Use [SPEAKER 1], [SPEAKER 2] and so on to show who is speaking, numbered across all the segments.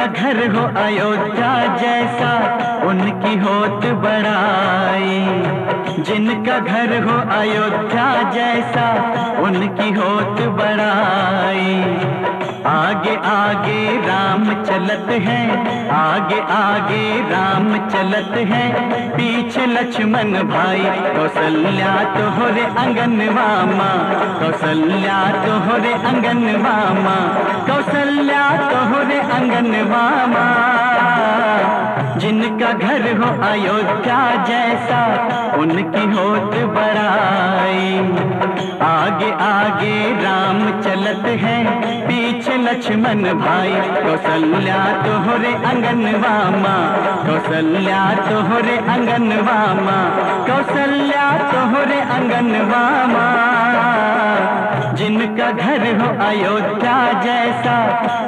[SPEAKER 1] जिनका घर हो अयोध्या जैसा, उनकी होत बड़ाई जिनका घर हो अयोध्या जैसा, उनकी होत बड़ाई आगे आगे राम चलत है। आगे आगे राम चलत है। पीछे लक्ष्मण भाई कौशल्या तोहरे अंगन मामा। कौशल्या तोहरे अंगन मामा। कौशल्या तोहरे अंगन मामा। जिनका घर हो अयोध्या जैसा, उनकी होत बड़ाई आगे आगे राम चलत है। पीछे लक्ष्मण भाई कौशल्या तोहरे अंगन मामा कौशल्या तोहरे अंगन मामा कौशल्या तोहरे अंगन वामा जिनका घर हो अयोध्या जैसा,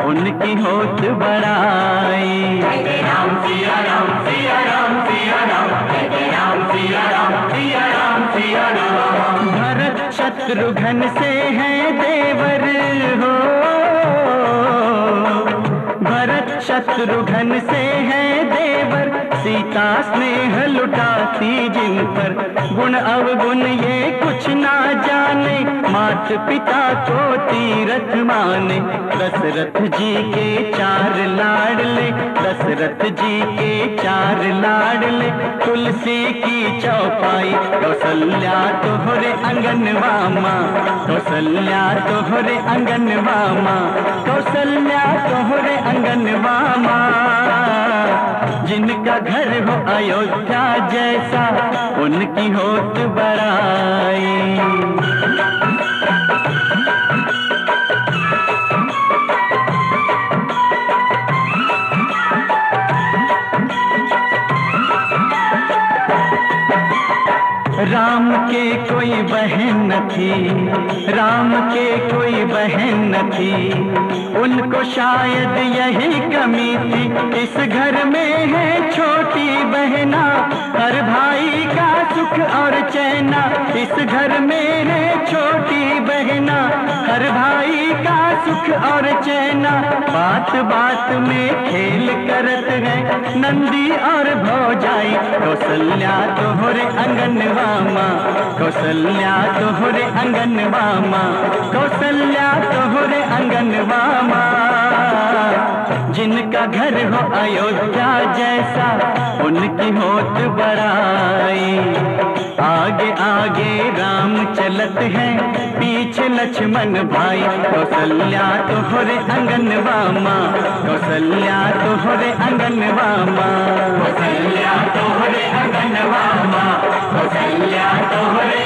[SPEAKER 1] उनकी होत बड़ाई। राम, सिया राम सिया राम सिया राम। राम, सिया राम सिया राम सिया राम। भरत शत्रुघ्न से है शत्रुघ्न से है देवर। सीता स्नेह लुटाती जिन पर। गुण अवगुण ये कुछ ना जाने। मात पिता को तीरथ माने। दशरथ जी के चार लाडले। दशरथ जी के चार लाडले। तुलसी की चौपाई। कौशल्या तोहरे अंगन मामा। कौशल्या तोहरे अंगन मामा। कौशल्या तोहरे अंगन मामा। जिनका घर हो अयोध्या जैसा उनकी होत बड़ाई थी। राम के कोई बहन न थी। उनको शायद यही कमी थी। इस घर में है छोटी बहना, हर भाई का सुख और चैना। इस घर में है छोटी बहना, हर भाई का सुख और चैना। बात बात में खेल करत है नंदी और भौजाई। कौशल्या तोहरे अंगन मामा कौशल्या तोहरे अंगन मामा। कौशल्या तोहरे अंगन मामा। जिनका घर हो अयोध्या जैसा, उनकी होत बड़ाई आगे आगे राम चलत है, पीछे लक्ष्मण भाई। कौशल्या तोहरे अंगन मामा। कौशल्या तोहरे अंगन मामा। कौशल्या तोहरे अंगन मामा। तोहरे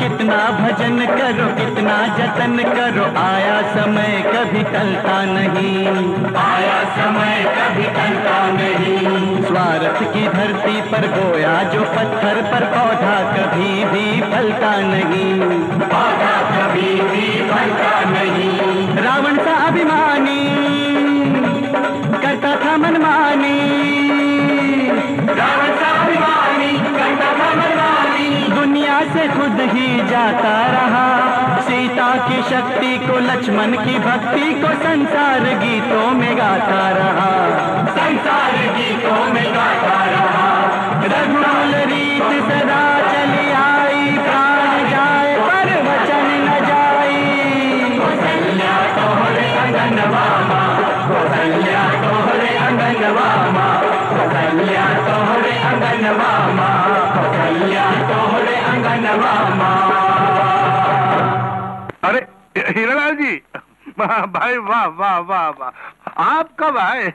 [SPEAKER 1] कितना भजन करो कितना जतन करो आया समय कभी टलता नहीं। आया समय कभी टलता नहीं। स्वार्थ की धरती पर बोया जो पत्थर पर पौधा कभी भी फलता नहीं। पौधा कभी भी फलता नहीं। रावण सा अभिमानी करता था मनमानी। रावण ही जाता रहा। सीता की शक्ति को, लक्ष्मण की भक्ति को संसार गीतों में गाता रहा। संसार गीतों में गाता रहा। रघुकुल रीत सदा चली आई, प्राण जाए पर वचन न जाई। तोहरे अंगनवा माँ कौशल्या तोहरे अंगनवा माँ कौशल्या तोहरे अंगनवा माँ कौशल्या तोहरे अंगनवा
[SPEAKER 2] अरे हीरालाल जी भाई वाह वाह वाह वाह। आप कब आए?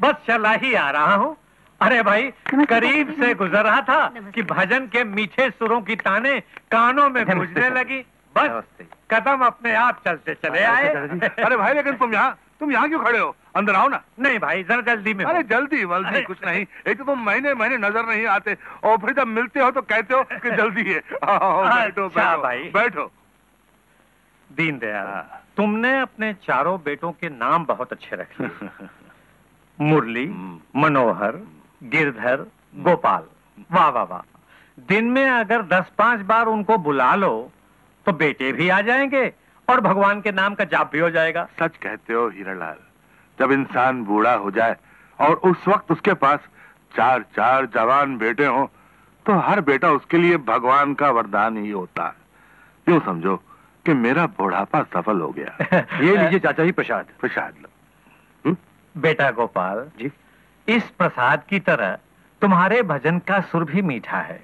[SPEAKER 3] बस चला ही आ रहा हूँ। अरे भाई करीब से गुजर रहा था कि भजन के मीठे सुरों की ताने कानों में गूंजने लगी। बस कदम अपने आप चलते चले आए।
[SPEAKER 2] अरे भाई लेकिन तुम यहाँ तुम यहाँ क्यों खड़े हो? अंदर आओ ना।
[SPEAKER 3] नहीं भाई जरा जल्दी में
[SPEAKER 2] अरे। जल्दी वल्दी कुछ नहीं। एक तो तुम महीने महीने नज़र नहीं आते और फिर जब मिलते हो तो कहते हो कि जल्दी है। आओ, बैठो
[SPEAKER 3] अच्छा,
[SPEAKER 2] बैठो
[SPEAKER 3] भाई।
[SPEAKER 2] बैठो।
[SPEAKER 3] दीन दयाल तुमने अपने चारों बेटों के नाम बहुत अच्छे रखे मुरली
[SPEAKER 2] हम्म।
[SPEAKER 3] मनोहर गिरधर गोपाल। वाह वाह वाह। दिन में अगर दस पाँच बार उनको बुला लो तो बेटे भी आ जाएँगे और भगवान के नाम का जाप भी हो जाएगा।
[SPEAKER 2] सच कहते हो हीरालाल जब इंसान बूढ़ा हो जाए और उस वक्त उसके पास चार चार जवान बेटे हों तो हर बेटा उसके लिए भगवान का वरदान ही होता। है यूँ समझो कि मेरा बुढ़ापा सफल हो गया।
[SPEAKER 3] ये लीजिए चाचा जी प्रसाद।
[SPEAKER 2] प्रसाद लो।
[SPEAKER 3] बेटा गोपाल जी। इस प्रसाद की तरह तुम्हारे भजन का सुर भी मीठा है।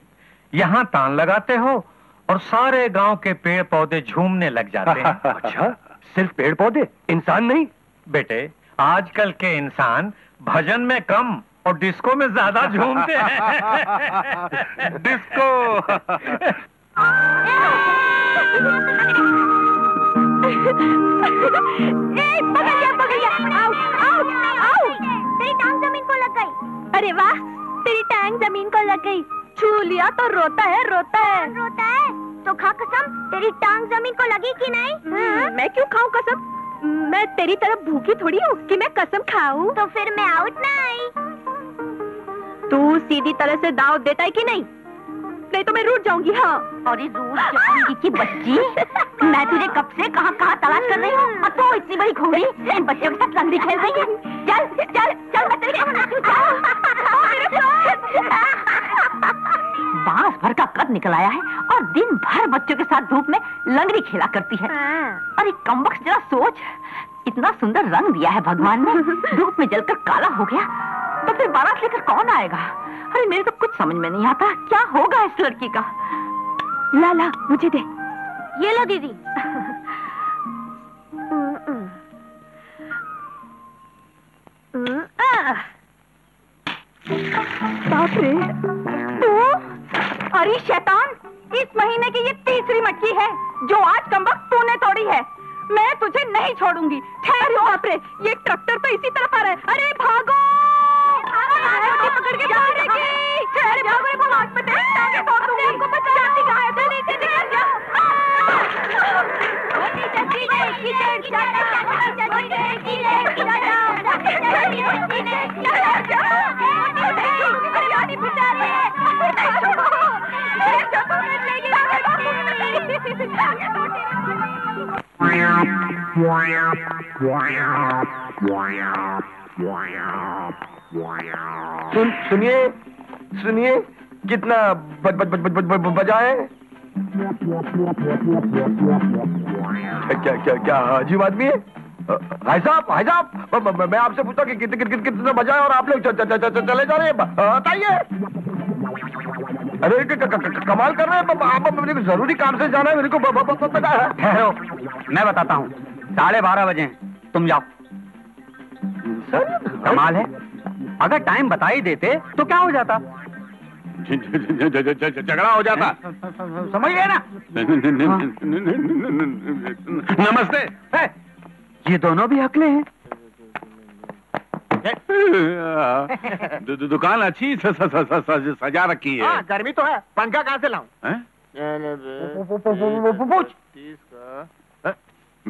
[SPEAKER 3] यहाँ तान लगाते हो और सारे गाँव के पेड़ पौधे झूमने लग जाते हैं
[SPEAKER 2] अच्छा?
[SPEAKER 3] सिर्फ़ पेड़ पौधे इंसान नहीं बेटे आजकल के इंसान भजन में कम और डिस्को में ज़्यादा झूमते हैं
[SPEAKER 2] डिस्को
[SPEAKER 4] ए, पकड़ लिया, पकड़ लिया। Out, out, out. तेरी टांग ज़मीन को लग गई अरे वाह तेरी टांग ज़मीन को लग गई छू लिया तो रोता है रोता है। रोता है? तो खा कसम तेरी टांग ज़मीन को लगी कि नहीं? मैं क्यों खाऊं कसम? मैं तेरी तरफ़ भूखी थोड़ी हूँ कि मैं कसम खाऊं। तो फिर मैं आउट ना आई। तू सीधी तरह से दाव देता है कि नहीं? नहीं तो मैं रूठ जाऊँगी हाँ।
[SPEAKER 5] अरे जाऊँगी की बच्ची? मैं तुझे कब से कहाँ कहाँ तलाश कर रही हूँ? और तू इतनी बड़ी घोड़ी इन बच्चों के साथ लंगड़ी खेल रही है। चल चल चल मैं तेरे बाँस भर का कद निकल आया है और दिन भर बच्चों के साथ धूप में लंगड़ी खेला करती है। अरे कमबख्त जरा सोच इतना सुंदर रंग दिया है भगवान ने। धूप में जलकर काला हो गया। तो फिर बारात लेकर कौन आएगा? अरे मेरे तो कुछ समझ में नहीं आता। क्या होगा इस लड़की का?
[SPEAKER 4] ला ला मुझे दे। ये लो दीदी।
[SPEAKER 5] बाप रे। तू? अरे शैतान इस महीने की ये तीसरी मटकी है जो आज कम वक्त तूने तोड़ी है। मैं तुझे नहीं छोड़ूँगी ठहर बाप रे ये ट्रैक्टर तो इसी तरफ़ आ रहा है अरे भागो पकड़ के
[SPEAKER 6] सुन सुनिए सुनिए कितना ब, ब, ब, ब, ब, ब, बजाए। क्या क्या क्या अजीब आदमी है? भाई साहब भाई साहब मैं आपसे पूछता कि कितने कितने कितने बजाए और आप लोग चले जा रहे हैं? बताइए। अरे कमाल कर रहे हैं। आप मेरे को ज़रूरी काम से जाना है मेरे को ब- ब- ब- है।
[SPEAKER 1] मैं बताता हूँ। साढ़े बारह बजे हैं। तुम जाओ सर कमाल है अगर टाइम बता ही देते तो क्या हो जाता
[SPEAKER 2] झगड़ा हो जाता
[SPEAKER 1] समझ गए ना
[SPEAKER 2] नमस्ते
[SPEAKER 1] ये दोनों भी अकले हैं
[SPEAKER 2] दु- दु- दुकान अच्छी स- स- स- स- स- सजा रखी है
[SPEAKER 6] हाँ गर्मी तो है पंखा कहाँ से लाऊं
[SPEAKER 2] हैं?
[SPEAKER 6] पूछ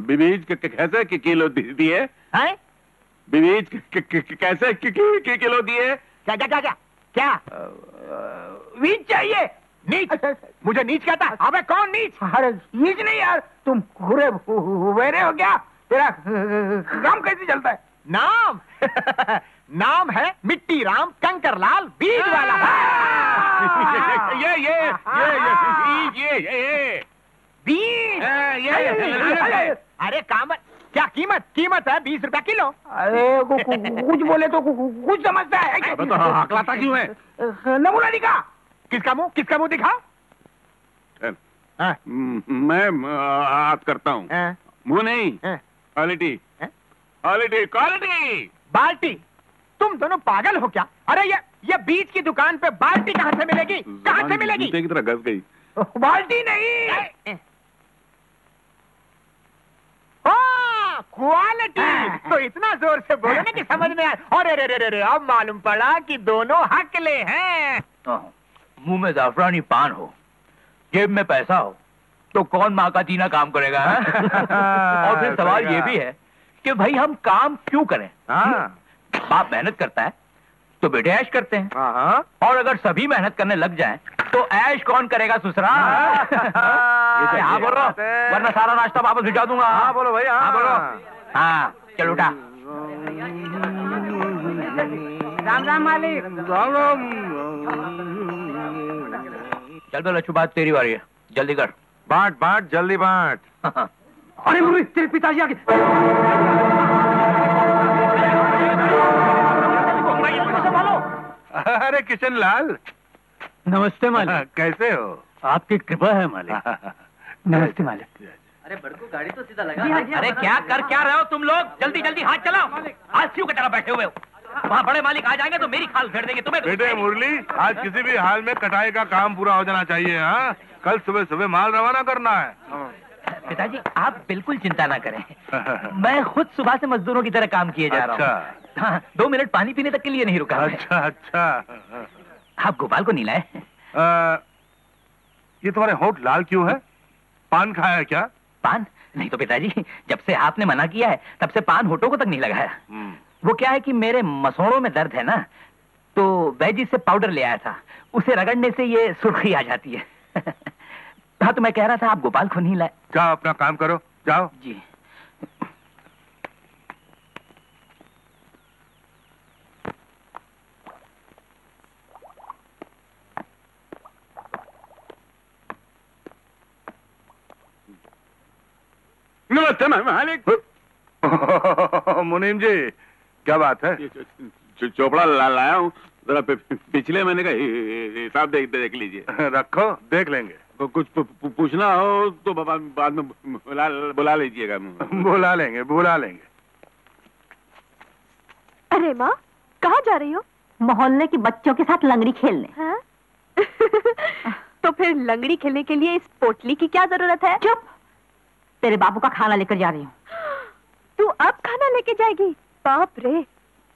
[SPEAKER 2] बीज क- क- कैसे कि किलो दिए?
[SPEAKER 6] हैं?
[SPEAKER 2] बीज क- कैसे कि- कि- कि- किलो दिए?
[SPEAKER 6] क्या क्या क्या क्या? क्या? वीज चाहिए।
[SPEAKER 7] नीच? मुझे नीच कहता है? अबे कौन नीच?
[SPEAKER 6] अरे। नीच नहीं यार। तुम हुरे हुरे हो क्या? तेरा काम कैसे चलता है?
[SPEAKER 7] नाम? नाम है मिट्टी राम कंकर लाल बीज वाला। ये ये ये ये ये ये। अरे कामत। क्या कीमत? कीमत है बीस रुपया किलो।
[SPEAKER 6] अरे कुछ बोले तो कुछ समझता है।
[SPEAKER 7] तो हकलाता क्यों है?
[SPEAKER 6] नमूना दिखा।
[SPEAKER 7] किसका मुँह? किसका मुँह दिखा? हाँ,
[SPEAKER 8] मैं हाथ करता हूँ।
[SPEAKER 7] हाँ,
[SPEAKER 8] मुँह नहीं
[SPEAKER 7] हाँ।
[SPEAKER 8] क्वालिटी। Quality quality.
[SPEAKER 7] बाल्टी। तुम दोनों पागल हो क्या? अरे ये ये बीज की दुकान पे बाल्टी कहाँ से मिलेगी? कहाँ से मिलेगी?
[SPEAKER 8] तरह घस गई।
[SPEAKER 6] बाल्टी नहीं।
[SPEAKER 7] क्वालिटी तो इतना ज़ोर से बोले ना कि समझ में आए। अरे रे रे अब मालूम पड़ा कि दोनों हकले हैं।
[SPEAKER 9] मुँह में जाफरानी पान हो जेब में पैसा हो तो कौन माँ का जीना काम करेगा हाँ? और फिर सवाल ये भी है कि भाई हम काम क्यों करें? बाप मेहनत करता है तो बेटे ऐश करते हैं। और अगर सभी मेहनत करने लग जाएँ तो ऐश कौन करेगा ससुरा?
[SPEAKER 10] तो
[SPEAKER 9] हाँ बोल रहा हूँ वरना सारा नाश्ता वापस भिजा दूँगा। हाँ बोलो भाई हाँ बोलो। हाँ चलो उठा।
[SPEAKER 6] राम राम मालिक। राम राम।
[SPEAKER 9] चल दो लच्छू बात तेरी बारी है। जल्दी कर।
[SPEAKER 10] बांट बांट जल्दी बांट।
[SPEAKER 6] अरे मुर्गी तेरे पिताजी आगे।
[SPEAKER 2] अरे किशन लाल
[SPEAKER 11] नमस्ते मालिक।
[SPEAKER 2] कैसे हो?
[SPEAKER 11] आपकी कृपा है मालिक।
[SPEAKER 6] नमस्ते मालिक।
[SPEAKER 9] अरे बड़कू गाड़ी तो सीधा लगा। अरे क्या कर क्या रहे हो तुम लोग? जल्दी जल्दी हाथ चलाओ। आलसियों की तरह बैठे हुए हो? वहाँ बड़े मालिक आ जाएँगे तो मेरी खाल फेर देंगे। तुम्हें
[SPEAKER 2] बेटे मुरली आज किसी भी हाल में कटाई का काम पूरा हो जाना चाहिए हाँ? कल सुबह सुबह माल रवाना करना है।
[SPEAKER 9] पिताजी आप बिल्कुल चिंता ना करें। मैं खुद सुबह से मजदूरों की तरह काम किए जा रहा हूँ।
[SPEAKER 2] अच्छा।
[SPEAKER 9] हाँ, दो मिनट पानी पीने तक के लिए नहीं रुका
[SPEAKER 2] अच्छा अच्छा।
[SPEAKER 9] आप गोपाल को नहीं लाए?
[SPEAKER 2] ये तुम्हारे होठ लाल क्यों है? पान खाया है क्या?
[SPEAKER 9] पान? नहीं तो पिताजी जब से आपने मना किया है तब से पान होठों को तक नहीं लगाया।
[SPEAKER 2] हम्म,
[SPEAKER 9] वो क्या है कि मेरे मसोड़ों में दर्द है ना? तो वैजी से पाउडर ले आया था। उसे रगड़ने से ये सुर्खी आ जाती है। हाँ तो मैं कह रहा था आप गोपाल को नहीं लाए।
[SPEAKER 2] जाओ अपना काम करो। जाओ।
[SPEAKER 9] जी।
[SPEAKER 2] मुनीम जी क्या बात है?
[SPEAKER 8] चोपड़ा ला, लाया हूँ। जरा पिछले महीने का हिसाब देख देख लीजिए।
[SPEAKER 2] रखो देख लेंगे।
[SPEAKER 8] तो कुछ पूछना हो तो बाद में बुला बुला लीजिएगा
[SPEAKER 2] बुला लेंगे बुला लेंगे।
[SPEAKER 4] अरे माँ कहाँ जा रही हो?
[SPEAKER 5] मोहल्ले के बच्चों के साथ लंगड़ी खेलने।
[SPEAKER 4] हाँ? तो फिर लंगड़ी खेलने के लिए इस पोटली की क्या ज़रूरत है?
[SPEAKER 5] चुप! तेरे बाबू का खाना लेकर जा रही हूँ।
[SPEAKER 4] तू अब खाना लेके जाएगी? बाप रे।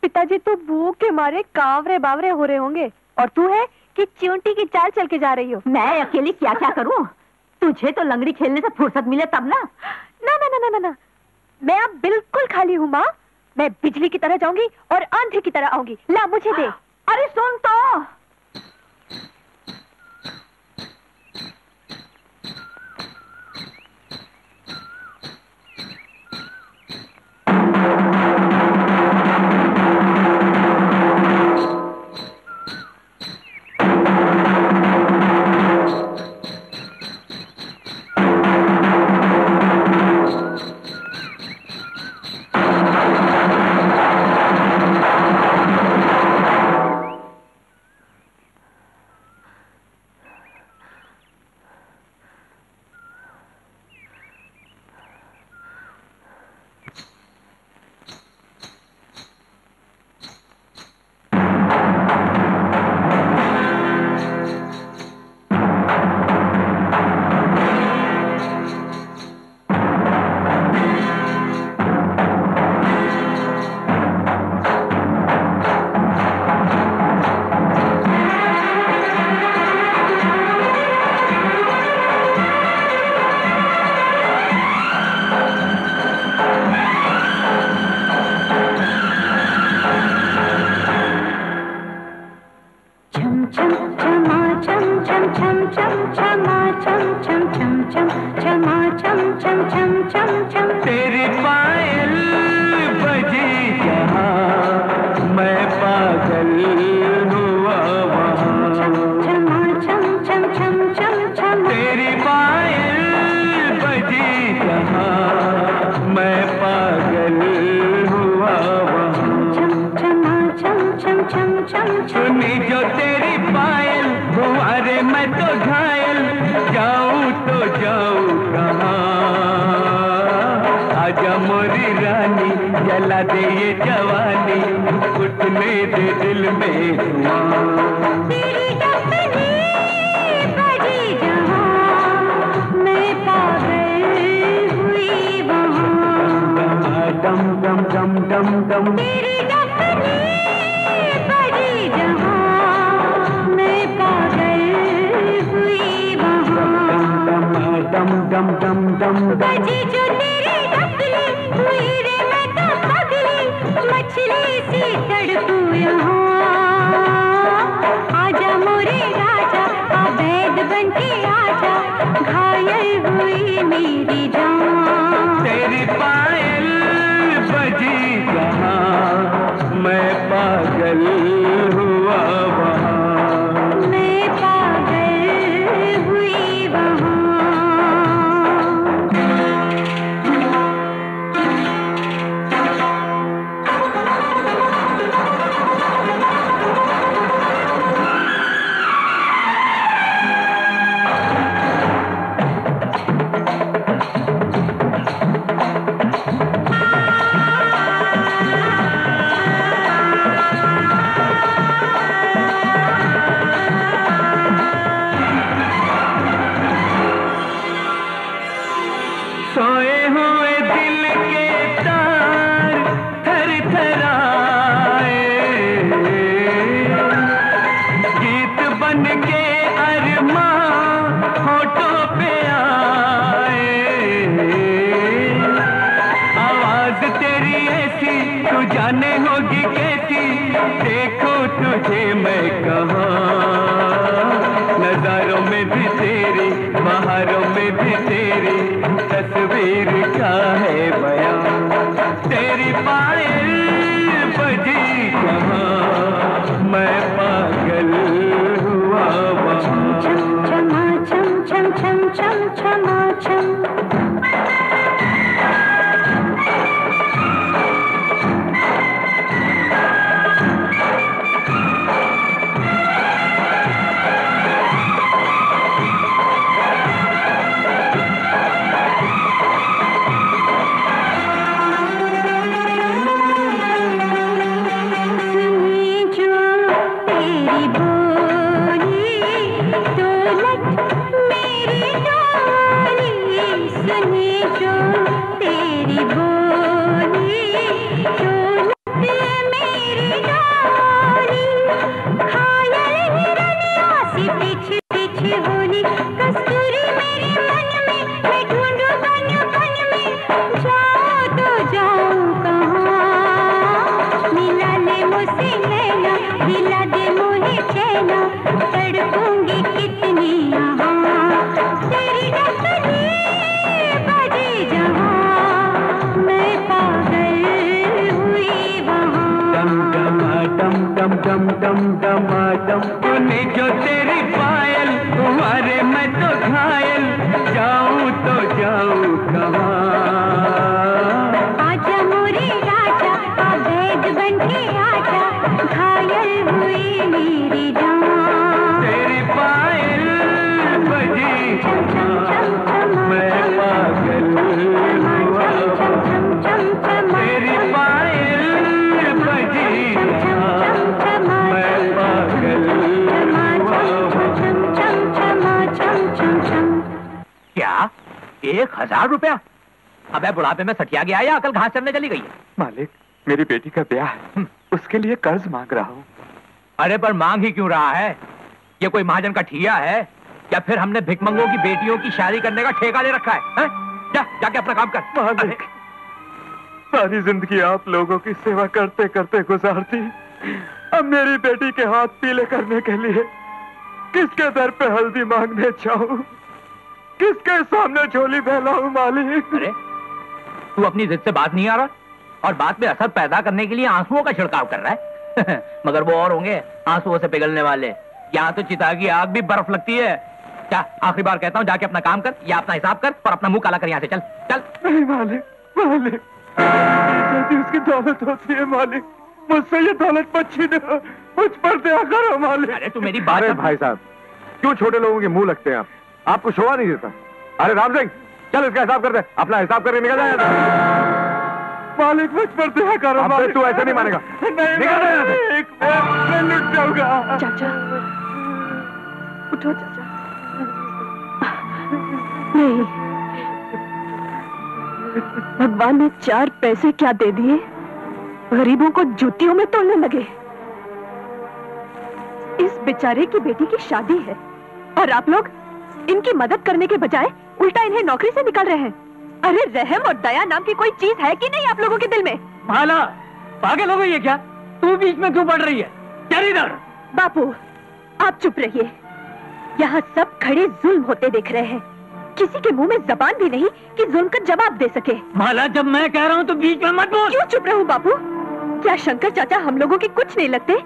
[SPEAKER 4] पिताजी तो भूख के मारे कावरे बावरे हो रहे होंगे। और तू है कि चिंटी की चाल चल के जा रही हो।
[SPEAKER 5] मैं अकेली क्या क्या करूँ? तुझे तो लंगड़ी खेलने से फुर्सत मिले तब ना।
[SPEAKER 4] ना ना ना ना ना ना। मैं अब बिल्कुल खाली हूँ माँ। मैं बिजली की तरह जाऊँगी और आंधी की तरह आऊँगी। ला मुझे दे।
[SPEAKER 5] अरे सुन तो।
[SPEAKER 12] में
[SPEAKER 9] सटिया गया या अकल घास चलने चली गई है?
[SPEAKER 6] मालिक मेरी बेटी का ब्याह है। हम्म। उसके लिए कर्ज मांग रहा हूँ।
[SPEAKER 9] अरे पर मांग ही क्यों रहा है? ये कोई महाजन का ठिया है? या फिर हमने भिकमंगों की बेटियों की शादी करने का ठेका ले रखा है, है? जा जाके अपना काम कर।
[SPEAKER 6] मालिक सारी ज़िंदगी आप लोगों की सेवा करते करते गुजारती अब मेरी बेटी के हाथ पीले करने के लिए
[SPEAKER 13] किसके दर पे हल्दी मांगने जाऊँ? किसके सामने झोली बहलाऊं मालिक?
[SPEAKER 9] अरे? तू अपनी जिद से बात नहीं आ रहा? और बात में असर पैदा करने के लिए आंसुओं का छिड़काव कर रहा है? मगर वो और होंगे आंसुओं से पिघलने वाले। यहाँ तो चिता की आग भी बर्फ़ लगती है। क्या आखिरी बार कहता हूँ जाके अपना काम कर या अपना हिसाब कर और अपना मुँह काला कर यहाँ से चल चल।
[SPEAKER 13] नहीं मालिक मालिक। उसकी दौलत होती है मालिक। मुझसे ये दौलत मत छीनो। मुझ पर दया करो मालिक।
[SPEAKER 9] अरे तू मेरी बात
[SPEAKER 14] अरे भाई साहब क्यों छोटे लोगों के मुँह लगते हैं आप? आपको शोभा नहीं देता। अरे राम सिंह चल इसका हिसाब कर दे अपना हिसाब करके निकल जाएगा
[SPEAKER 13] मालिक मुझ पर दया करो
[SPEAKER 14] अब
[SPEAKER 13] मालिक।
[SPEAKER 14] तू ऐसे नहीं मानेगा।
[SPEAKER 13] नहीं
[SPEAKER 14] निकल जा यहाँ से।
[SPEAKER 13] मालिक, मैं मैं लुट जाऊँगा।
[SPEAKER 4] चाचा उठो चाचा। नहीं। भगवान ने चार पैसे क्या दे दिए? गरीबों को जूतियों में तोड़ने लगे। इस बेचारे की बेटी की शादी है। और आप लोग इनकी मदद करने के बजाय उल्टा इन्हें नौकरी से निकाल रहे हैं। अरे रहम और दया नाम की कोई चीज़ है कि नहीं आप लोगों के दिल में?
[SPEAKER 9] भाला पागल हो गई है क्या? तू बीच में क्यों पड़ रही है? चल इधर।
[SPEAKER 4] बापू आप चुप रहिए। यहाँ सब खड़े जुल्म होते देख रहे हैं। किसी के मुँह में जबान भी नहीं कि जुल्म का जवाब दे सके।
[SPEAKER 9] माला जब मैं कह रहा हूँ तो बीच में मत बोल।
[SPEAKER 4] क्यों चुप रहूँ बापू? क्या शंकर चाचा हम लोगों के कुछ नहीं लगते?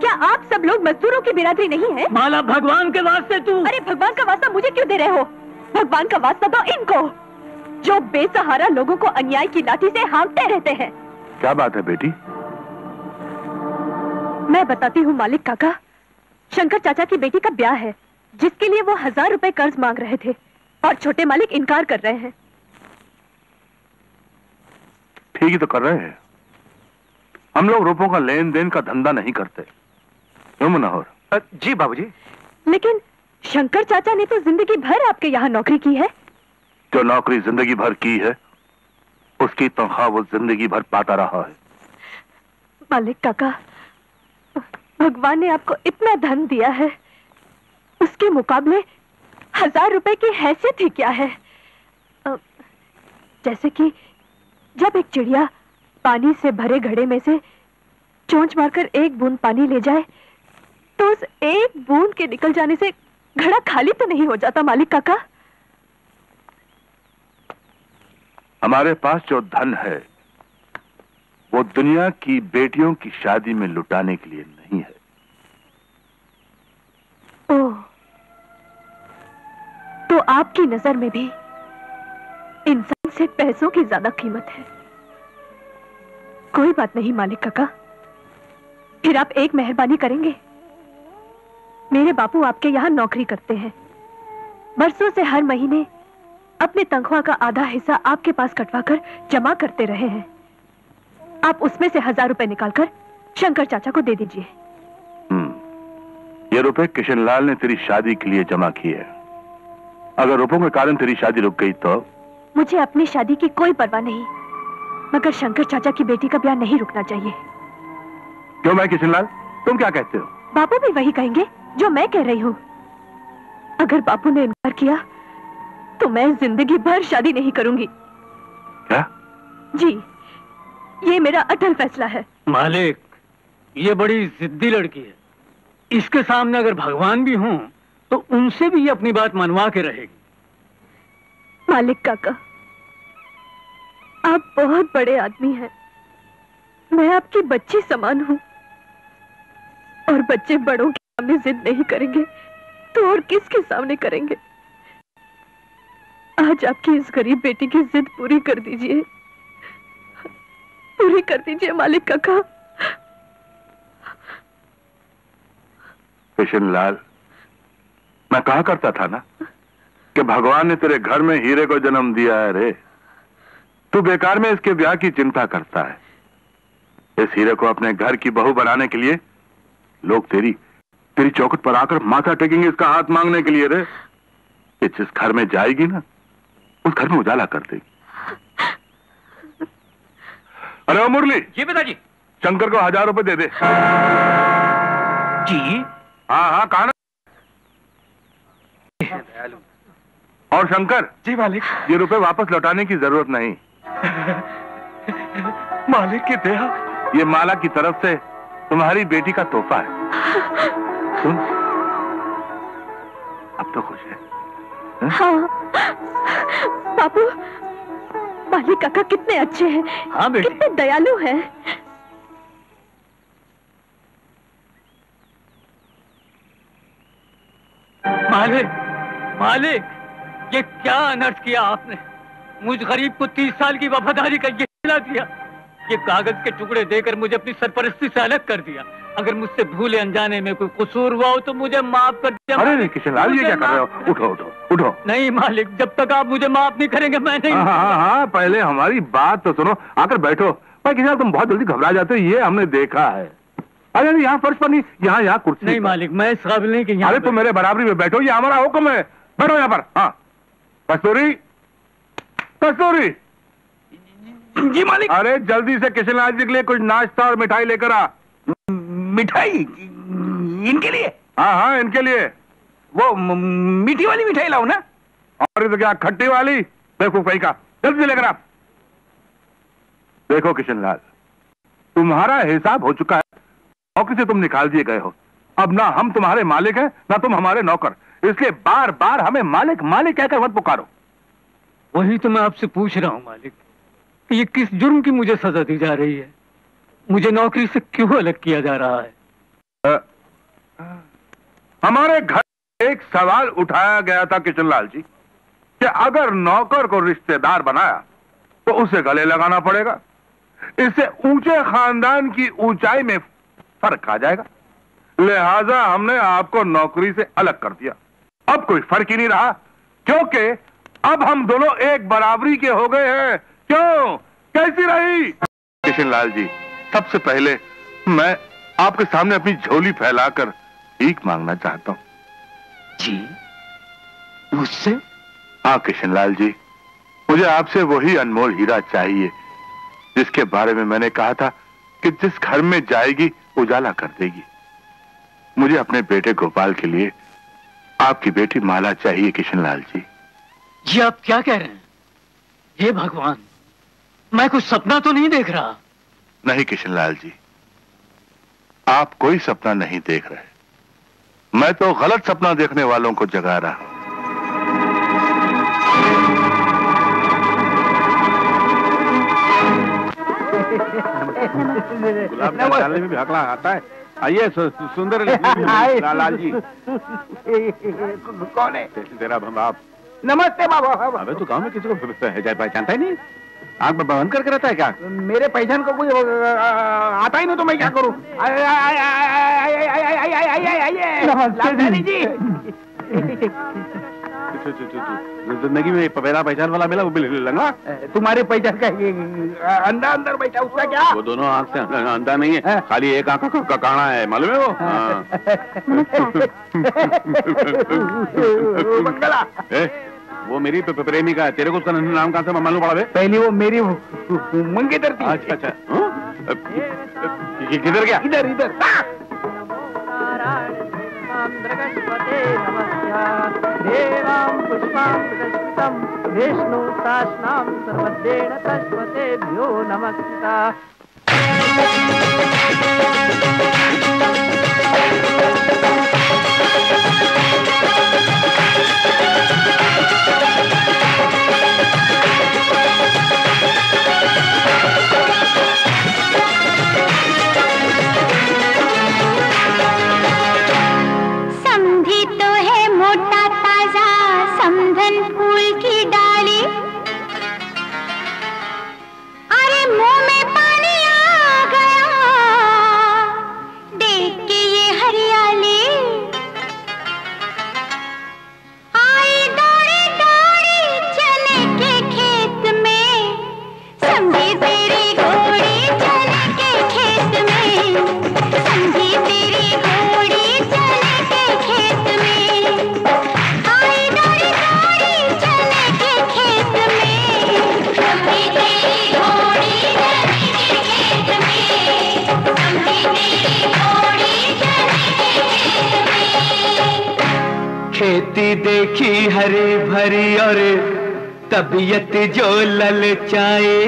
[SPEAKER 4] क्या आप सब लोग मजदूरों की बिरादरी नहीं है?
[SPEAKER 9] माला भगवान के वास्ते तू।
[SPEAKER 4] अरे भगवान का वास्ता मुझे क्यों दे रहे हो? भगवान का वास्ता दो इनको जो बेसहारा लोगों को अन्याय की लाठी से हाँकते रहते हैं।
[SPEAKER 2] क्या बात है बेटी?
[SPEAKER 4] मैं बताती हूँ मालिक काका शंकर चाचा की बेटी का ब्याह है जिसके लिए वो हज़ार रुपए कर्ज मांग रहे थे और छोटे मालिक इनकार कर रहे हैं।
[SPEAKER 2] ठीक ही तो कर रहे हैं। हम लोग रुपयों का लेन देन का धंधा नहीं करते। क्यों मनोहर?
[SPEAKER 14] जी बाबूजी।
[SPEAKER 4] लेकिन शंकर चाचा ने तो ज़िंदगी भर आपके यहाँ नौकरी की है।
[SPEAKER 2] जो नौकरी ज़िंदगी भर की है उसकी तनख्वाह वो ज़िंदगी भर पाता रहा है।
[SPEAKER 4] मालिक काका भगवान ने आपको इतना धन दिया है। उसके मुकाबले हज़ार रुपए की हैसियत ही क्या है? जैसे कि जब एक चिड़िया पानी से भरे घड़े में से चोंच मारकर एक बूंद पानी ले जाए तो उस एक बूंद के निकल जाने से घड़ा खाली तो नहीं हो जाता मालिक काका।
[SPEAKER 2] हमारे पास जो धन है वो दुनिया की बेटियों की शादी में लुटाने के लिए नहीं है।
[SPEAKER 4] ओह तो आपकी नज़र में भी इंसान से पैसों की ज़्यादा कीमत है। कोई बात नहीं मालिक काका। फिर आप एक मेहरबानी करेंगे? मेरे बापू आपके यहाँ नौकरी करते हैं। बरसों से हर महीने अपने तनख्वाह का आधा हिस्सा आपके पास कटवाकर जमा करते रहे हैं। आप उसमें से हज़ार रुपए निकालकर शंकर चाचा को दे दीजिए।
[SPEAKER 2] हम्म। ये रुपए किशनलाल ने तेरी शादी के लिए जमा किए अगर रुपयों के कारण तेरी शादी रुक गई तो?
[SPEAKER 4] मुझे अपनी शादी की कोई परवाह नहीं। मगर शंकर चाचा की बेटी का ब्याह नहीं रुकना चाहिए।
[SPEAKER 2] क्यों मैं किशनलाल? तुम क्या कहते हो?
[SPEAKER 4] बापू भी वही कहेंगे। जो मैं कह रही हूँ। अगर बापू ने इनकार किया तो मैं ज़िंदगी भर शादी नहीं करूँगी।
[SPEAKER 2] क्या?
[SPEAKER 4] जी ये मेरा अटल फैसला है।
[SPEAKER 3] मालिक ये बड़ी जिद्दी लड़की है। इसके सामने अगर भगवान भी हों तो उनसे भी ये अपनी बात मनवा के रहेगी।
[SPEAKER 4] मालिक काका आप बहुत बड़े आदमी हैं। मैं आपकी बच्ची समान हूँ। और बच्चे बड़ों के सामने जिद नहीं करेंगे तो और किसके सामने करेंगे? आज आपकी इस गरीब बेटी की जिद पूरी कर दीजिए। पूरी कर दीजिए मालिक का काका
[SPEAKER 2] किशनलाल मैं कहा करता था ना कि भगवान ने तेरे घर में हीरे को जन्म दिया है रे। तू बेकार में इसके ब्याह की चिंता करता है। इस हीरे को अपने घर की बहू बनाने के लिए लोग तेरी तेरी चौकट पर आकर माथा टेकेंगे इसका हाथ मांगने के लिए रे। ये जिस घर में जाएगी ना उस घर में उजाला कर देगी। अरे ओ मुरली!
[SPEAKER 9] जी पिताजी।
[SPEAKER 2] शंकर को हज़ार रुपए दे दे।
[SPEAKER 9] जी।
[SPEAKER 2] हाँ हाँ कहा और शंकर
[SPEAKER 13] जी मालिक।
[SPEAKER 2] ये रुपए वापस लौटाने की ज़रूरत नहीं।
[SPEAKER 13] मालिक की दया।
[SPEAKER 2] ये माला की तरफ़ से तुम्हारी बेटी का तोहफा है। सुन तो खुश है।
[SPEAKER 15] हाँ। बाबू मालिक काका कितने अच्छे हैं।
[SPEAKER 11] हाँ बेटी।
[SPEAKER 15] कितने दयालु हैं।
[SPEAKER 11] मालिक मालिक ये क्या अनर्थ किया आपने? मुझ गरीब को तीस साल की वफादारी का ये हिला दिया। ये कागज़ के टुकड़े देकर मुझे अपनी सरपरस्ती से अलग कर दिया। अगर मुझसे भूले अनजाने में कोई कसूर हुआ हो तो मुझे माफ़ कर दिया।
[SPEAKER 2] अरे नहीं किशनलाल ये क्या कर रहे हो? उठो उठो उठो।
[SPEAKER 11] नहीं मालिक जब तक आप मुझे माफ़ नहीं करेंगे मैं नहीं
[SPEAKER 2] हाँ हाँ हाँ पहले हमारी बात तो सुनो आकर बैठो। भाई किशनलाल तुम बहुत जल्दी घबरा जाते हो ये हमने देखा है। अरे नहीं यहाँ फर्श पर नहीं यहाँ यहाँ कुर्सी
[SPEAKER 11] नहीं मालिक मैं इस काबिल नहीं कि
[SPEAKER 2] अरे तुम मेरे बराबरी में बैठो ये हमारा हुक्म है। बैठो यहाँ पर हाँ। कस्तूरी। कस्तूरी।
[SPEAKER 16] जी मालिक।
[SPEAKER 2] अरे जल्दी से किशनलाल जी के लिए कुछ नाश्ता और मिठाई लेकर आ।
[SPEAKER 16] मिठाई? इनके लिए?
[SPEAKER 2] हाँ हाँ इनके लिए।
[SPEAKER 16] वो मीठी वाली मिठाई लाओ ना।
[SPEAKER 2] और ये तो क्या खट्टी वाली? देखो कहीं का। जल्दी से लेकर आप देखो किशनलाल तुम्हारा हिसाब हो चुका है। नौकरी से तुम निकाल दिए गए हो। अब ना हम तुम्हारे मालिक हैं ना तुम हमारे नौकर। इसलिए बार बार हमें मालिक मालिक कहकर मत पुकारो।
[SPEAKER 11] वही तो मैं आपसे पूछ रहा हूँ मालिक कि ये किस जुर्म की मुझे सजा दी जा रही है? मुझे नौकरी से क्यों अलग किया जा रहा है?
[SPEAKER 2] अ, हमारे घर एक सवाल उठाया गया था किशनलाल जी कि अगर नौकर को रिश्तेदार बनाया तो उसे गले लगाना पड़ेगा। इससे ऊँचे खानदान की ऊंचाई में फ़र्क आ जाएगा। लिहाजा हमने आपको नौकरी से अलग कर दिया। अब कोई फ़र्क ही नहीं रहा क्योंकि अब हम दोनों एक बराबरी के हो गए हैं। क्यों? कैसी रही? किशनलाल जी सबसे पहले मैं आपके सामने अपनी झोली फैलाकर भीख मांगना चाहता हूँ।
[SPEAKER 16] जी मुझसे?
[SPEAKER 2] हाँ किशनलाल जी मुझे आपसे वही अनमोल हीरा चाहिए जिसके बारे में मैंने कहा था कि जिस घर में जाएगी उजाला कर देगी। मुझे अपने बेटे गोपाल के लिए आपकी बेटी माला चाहिए किशनलाल जी।
[SPEAKER 11] ये आप क्या कह रहे हैं? हे भगवान मैं कुछ सपना तो नहीं देख रहा।
[SPEAKER 2] नहीं किशनलाल जी। आप कोई सपना नहीं देख रहे। मैं तो गलत सपना देखने वालों को जगा रहा हूँ।
[SPEAKER 8] गुलाब डालने में भी हकला आता है। आइए सुंदर लाल जी
[SPEAKER 6] कौन है?
[SPEAKER 8] तेरा बाप
[SPEAKER 6] नमस्ते बाबा।
[SPEAKER 8] अबे तू गाँव में किसी को प- प- पहचानता ही नहीं। आग में बहन करके रहता है क्या
[SPEAKER 6] मेरे पहचान को कोई आता ही नहीं तो मैं क्या करूँ
[SPEAKER 8] ज़िंदगी में पहला पहचान वाला मिला वो भी लंगा
[SPEAKER 6] तुम्हारे पहचान का अंडा अंदर बैठा उसका क्या
[SPEAKER 8] वो दोनों आँख से अंधा नहीं है खाली एक आँख का ककाना है मालूम है वो
[SPEAKER 6] मंगला
[SPEAKER 8] वो मेरी प्रेमिका है। तेरे को उसका नाम कहाँ से मालूम पड़ा बे
[SPEAKER 6] पहली वो मेरी मंगेतर थी।
[SPEAKER 8] अच्छा अच्छा। हाँ? किधर गया?
[SPEAKER 6] इधर इधर।
[SPEAKER 17] देवां पुष्पां प्रदस्कृतं विष्णु सर्वदेण तस्मतेभ्यो
[SPEAKER 15] समधी खेती
[SPEAKER 1] देखी हरी भरी और तबीयत जो ललचाए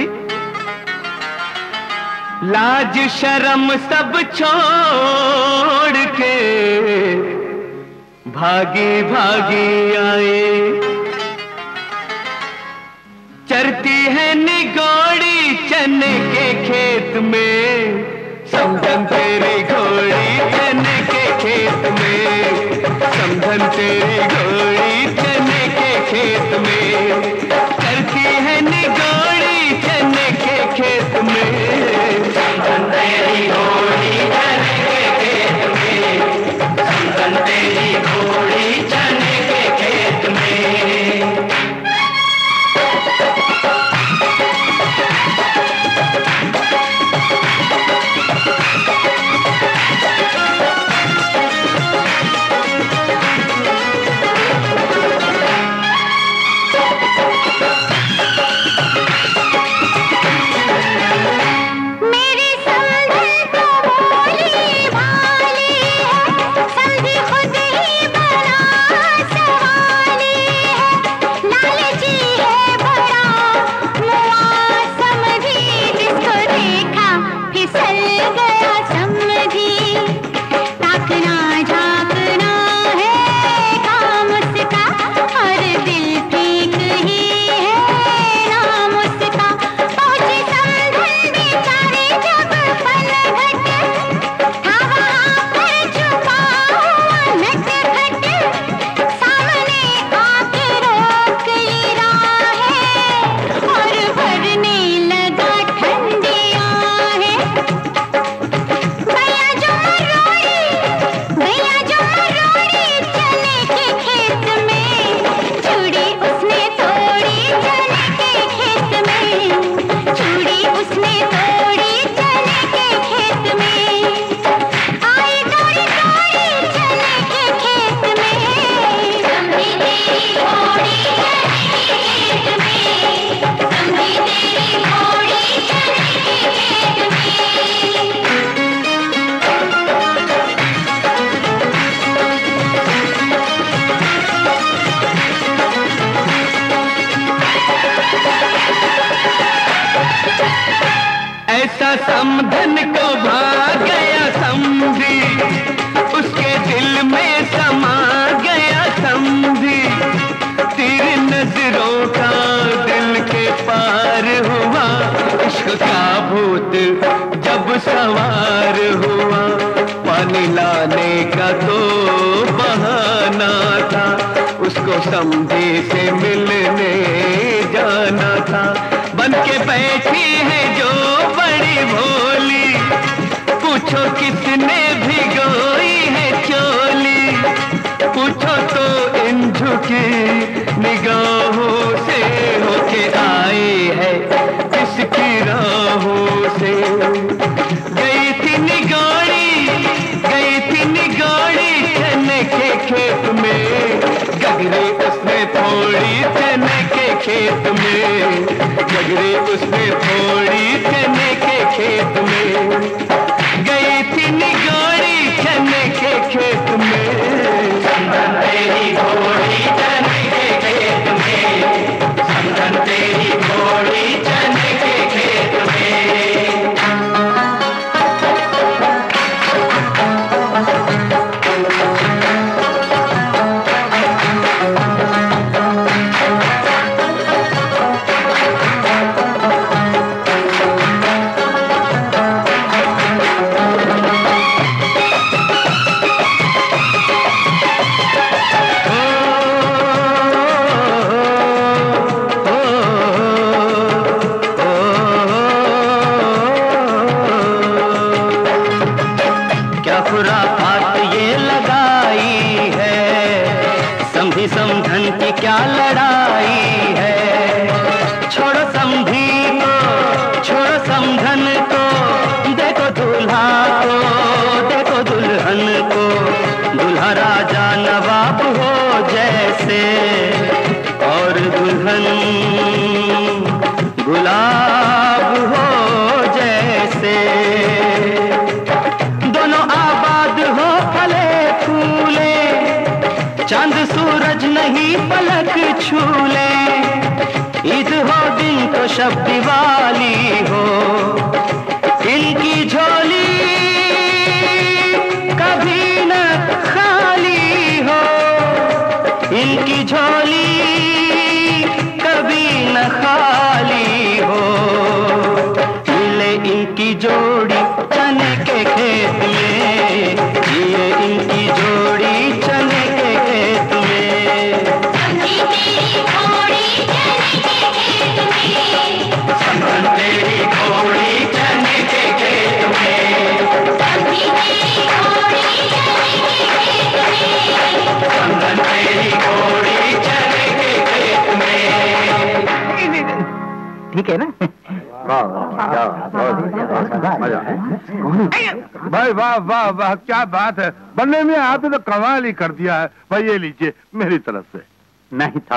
[SPEAKER 1] लाज, शर्म सब छोड़ के भागी भागी आए। चरती है निगोड़ी चने के खेत में समझन तेरी तेरी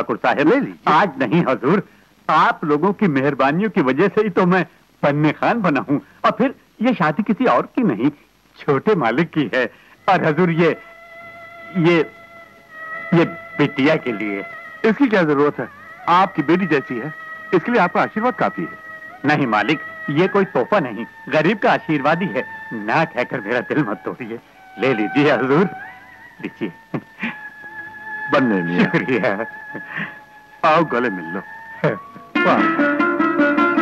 [SPEAKER 18] ठाकुर साहब। ले लीजिए आज नहीं हजूर। आप लोगों की मेहरबानियों की वजह से ही तो मैं पन्ने खान बना हूँ। और फिर ये शादी किसी और की नहीं छोटे मालिक की है। और हजूर ये ये ये बिटिया के लिए।
[SPEAKER 8] इसकी क्या ज़रूरत है? आपकी बेटी जैसी है। इसके लिए आपका आशीर्वाद काफ़ी है।
[SPEAKER 18] नहीं मालिक ये कोई तोहफा नहीं। गरीब का आशीर्वाद ही है। ना कहकर मेरा दिल मत तोड़िए। ले लीजिए हजूर। लीजिए।
[SPEAKER 8] बनने में
[SPEAKER 18] शुक्रिया।
[SPEAKER 8] आओ गले मिल लो।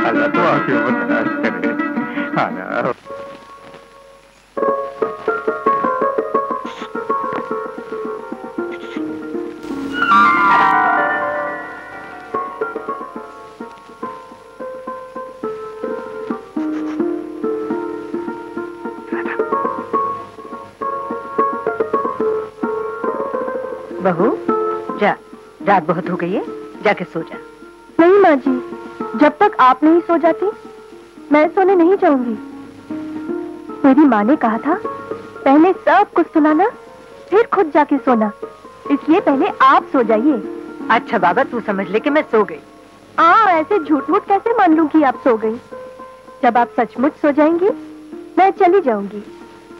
[SPEAKER 18] अल्लाह तो
[SPEAKER 19] बहू जा रात बहुत हो गई है। जाके सो जा।
[SPEAKER 4] नहीं माँ जी जब तक आप नहीं सो जाती मैं सोने नहीं जाऊँगी। मेरी माँ ने कहा था पहले सब कुछ सुनाना फिर खुद जाके सोना। इसलिए पहले आप सो जाइए।
[SPEAKER 19] अच्छा बाबा तू समझ ले कि मैं सो गई।
[SPEAKER 4] हाँ ऐसे झूठ मूठ कैसे मान लूँ कि आप सो गई? जब आप सचमुच सो जाएँगी मैं चली जाऊँगी।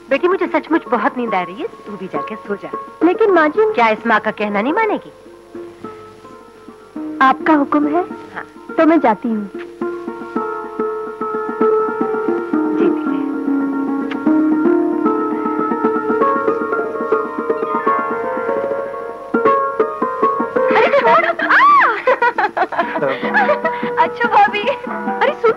[SPEAKER 19] बेटी मुझे सचमुच बहुत नींद आ रही है तू भी जाके सो जा।
[SPEAKER 4] लेकिन माँ जी
[SPEAKER 19] क्या इस माँ का कहना नहीं मानेगी?
[SPEAKER 4] आपका हुक्म है?
[SPEAKER 19] हाँ।
[SPEAKER 4] तो मैं जाती हूँ! अच्छा भाभी। अरे सुन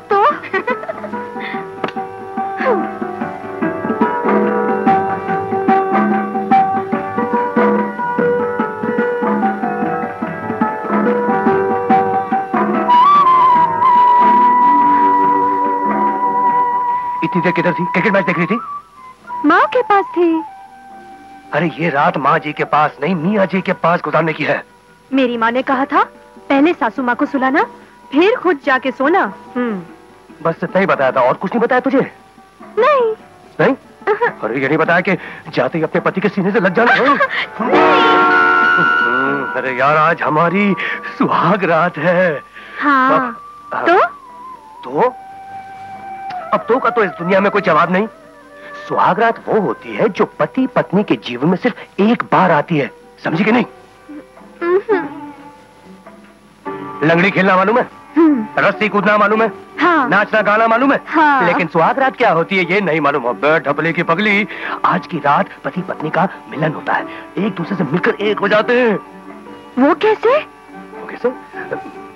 [SPEAKER 20] इतनी देर किधर थी? क्रिकेट मैच देख रही थी?
[SPEAKER 4] माँ के पास थी।
[SPEAKER 20] अरे ये रात माँ जी के पास नहीं मियाँ जी के पास गुजारने की है।
[SPEAKER 4] मेरी माँ ने कहा था पहले सासू माँ को सुलाना फिर खुद जाके सोना। हम्म।
[SPEAKER 20] बस इतना ही बताया था और कुछ नहीं बताया तुझे?
[SPEAKER 4] नहीं।
[SPEAKER 20] नहीं? अरे ये नहीं बताया कि जाते ही अपने पति के सीने से लग जाना। है हम्म, अरे यार आज हमारी सुहाग रात है।
[SPEAKER 4] हाँ।
[SPEAKER 20] अब-
[SPEAKER 4] तो?
[SPEAKER 20] तो? अब तो का तो इस दुनिया में कोई जवाब नहीं। सुहागरात वो होती है जो पति पत्नी के जीवन में सिर्फ़ एक बार आती है। समझी कि नहीं? लंगड़ी खेलना मालूम है?
[SPEAKER 4] हम्म,
[SPEAKER 20] रस्सी कूदना मालूम है?
[SPEAKER 4] हाँ।
[SPEAKER 20] नाचना गाना मालूम है?
[SPEAKER 4] हाँ।
[SPEAKER 20] लेकिन सुहाग रात क्या होती है ये नहीं मालूम ढपले की पगली। आज की रात पति पत्नी का मिलन होता है। एक दूसरे से मिलकर एक हो जाते हैं।
[SPEAKER 4] वो कैसे?
[SPEAKER 20] वो कैसे?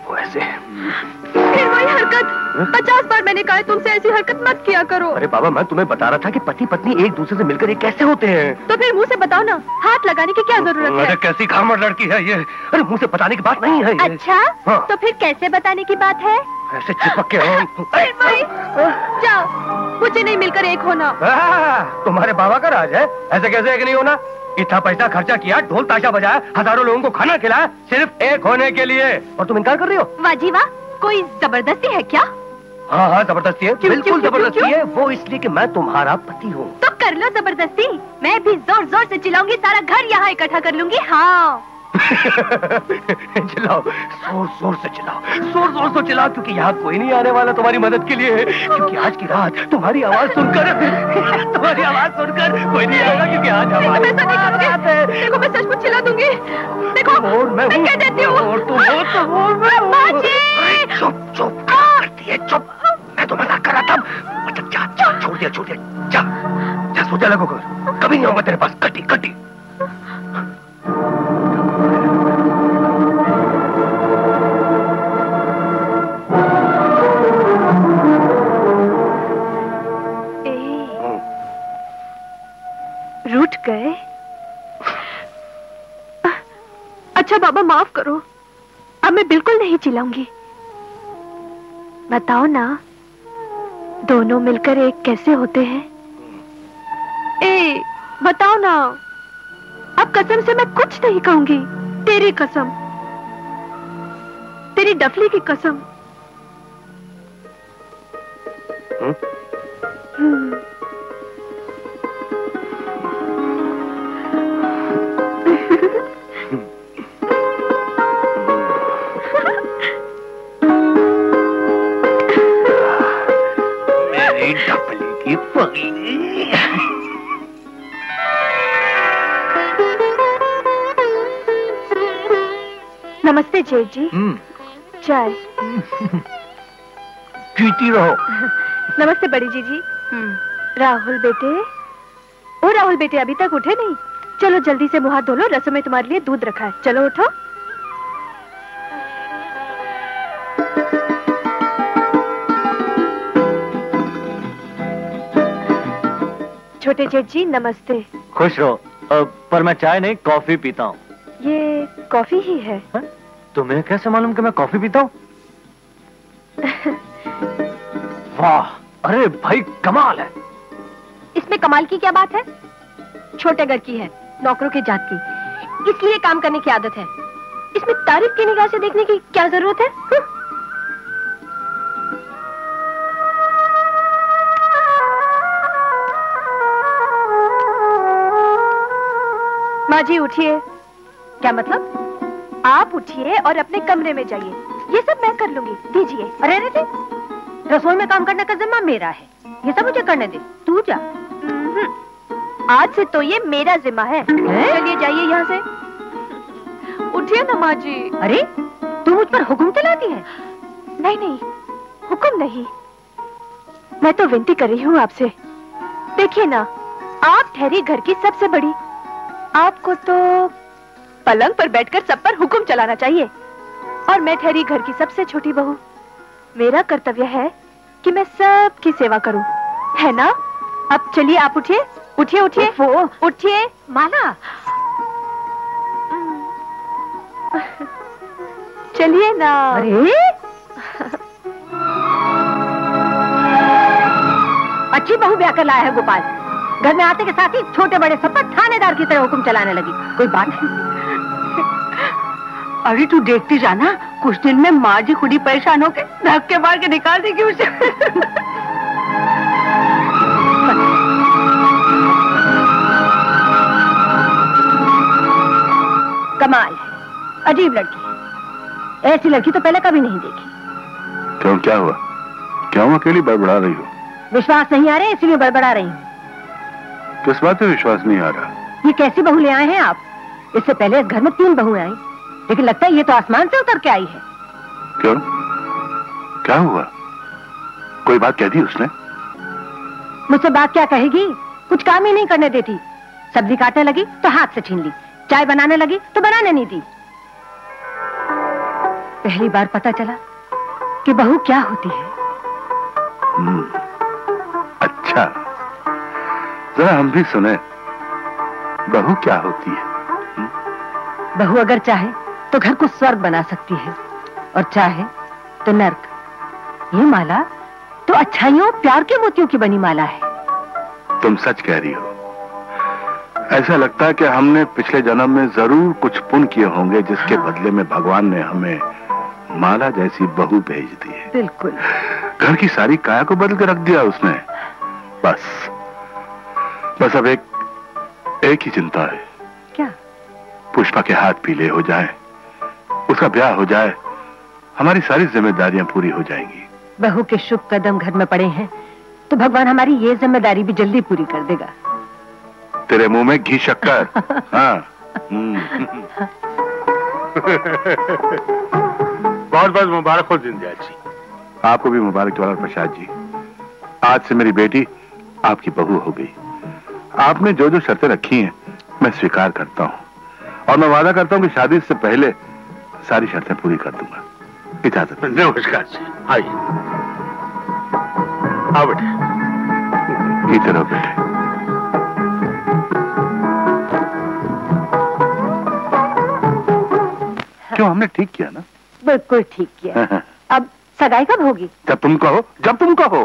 [SPEAKER 20] वो ऐसे
[SPEAKER 4] फिर वही हरकत। पचास बार मैंने कहा तुमसे ऐसी हरकत मत किया करो।
[SPEAKER 20] अरे बाबा मैं तुम्हें बता रहा था कि पति पत्नी एक दूसरे से मिलकर एक कैसे होते हैं?
[SPEAKER 4] तो फिर मुँह से बताओ ना हाथ लगाने की क्या ज़रूरत
[SPEAKER 20] अरे
[SPEAKER 4] है
[SPEAKER 20] कैसी खामड़ लड़की है ये। अरे मुँह से बताने की बात नहीं है ये।
[SPEAKER 4] अच्छा
[SPEAKER 20] हाँ।
[SPEAKER 4] तो फिर कैसे बताने की बात है?
[SPEAKER 20] ऐसे चिपक के
[SPEAKER 4] जाओ मुझे नहीं मिलकर एक होना।
[SPEAKER 20] तुम्हारे बाबा का राज है। ऐसे कैसे एक नहीं होना? इतना पैसा खर्चा किया ढोल ताशा बजाया हज़ारों लोगों को खाना खिलाया सिर्फ़ एक होने के लिए। और तुम इनकार कर रही हो?
[SPEAKER 4] वाजी वाह कोई ज़बरदस्ती है क्या?
[SPEAKER 20] हाँ हाँ ज़बरदस्ती है
[SPEAKER 4] क्यों,
[SPEAKER 20] बिल्कुल ज़बरदस्ती है वो इसलिए कि मैं तुम्हारा पति हूँ।
[SPEAKER 4] तो कर लो ज़बरदस्ती मैं भी ज़ोर ज़ोर से चिल्लाऊँगी सारा घर यहाँ इकट्ठा कर लूँगी हाँ।
[SPEAKER 20] चिल्लाओ ज़ोर ज़ोर से चिल्लाओ ज़ोर ज़ोर से चिल्लाओ क्योंकि यहाँ कोई नहीं आने वाला तुम्हारी मदद के लिए। क्योंकि आज की रात तुम्हारी आवाज़ सुनकर तुम्हारी आवाज़ सुनकर कोई नहीं आएगा क्योंकि आज
[SPEAKER 4] देखो
[SPEAKER 20] हमारी
[SPEAKER 4] मैं ऐसा नहीं करूँगी देखो मैं सचमुच चिल्ला दूँगी। देखो
[SPEAKER 20] और मैं हूँ
[SPEAKER 4] कह देती हूँ।
[SPEAKER 20] और तुम हो तुम हो मैं हूँ। चुप चुप करती है चुप। मैं तो मज़ाक कर रहा था। अच्छा जा जा छोड़ दिया छोड़ दिया। जा जा सोचा लगो कर कभी नहीं आऊँगा तेरे पास। कटी कटी। उठ गए।
[SPEAKER 4] अच्छा बाबा माफ़ करो। अब मैं बिल्कुल नहीं चिल्लाऊँगी। बताओ ना दोनों मिलकर एक कैसे होते हैं? ए बताओ ना अब कसम से मैं कुछ नहीं कहूँगी। तेरी कसम। तेरी डफली की कसम। हुँ? हुँ।
[SPEAKER 21] मेरी डपली की पगली।
[SPEAKER 4] नमस्ते जेठ जी चाय।
[SPEAKER 21] जीती रहो।
[SPEAKER 4] नमस्ते बड़ी जी। जी राहुल बेटे। ओ राहुल बेटे अभी तक उठे नहीं? चलो जल्दी से मुँह हाथ धो लो रसों में तुम्हारे लिए दूध रखा है। चलो उठो। छोटे जेठ जी नमस्ते।
[SPEAKER 22] खुश रहो। पर मैं चाय नहीं कॉफ़ी पीता हूँ।
[SPEAKER 4] ये कॉफ़ी ही। है?
[SPEAKER 22] तुम्हें कैसे मालूम कि मैं कॉफ़ी पीता हूँ? वाह अरे भाई कमाल है।
[SPEAKER 4] इसमें कमाल की क्या बात है? छोटे घर की है। नौकरों के जात की। इसलिए काम करने की आदत है। इसमें तारीफ़ की निगाह से देखने की क्या ज़रूरत है? हम्म। माँ जी, उठिए। क्या मतलब? आप उठिए और अपने कमरे में जाइए। ये सब मैं कर लूँगी। दीजिए।
[SPEAKER 19] अरे अरे। रसोई में काम करने का जिम्मा मेरा है। ये सब मुझे करने दे। तू जा।
[SPEAKER 4] आज से तो ये मेरा जिम्मा है। चलिए जाइए यहाँ से। उठिए ना माँ जी
[SPEAKER 19] अरे तू मुझ पर हुक्म चलाती है?
[SPEAKER 4] नहीं नहीं हुक्म नहीं। मैं तो विनती कर रही हूँ आपसे। देखिए ना आप ठहरी घर की सबसे बड़ी। आपको तो पलंग पर बैठकर सब पर हुक्म चलाना चाहिए। और मैं ठहरी घर की सबसे छोटी बहू। मेरा कर्तव्य है कि मैं सबकी सेवा करूँ। है ना? अब चलिए आप उठिए उठिए उठिए। वो उठिए। माला। चलिए ना।
[SPEAKER 19] अरे। अच्छी बहू ब्याह कर लाया है गोपाल। घर में आते के साथ ही छोटे बड़े सब पर थानेदार की तरह हुक्म चलाने लगी। कोई बात नहीं।
[SPEAKER 23] अरे तू देखती जाना कुछ दिन में माँ जी खुद ही परेशान होके धक्के मार के निकाल देगी उसे।
[SPEAKER 19] कमाल है। अजीब लड़की है। ऐसी लड़की तो पहले कभी नहीं देखी।
[SPEAKER 2] क्यों क्या हुआ? क्यों अकेली बड़बड़ा रही हो?
[SPEAKER 19] विश्वास नहीं आ रहा इसलिए बड़बड़ा रही हूँ।
[SPEAKER 2] किस बात पे विश्वास नहीं आ रहा?
[SPEAKER 19] ये कैसी बहू ले आए हैं आप? इससे पहले इस घर में तीन बहुएँ आई। लेकिन लगता है ये तो आसमान से उतर के आई है।
[SPEAKER 2] क्यों? क्या हुआ? कोई बात कह दी उसने?
[SPEAKER 19] मुझसे बात क्या कहेगी? कुछ काम ही नहीं करने देती। सब्ज़ी काटने लगी तो हाथ से छीन ली। चाय बनाने लगी तो बनाने नहीं दी। पहली बार पता चला कि बहू क्या होती है।
[SPEAKER 2] हम्म, अच्छा। जरा हम भी सुने बहू क्या होती है?
[SPEAKER 19] बहू अगर चाहे तो घर को स्वर्ग बना सकती है और चाहे तो नर्क। ये माला तो अच्छाइयों प्यार के मोतियों की बनी माला है।
[SPEAKER 2] तुम सच कह रही हो। ऐसा लगता है कि हमने पिछले जन्म में ज़रूर कुछ पुण्य किए होंगे जिसके हाँ। बदले में भगवान ने हमें माला जैसी बहू भेज दी है।
[SPEAKER 19] बिल्कुल।
[SPEAKER 2] घर की सारी काया को बदल के रख दिया उसने। बस। बस अब एक एक ही चिंता है।
[SPEAKER 19] क्या?
[SPEAKER 2] पुष्पा के हाथ पीले हो जाए उसका ब्याह हो जाए हमारी सारी जिम्मेदारियाँ पूरी हो जाएँगी।
[SPEAKER 19] बहू के शुभ कदम घर में पड़े हैं तो भगवान हमारी ये ज़िम्मेदारी भी जल्दी पूरी कर देगा।
[SPEAKER 2] तेरे मुँह में घी शक्कर। हाँ। हम्म।
[SPEAKER 24] बहुत बहुत मुबारक हो ज़िंदगी जी।
[SPEAKER 2] आपको भी मुबारक जवाहर प्रसाद जी। आज से मेरी बेटी आपकी बहू हो गई। आपने जो जो शर्तें रखी हैं मैं स्वीकार करता हूँ। और मैं वादा करता हूँ कि शादी से पहले सारी शर्तें पूरी कर दूँगा। इजाज़त।
[SPEAKER 24] नमस्कार जी। आइए। आओ बेटे।
[SPEAKER 2] रहो बेटे।
[SPEAKER 25] क्यों? हमने ठीक किया ना?
[SPEAKER 19] बिल्कुल ठीक किया। हाँ, हाँ। अब सगाई कब होगी?
[SPEAKER 25] जब तुम कहो जब तुम कहो।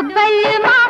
[SPEAKER 26] बलमा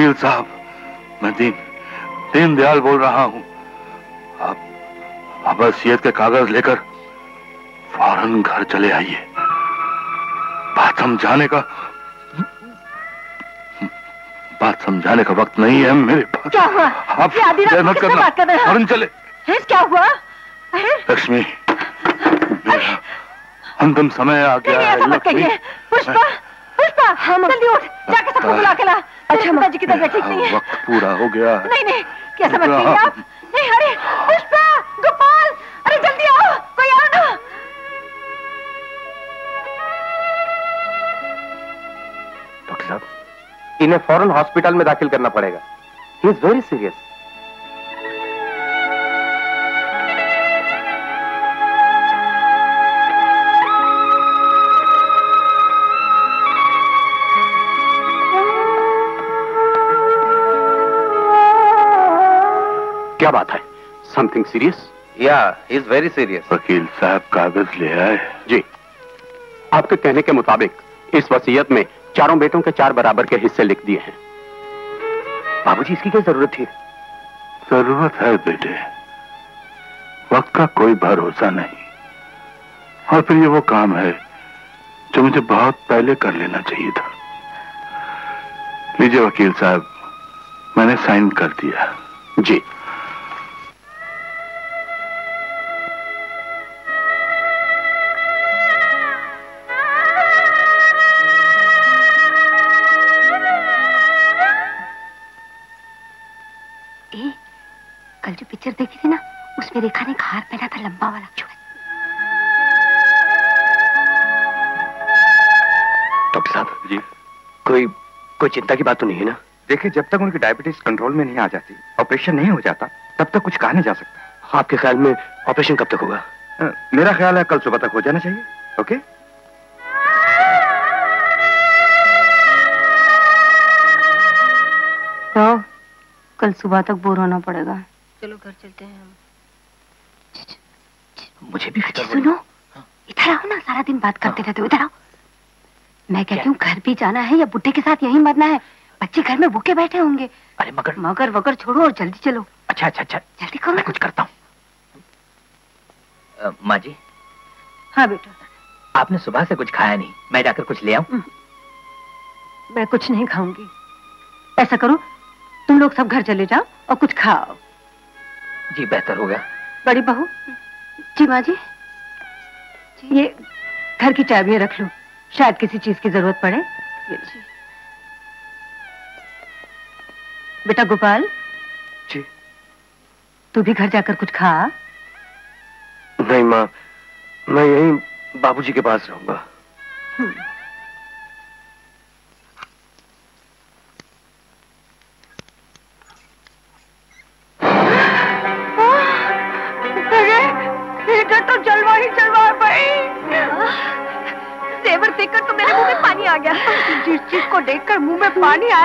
[SPEAKER 2] वकील साहब मैं दीन दीन दयाल बोल रहा हूँ। आप आप वसीयत के कागज़ लेकर फ़ौरन घर चले आइए। बात समझाने का बात समझाने का वक्त नहीं है मेरे पास।
[SPEAKER 27] क्या हुआ?
[SPEAKER 2] आप मत करना
[SPEAKER 27] बात कर रहे हो?
[SPEAKER 2] फ़ौरन चले।
[SPEAKER 27] क्या हुआ?
[SPEAKER 2] लक्ष्मी अंतिम समय आ गया है लक्ष्मी।
[SPEAKER 27] पुष्पा पुष्पा हम जल्दी उठ जाके सबको बुला के ला। अच्छा माता जी की तबीयत ठीक नहीं है।
[SPEAKER 2] वक्त पूरा हो गया। है
[SPEAKER 27] नहीं नहीं क्या समझ रही आप? नहीं अरे पुष्पा गोपाल अरे जल्दी आओ कोई आओ ना
[SPEAKER 28] डॉक्टर साहब इन्हें फ़ौरन हॉस्पिटल में दाखिल करना पड़ेगा। ही इज़ वेरी सीरियस
[SPEAKER 29] क्या बात है? समथिंग सीरियस
[SPEAKER 28] या इज़ वेरी सीरियस
[SPEAKER 2] वकील साहब कागज़ ले आए।
[SPEAKER 29] जी। आपके कहने के मुताबिक इस वसीयत में चारों बेटों के चार बराबर के हिस्से लिख दिए हैं।
[SPEAKER 28] बाबूजी इसकी क्या ज़रूरत थी?
[SPEAKER 2] ज़रूरत है बेटे। वक्त का कोई भरोसा नहीं। और फिर ये वो काम है जो मुझे बहुत पहले कर लेना चाहिए था। लीजिए वकील साहब मैंने साइन कर दिया।
[SPEAKER 29] जी।
[SPEAKER 28] कोई चिंता की बात तो नहीं है ना? देखिए जब तक उनकी डायबिटीज़ कंट्रोल में नहीं आ जाती ऑपरेशन नहीं हो जाता तब तक कुछ कहा नहीं जा सकता। आपके ख्याल में ऑपरेशन कब तक होगा? मेरा ख्याल है कल सुबह तक हो जाना चाहिए ओके?
[SPEAKER 19] तो कल सुबह तक बोर होना पड़ेगा। चलो घर चलते हैं हम।
[SPEAKER 9] मुझे भी फ़िक्र
[SPEAKER 19] सुनो इधर आओ ना सारा दिन बात करते रहते हो इधर आओ। मैं कहती हूँ घर भी जाना है या बुढ़े के साथ यही मरना है? बच्चे घर में भूखे बैठे होंगे।
[SPEAKER 9] अरे मगर
[SPEAKER 19] मगर वगर छोड़ो और जल्दी चलो।
[SPEAKER 9] अच्छा अच्छा अच्छा।
[SPEAKER 19] जल्दी करो।
[SPEAKER 9] मैं कुछ करता हूँ। माँ जी।
[SPEAKER 19] हाँ बेटा।
[SPEAKER 9] आपने सुबह से कुछ खाया नहीं। मैं जाकर कुछ ले आऊँ?
[SPEAKER 19] मैं कुछ नहीं खाऊँगी। ऐसा करो तुम लोग सब घर चले जाओ और कुछ खाओ।
[SPEAKER 9] जी बेहतर होगा
[SPEAKER 19] बड़ी बहू। जी माँ जी। ये घर की चाबियाँ रख लो। शायद किसी चीज़ की ज़रूरत पड़े। बेटा गोपाल?
[SPEAKER 28] जी।
[SPEAKER 19] तू भी घर जाकर कुछ खा?
[SPEAKER 28] नहीं माँ मैं यहीं बाबूजी के पास रहूँगा।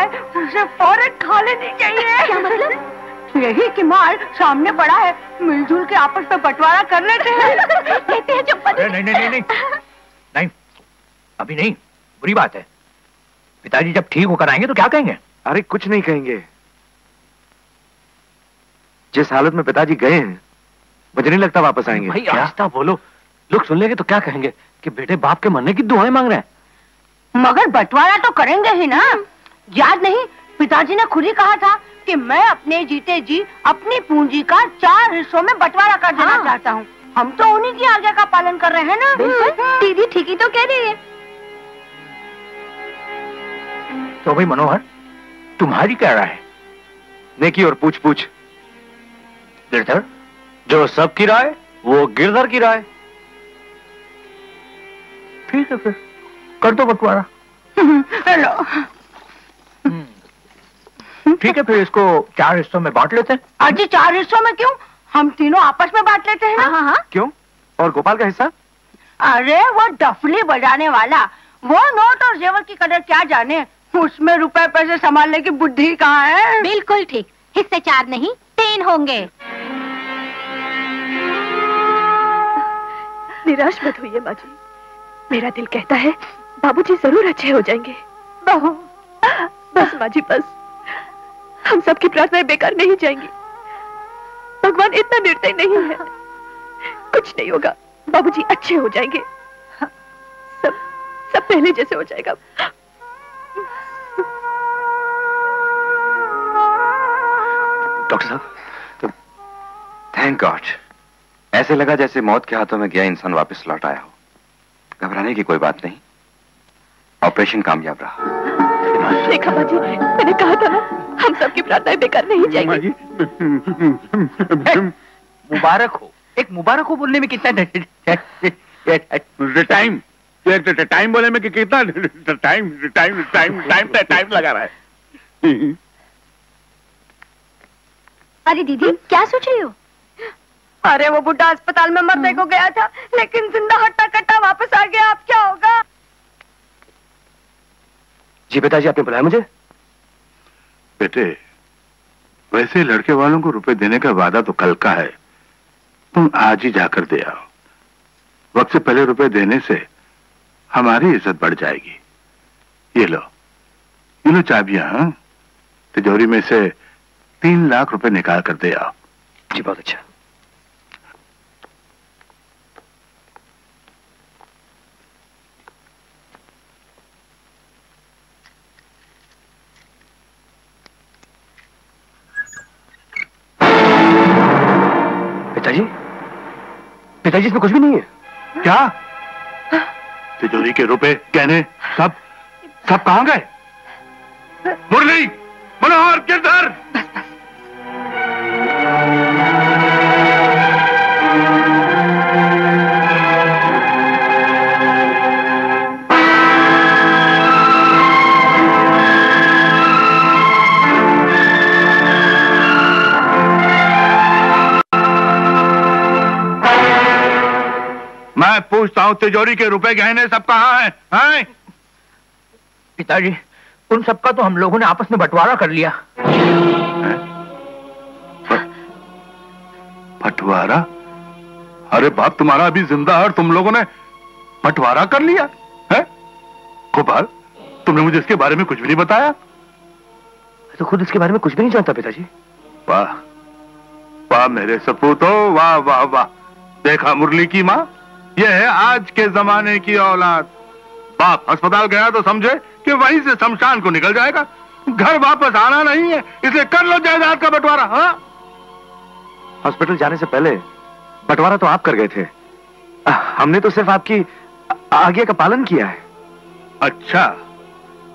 [SPEAKER 27] में पानी आए उसे फ़ौरन खा लेनी चाहिए। क्या मतलब? यही कि माल सामने पड़ा है मिलजुल के आपस में बंटवारा कर लेते हैं लेते हैं
[SPEAKER 9] अरे नहीं नहीं नहीं नहीं। नहीं अभी नहीं बुरी बात है। पिताजी जब ठीक होकर आएँगे तो क्या कहेंगे?
[SPEAKER 20] अरे कुछ नहीं कहेंगे। जिस हालत में पिताजी गए हैं मुझे नहीं लगता वापस आएँगे।
[SPEAKER 30] भाई आहिस्ता बोलो। लोग सुन लेंगे तो क्या कहेंगे कि बेटे बाप के मरने की दुआएँ मांग रहे हैं।
[SPEAKER 27] मगर बंटवारा तो करेंगे ही ना। याद नहीं पिताजी ने खुद ही कहा था कि मैं अपने जीते जी अपनी पूंजी का चार हिस्सों में बंटवारा कर देना हाँ। चाहता हूँ। हम तो उन्हीं की आज्ञा का पालन कर रहे हैं ना?
[SPEAKER 15] दीदी ठीक ही तो कह रही है।
[SPEAKER 9] तो भाई मनोहर तुम्हारी क्या राय है?
[SPEAKER 20] नेकी और पूछ पूछ
[SPEAKER 9] गिरधर
[SPEAKER 30] जो सबकी राय वो गिरधर की राय।
[SPEAKER 9] ठीक है फिर कर दो बंटवारा। ठीक है फिर इसको चार हिस्सों में बांट लेते हैं।
[SPEAKER 27] अजी चार हिस्सों में क्यों? हम तीनों आपस में बांट लेते हैं हाँ हाँ
[SPEAKER 20] क्यों? और गोपाल का हिस्सा?
[SPEAKER 27] अरे वो डफली बजाने वाला। वो नोट और जेवर की कदर क्या जाने? उसमें रुपए पैसे संभालने की बुद्धि कहाँ है?
[SPEAKER 15] बिल्कुल ठीक। हिस्से चार नहीं तीन होंगे।
[SPEAKER 4] निराश मत होइए माँ जी मेरा दिल कहता है बाबूजी ज़रूर अच्छे हो जाएँगे। बहू। बस माँ जी बस। हम सबकी प्रार्थनाएँ बेकार नहीं जाएँगी। भगवान इतना निर्दय नहीं है। कुछ नहीं होगा। बाबूजी अच्छे हो जाएँगे। सब सब पहले जैसे हो जाएगा।
[SPEAKER 20] डॉक्टर साहब तो थैंक गॉड ऐसे लगा जैसे मौत के हाथों में गया इंसान वापस लौट आया हो। घबराने की कोई बात नहीं। ऑपरेशन कामयाब रहा।
[SPEAKER 4] देखा माँ जी मैंने कहा था ना हम सबकी प्रार्थनाएँ बेकार नहीं जाएँगी
[SPEAKER 9] मुबारक हो। एक मुबारक हो बोलने में कितना
[SPEAKER 8] टाइम टाइम बोले में कि कितना time time time time time लगा रहा है।
[SPEAKER 15] अरे दीदी क्या सोच रही हो?
[SPEAKER 27] अरे वो बुढ़ा अस्पताल में मरने को गया था लेकिन ज़िंदा हट्टा कट्टा वापस आ गया आप क्या होगा?
[SPEAKER 20] जी पिताजी आपने बुलाया मुझे?
[SPEAKER 2] बेटे वैसे लड़के वालों को रुपए देने का वादा तो कल का है। तुम आज ही जाकर दे आओ। वक्त से पहले रुपए देने से हमारी इज़्ज़त बढ़ जाएगी। ये लो। ये लो चाबियाँ हाँ? तिजोरी में से तीन लाख रुपए निकाल कर दे आओ।
[SPEAKER 20] जी बहुत अच्छा। पिताजी? पिताजी, इसमें कुछ भी नहीं है।
[SPEAKER 2] क्या? तिजोरी के रुपए, गहने, सब सब कहाँ गए? मुरली, मनोहर गिरधर पूछता हूँ तिजोरी के रुपए गहने सब कहाँ हैं हैं?
[SPEAKER 9] पिताजी उन सबका तो हम लोगों ने आपस में बंटवारा कर लिया।
[SPEAKER 2] बंटवारा? अरे बाप तुम्हारा अभी ज़िंदा है और तुम लोगों ने बंटवारा कर लिया है? गोपाल तुमने मुझे इसके बारे में कुछ भी नहीं बताया?
[SPEAKER 20] तो खुद इसके बारे में कुछ भी नहीं जानता पिताजी।
[SPEAKER 2] वाह वाह मेरे सपूतो वाह वाह वाह। देखा मुरली की माँ? यह है आज के जमाने की औलाद। बाप अस्पताल गया तो समझे कि वहीं से शमशान को निकल जाएगा। घर वापस आना नहीं है इसलिए कर लो जायदाद का बंटवारा हाँ?
[SPEAKER 20] हॉस्पिटल जाने से पहले बंटवारा तो आप कर गए थे। हमने तो सिर्फ़ आपकी आज्ञा का पालन किया है।
[SPEAKER 2] अच्छा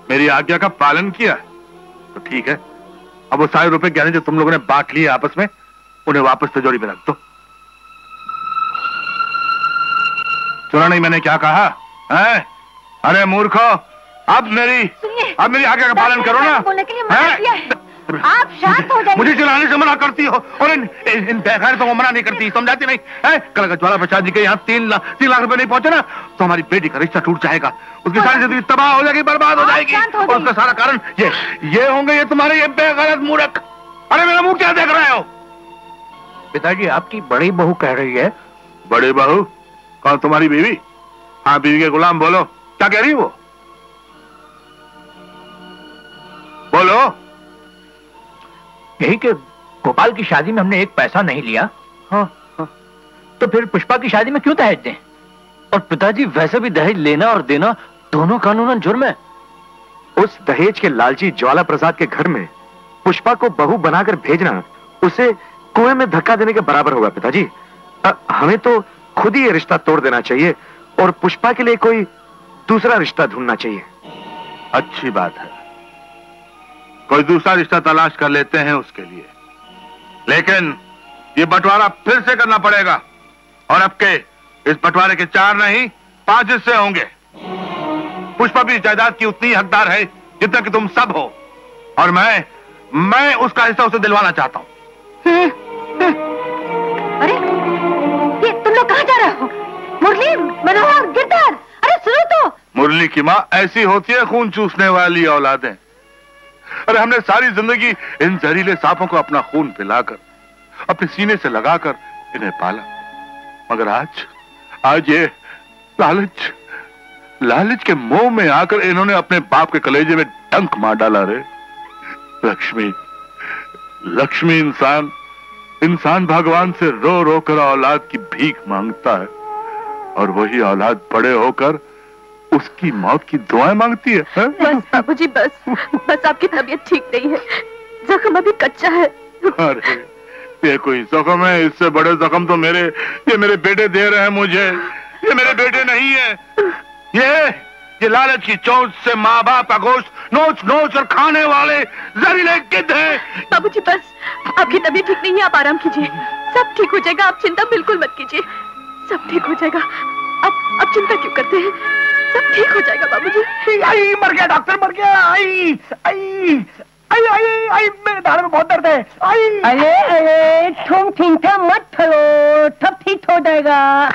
[SPEAKER 2] मेरी आज्ञा का पालन किया तो ठीक है। अब वो सारे रुपए गहने जो तुम लोगों ने बांट लिए आपस में उन्हें वापस तिजोरी में रख दो। सुना नहीं मैंने क्या कहा है? अरे मूर्खो अब मेरी अब मेरी आज्ञा का पालन करो ना।
[SPEAKER 27] बोलने के लिए मना
[SPEAKER 2] हैं?
[SPEAKER 27] किया है। आप शांत हो जाइए।
[SPEAKER 2] मुझे चिल्लाने से मना करती हो और इन इन, इन बेगैरतों को मना नहीं करती समझाती नहीं। है? कल अगर ज्वाला प्रसाद जी के यहाँ तीन लाख तीन लाख रुपए नहीं पहुँचे ना तो हमारी बेटी का रिश्ता टूट जाएगा। उसकी सारी ज़िंदगी तबाह हो जाएगी बर्बाद हो जाएगी। और उसका सारा कारण ये ये होंगे ये तुम्हारे ये बेगैरत मूर्ख। अरे मेरा मुँह क्या देख रहे हो?
[SPEAKER 9] पिताजी आपकी बड़ी बहू कह रही है।
[SPEAKER 2] बड़े बहू? कौन तुम्हारी बीवी। हाँ बीवी के गुलाम बोलो। क्या कह रही वो? बोलो।
[SPEAKER 9] यही कि गोपाल की शादी में हमने एक पैसा नहीं लिया। हाँ, हाँ। तो फिर पुष्पा की शादी में क्यों दहेज दें?
[SPEAKER 22] और पिताजी वैसे भी दहेज लेना और देना दोनों कानूनन जुर्म है।
[SPEAKER 20] उस दहेज के लालची ज्वाला प्रसाद के घर में पुष्पा को बहू बनाकर भेजना उसे कुएँ में धक्का देने के बराबर होगा पिताजी। हमें तो खुद ही ये रिश्ता तोड़ देना चाहिए और पुष्पा के लिए कोई दूसरा रिश्ता ढूंढना चाहिए।
[SPEAKER 2] अच्छी बात है। कोई दूसरा रिश्ता तलाश कर लेते हैं उसके लिए। लेकिन ये बंटवारा फिर से करना पड़ेगा। और अब के इस बंटवारे के चार नहीं पाँच हिस्से होंगे। पुष्पा भी इस जायदाद की उतनी हकदार है जितना कि तुम सब हो। और मैं मैं उसका हिस्सा उसे दिलवाना चाहता हूँ।
[SPEAKER 19] अरे मुरली मनोहर गिरधर अरे, सुनो तो।
[SPEAKER 2] मुरली की माँ, ऐसी होती है खून चूसने वाली औलादें। अरे, हमने सारी ज़िंदगी इन जहरीले सांपों को अपना खून पिलाकर, अपने सीने से लगाकर इन्हें पाला। मगर आज आज ये लालच लालच के मोह में आकर इन्होंने अपने बाप के कलेजे में डंक मार डाला रे। लक्ष्मी लक्ष्मी इंसान इंसान भगवान से रो रो कर औलाद की भीख माँगता है। और वही औलाद बड़े होकर उसकी मौत की दुआएँ मांगती है, है?
[SPEAKER 4] बस बाबूजी बस। बस आपकी तबीयत ठीक नहीं है। जख्म अभी कच्चा है।
[SPEAKER 2] अरे ये कोई जख्म है? इससे बड़े जख्म तो मेरे ये मेरे बेटे दे रहे हैं मुझे। ये मेरे बेटे नहीं है। ये ये लालच की चोट से माँ बाप का गोश्त नोच नोच और खाने वाले जहरीले गिद्ध हैं।
[SPEAKER 4] बाबूजी बस। आपकी तबीयत ठीक नहीं है आप आराम कीजिए। सब ठीक हो जाएगा आप चिंता बिल्कुल मत कीजिए। सब ठीक हो जाएगा। अब अब चिंता क्यों करते हैं? सब ठीक हो जाएगा बाबूजी।
[SPEAKER 6] आई मर गया डॉक्टर मर गया। आई आई आई आई आई मेरे दाढ़ में बहुत दर्द है। आई।
[SPEAKER 19] अरे अरे तुम चिंता मत करो सब ठीक हो जाएगा।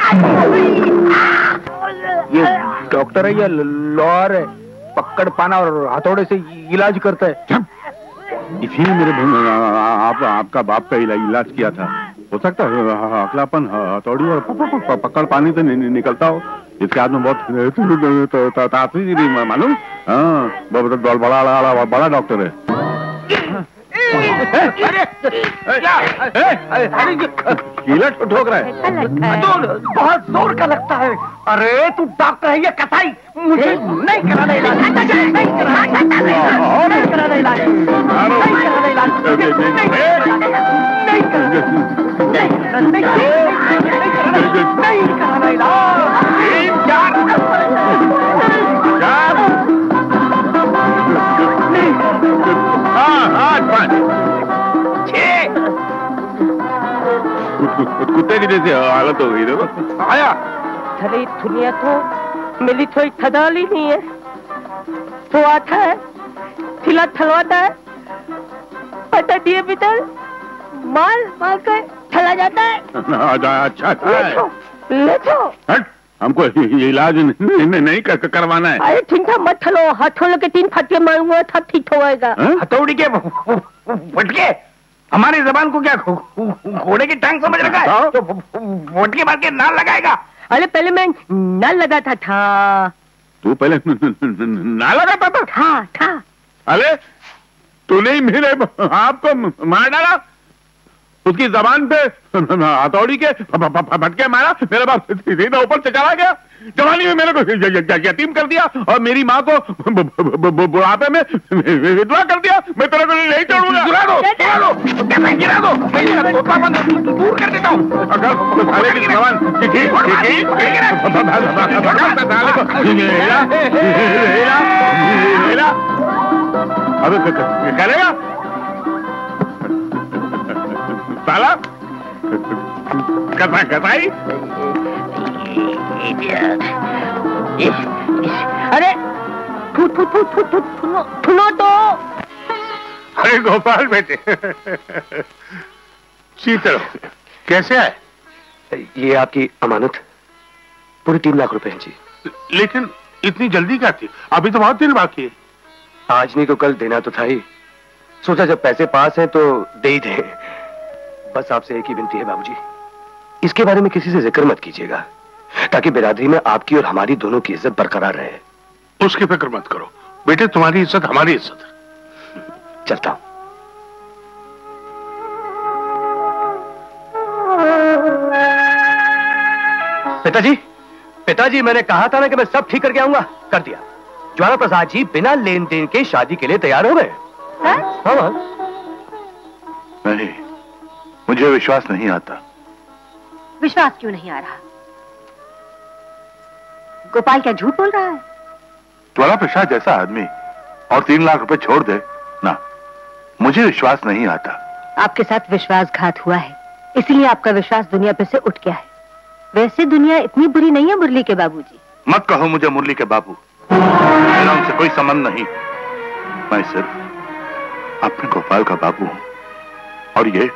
[SPEAKER 6] ये डॉक्टर है या लॉयर है। पकड़ पाना और हथौड़े से इलाज करता है।
[SPEAKER 8] इसी मेरे भ- आप आपका बाप का इलाज किया था। हो सकता है अकलापन हथौड़ी और पकड़ पानी से नि, नि, निकलता हो इसके हाथ में बहुत त- त- तासीर है, मालूम हाँ बहुत बड़ा बड़ा डॉक्टर है कीला ठोक रहा है
[SPEAKER 6] तो बहुत ज़ोर का लगता है अरे तू डॉक्टर है ये कसाई मुझे नहीं कराना इलाज नहीं कराना नहीं कराना इलाज नहीं कराना इलाज नहीं कराना नहीं कराना
[SPEAKER 8] कुत्ते की जैसी हालत हो गई देखो
[SPEAKER 6] आया
[SPEAKER 31] अरे दुनिया तो मिली थोड़ी थदाली नहीं है तो आता है थिला थलवाता है पता दिए भीतर माल माल कर थला जाता है।
[SPEAKER 8] अच्छा अच्छा
[SPEAKER 31] ले
[SPEAKER 8] अच्छा
[SPEAKER 31] तो ले तो
[SPEAKER 8] हट हमको इलाज नहीं, नहीं, नहीं कर- करवाना है।
[SPEAKER 31] अरे चिंता मत थलो हाथों के तीन फटके मारूँगा सब ठीक हो जाएगा।
[SPEAKER 6] हथौड़ी के फटके हमारी जबान को क्या घोड़े की टांग समझ रखा है? जो फटके मार के नाल लगाएगा।
[SPEAKER 31] अरे पहले मैं नल लगाता था।
[SPEAKER 8] तू पहले ना लगाता था?
[SPEAKER 31] था था।
[SPEAKER 8] अरे तूने ही मेरे आपको मार डाला? उसकी जबान पे हथौड़ी के फटके मारा मेरा बाप सीधा ऊपर से चला गया जवानी में मेरे को यतीम कर दिया और मेरी माँ को बुढ़ापे में विधवा कर दिया मैं तेरे को नहीं छोड़ूँगा
[SPEAKER 6] गिरा दो गिरा दो मैं गिरा दो दूर कर देता हूँ
[SPEAKER 8] अगर साले की जबान ठीक ठीक क- करेगा साला? कसा कसाई
[SPEAKER 31] अरे फुट फुट फुट फुट फुट फुनो फुनो तो।
[SPEAKER 8] अरे गोपाल बेटे शीतल कैसे आए?
[SPEAKER 20] ये आपकी अमानत पूरी तीन लाख रुपए हैं जी।
[SPEAKER 8] लेकिन इतनी जल्दी क्या थी? अभी तो बहुत दिन बाकी है।
[SPEAKER 20] आज नहीं तो कल देना तो था ही। सोचा जब पैसे पास हैं तो दे ही दें। बस आपसे एक ही विनती है बाबूजी। इसके बारे में किसी से ज़िक्र मत कीजिएगा ताकि बिरादरी में आपकी और हमारी दोनों की इज़्ज़त बरकरार रहे।
[SPEAKER 8] उसकी फ़िक्र मत करो। बेटे तुम्हारी इज़्ज़त हमारी इज़्ज़त है।
[SPEAKER 20] चलता हूँ। पिताजी पिताजी मैंने कहा था ना कि मैं सब ठीक करके आऊँगा। कर दिया। ज्वाला प्रसाद जी बिना लेन देन के शादी के लिए तैयार हो गए। हाँ? हाँ
[SPEAKER 2] नहीं। मुझे विश्वास नहीं आता।
[SPEAKER 19] विश्वास क्यों नहीं आ रहा? गोपाल क्या झूठ बोल रहा है?
[SPEAKER 2] ज्वाला प्रसाद जैसा आदमी और तीन लाख रुपए छोड़ दे ना मुझे विश्वास नहीं आता।
[SPEAKER 19] आपके साथ विश्वासघात हुआ है इसलिए आपका विश्वास दुनिया पे से उठ गया है। वैसे दुनिया इतनी बुरी नहीं है मुरली के बाबूजी।
[SPEAKER 2] मत कहो मुझे मुरली के बाबू। मेरा उनसे कोई संबंध नहीं। मैं सिर्फ़ अपने गोपाल का बाबू हूँ। और ये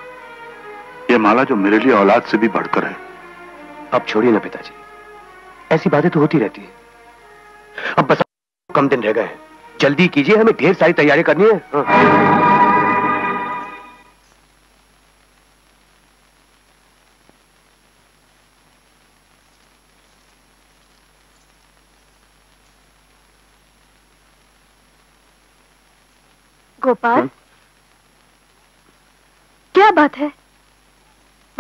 [SPEAKER 2] ये माला जो मेरे लिए औलाद से भी बढ़कर है।
[SPEAKER 20] अब छोड़िए ना पिताजी। ऐसी बातें तो होती रहती है। अब बस कम दिन रह गए जल्दी कीजिए हमें ढेर सारी तैयारी करनी है। हाँ।
[SPEAKER 4] गोपाल? क्या बात है?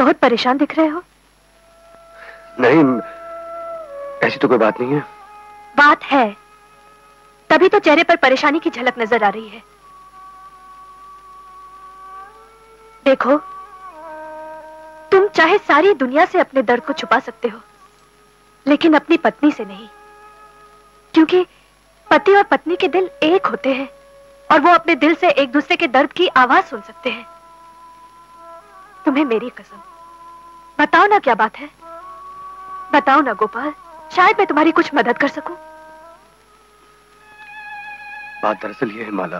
[SPEAKER 4] बहुत परेशान दिख रहे हो?
[SPEAKER 20] नहीं ऐसी तो कोई बात नहीं है।
[SPEAKER 4] बात है। तभी तो चेहरे पर परेशानी की झलक नज़र आ रही है। देखो तुम चाहे सारी दुनिया से अपने दर्द को छुपा सकते हो लेकिन अपनी पत्नी से नहीं। क्योंकि पति और पत्नी के दिल एक होते हैं और वो अपने दिल से एक दूसरे के दर्द की आवाज़ सुन सकते हैं। तुम्हें मेरी कसम। बताओ ना क्या बात है। बताओ ना गोपाल शायद मैं तुम्हारी कुछ मदद कर सकूँ।
[SPEAKER 20] बात दरअसल ये है माला।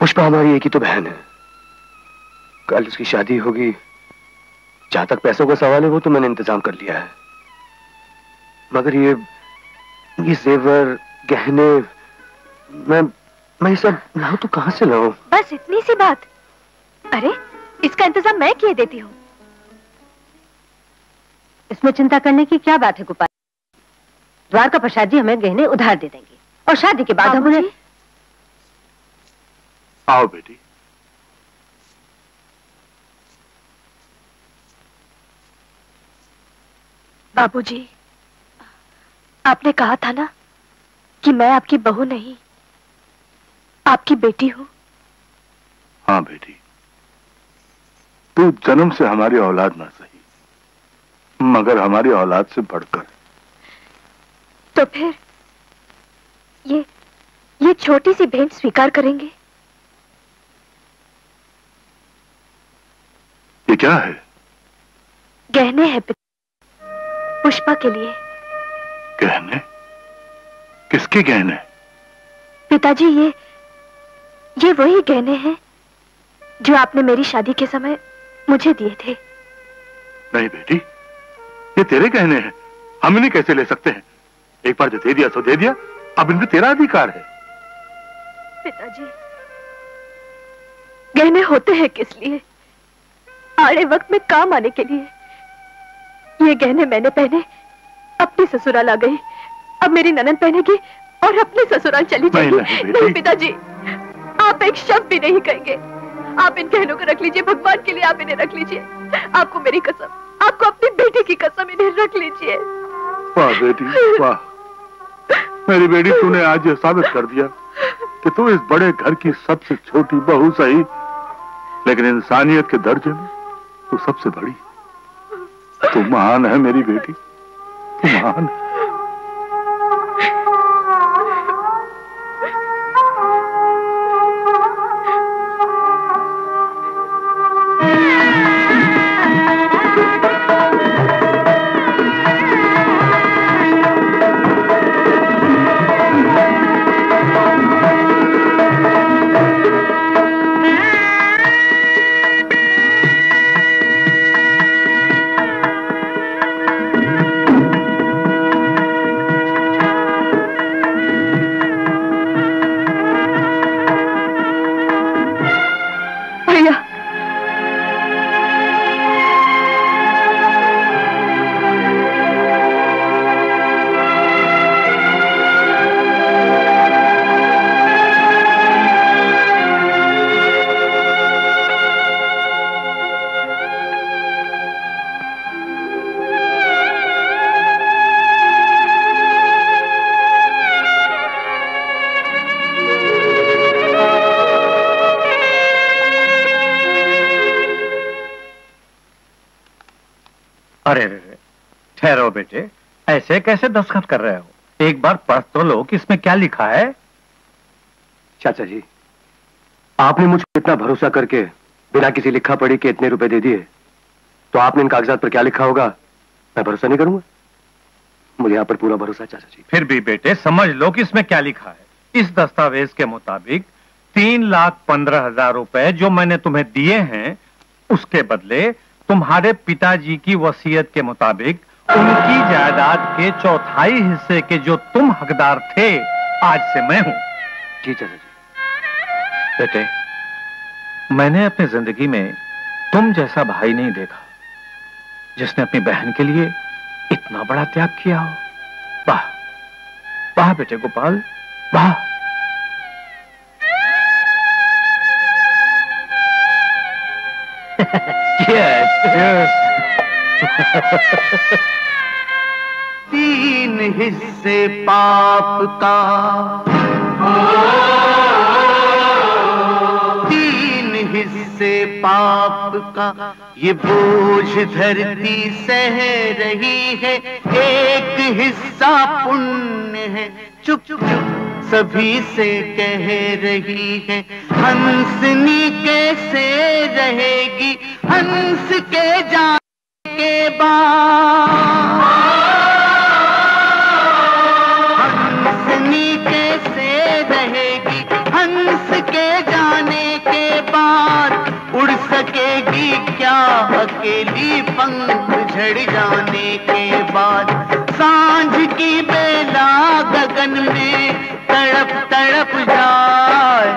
[SPEAKER 20] पुष्पा हमारी एक ही तो बहन है। कल उसकी शादी होगी। जहाँ तक पैसों का सवाल है वो तो मैंने इंतज़ाम कर लिया है। मगर ये ये जेवर गहने मैं मैं ये सब लाऊं तो कहाँ से लाऊं?
[SPEAKER 4] बस इतनी सी बात। अरे इसका इंतज़ाम मैं किए देती हूँ।
[SPEAKER 19] इसमें चिंता करने की क्या बात है गोपाल? द्वारका प्रसाद जी हमें गहने उधार दे देंगे। और शादी के बाद हम उन्हें
[SPEAKER 2] आओ बेटी।
[SPEAKER 4] बाबूजी आपने कहा था ना कि मैं आपकी बहू नहीं आपकी बेटी हूँ।
[SPEAKER 2] हाँ बेटी। तू जन्म से हमारी औलाद ना सही। मगर हमारी औलाद से बढ़कर।
[SPEAKER 4] तो फिर ये ये छोटी सी भेंट स्वीकार करेंगे?
[SPEAKER 2] ये क्या है?
[SPEAKER 4] गहने हैं पिता। पुष्पा के लिए।
[SPEAKER 2] गहने? किसके गहने?
[SPEAKER 4] पिताजी ये ये वही गहने हैं जो आपने मेरी शादी के समय मुझे दिए थे।
[SPEAKER 2] नहीं बेटी ये तेरे गहने हैं। हम इन्हें कैसे ले सकते हैं? एक बार जो दे दिया सो दे दिया। अब इनमें तेरा अधिकार है।
[SPEAKER 4] पिताजी गहने होते हैं किस लिए? आड़े वक्त में काम आने के लिए। ये गहने मैंने पहने अपनी ससुराल आ गई। अब मेरी ननन पहनेगी और अपने ससुराल चली जाएगी।
[SPEAKER 2] नहीं।
[SPEAKER 4] नहीं पिताजी आप एक शब्द भी नहीं कहेंगे। आप इन गहनों को रख लीजिए भगवान के लिए आप इन्हें रख लीजिए। आपको मेरी कसम। आपको अपनी बेटी की कसम इन्हें रख लीजिए।
[SPEAKER 2] वाह बेटी, वाह। मेरी बेटी, तूने आज ये साबित कर दिया कि तू इस बड़े घर की सबसे छोटी बहू सही, लेकिन इंसानियत के दर्जे में तू सबसे बड़ी। तू महान है मेरी बेटी, तू महान है।
[SPEAKER 3] ऐसे कैसे दस्तखत कर रहे हो? एक बार पढ़ तो लो कि इसमें क्या लिखा है।
[SPEAKER 20] चाचा जी आपने मुझ पर इतना भरोसा करके बिना किसी लिखा पढ़ी के इतने रुपए दे दिए तो आपने इन कागजात पर क्या लिखा होगा? मैं भरोसा नहीं करूँगा। मुझे यहाँ पर पूरा भरोसा है चाचा जी।
[SPEAKER 3] फिर भी बेटे समझ लो कि इसमें क्या लिखा है। इस दस्तावेज़ के मुताबिक तीन लाख पंद्रह हज़ार रुपए जो मैंने तुम्हें दिए हैं उसके बदले तुम्हारे पिताजी की वसीयत के मुताबिक उनकी जायदाद के चौथाई हिस्से के जो तुम हकदार थे, आज से मैं हूँ।
[SPEAKER 20] जी, चाचा जी।
[SPEAKER 3] बेटे, मैंने अपनी ज़िंदगी में तुम जैसा भाई नहीं देखा, जिसने अपनी बहन के लिए इतना बड़ा त्याग किया हो। वाह वाह बेटे गोपाल, वाह।
[SPEAKER 32] तीन हिस्से पाप का। तीन हिस्से पाप का। ये बोझ धरती सह रही है, एक हिस्सा पुण्य है। चुप चुप सभी से कह रही है हंसनी कैसे रहेगी, हंस के बाद हंसनी कैसे रहेगी हंस के जाने के बाद उड़ सकेगी क्या? अकेली पंख झड़ जाने के बाद साँझ की बेला गगन में तड़प तड़प जाए।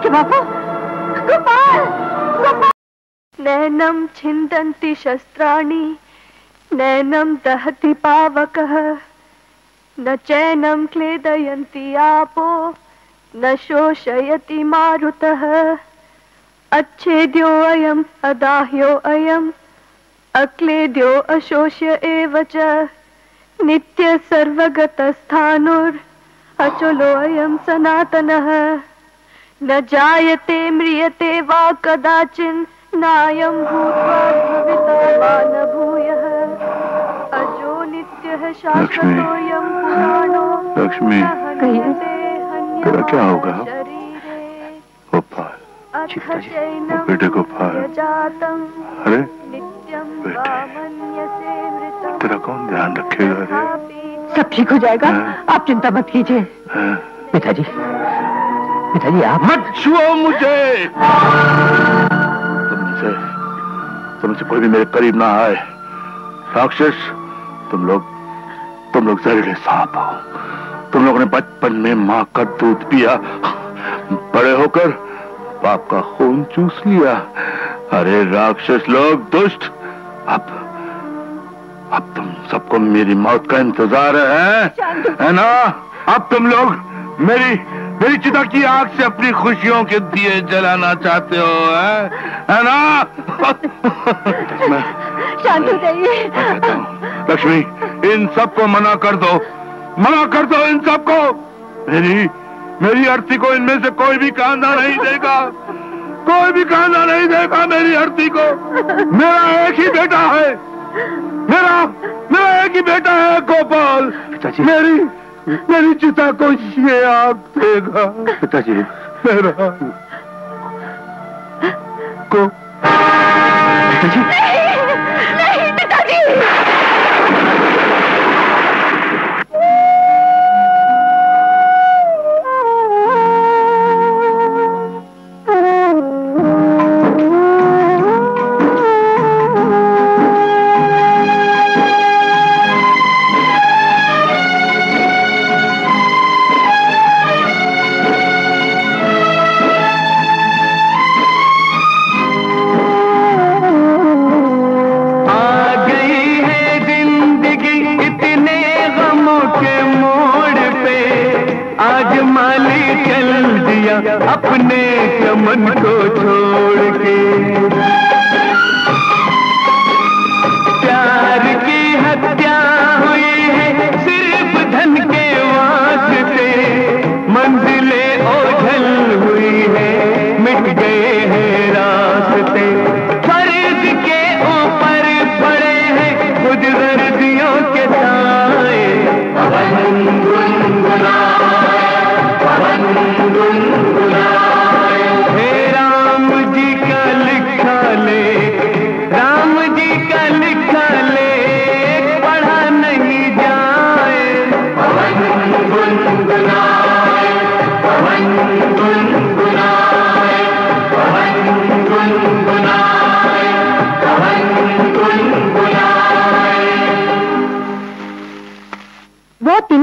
[SPEAKER 32] के
[SPEAKER 4] बापू। गोपाल गोपाल। नैनम छिन्दन्ति शस्त्राणि नैनम दहति पावक। न चैनम क्लेदयन्ति आपो, न शोषयति मारुतः। अच्छेद्यो अयम्, अदाह्यो अयम्, अक्लेद्यो अशोष्य एव च। नित्य सर्वगतस्थानुर्, अचलो अयम् सनातनः। न जायते म्रियते वा कदाचिन् नायं भूत्वा भविता वा न भूयः। अजो नित्यः शाश्वतोऽयं पुराणो
[SPEAKER 2] लक्ष्मी। तेरा क्या होगा? गोपाल बेटे गोपाल। अरे
[SPEAKER 4] मृतं
[SPEAKER 2] तेरा कौन ध्यान रखेगा रे?
[SPEAKER 19] सब ठीक हो जाएगा? आप चिंता मत कीजिए।
[SPEAKER 2] हाँ?
[SPEAKER 19] पिताजी। पिताजी आप।
[SPEAKER 2] मत छुओ मुझे। तुमसे तुमसे कोई भी मेरे करीब ना आए। राक्षस तुम लोग तुम लोग जहरीले सांप हो। तुम लोगों ने बचपन में माँ का दूध पिया। बड़े होकर बाप का खून चूस लिया। अरे राक्षस लोग दुष्ट! अब अब तुम सबको मेरी मौत का इंतज़ार है है ना? अब तुम लोग मेरी मेरी चिता की आग से अपनी खुशियों के दिए जलाना चाहते हो है, है ना?
[SPEAKER 4] शांत हो जाइए।
[SPEAKER 2] लक्ष्मी इन सबको मना कर दो। मना कर दो इन सबको। मेरी मेरी अर्थी को इनमें से कोई भी कांधा नहीं देगा। कोई भी कांधा नहीं देगा मेरी अर्थी को। मेरा एक ही बेटा है। मेरा मेरा एक ही बेटा है गोपाल। मेरी मेरी चिता को ये आप देगा
[SPEAKER 20] पिताजी।
[SPEAKER 2] मेरा को
[SPEAKER 4] पिताजी।
[SPEAKER 33] नहीं,
[SPEAKER 1] नहीं पिताजी।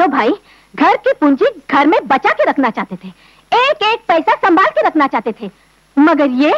[SPEAKER 1] भाई घर की पूंजी घर में बचा के रखना चाहते थे। एक एक पैसा संभाल के रखना चाहते थे। मगर ये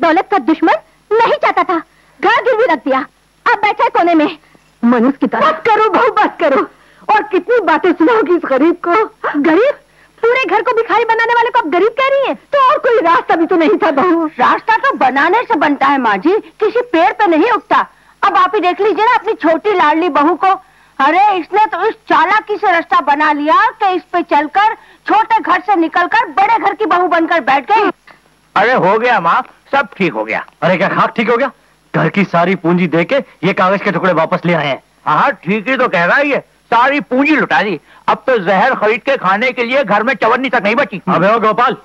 [SPEAKER 1] दौलत का दुश्मन नहीं चाहता था। घर गिरवी रख दिया। अब बैठा है कोने में। मनुष्य की तरह।
[SPEAKER 19] करो बहु बस करो। और कितनी बातें सुनाओगी इस गरीब को।
[SPEAKER 1] गरीब? पूरे घर को भिखारी बनाने वाले को आप गरीब कह रही है?
[SPEAKER 19] तो और कोई रास्ता भी तो नहीं था बहू।
[SPEAKER 27] रास्ता तो बनाने से बनता है माँ जी। किसी पेड़ पे नहीं उगता। अब आप ही देख लीजिए ना अपनी छोटी लाडली बहू को। अरे इसने तो इस चालाकी से रास्ता बना लिया कि इस पे चलकर छोटे घर से निकलकर बड़े घर की बहू बनकर बैठ गई।
[SPEAKER 9] अरे हो गया माँ। सब ठीक हो गया।
[SPEAKER 22] अरे क्या खाक ठीक हो गया? घर की सारी पूंजी दे के ये कागज़ के टुकड़े वापस ले आए हैं।
[SPEAKER 9] हाँ ठीक ही तो कह रहा है ये। सारी पूंजी लुटा दी। अब तो जहर खरीद के खाने के लिए घर में चवन्नी तक नहीं बची।
[SPEAKER 22] अबे ओ गोपाल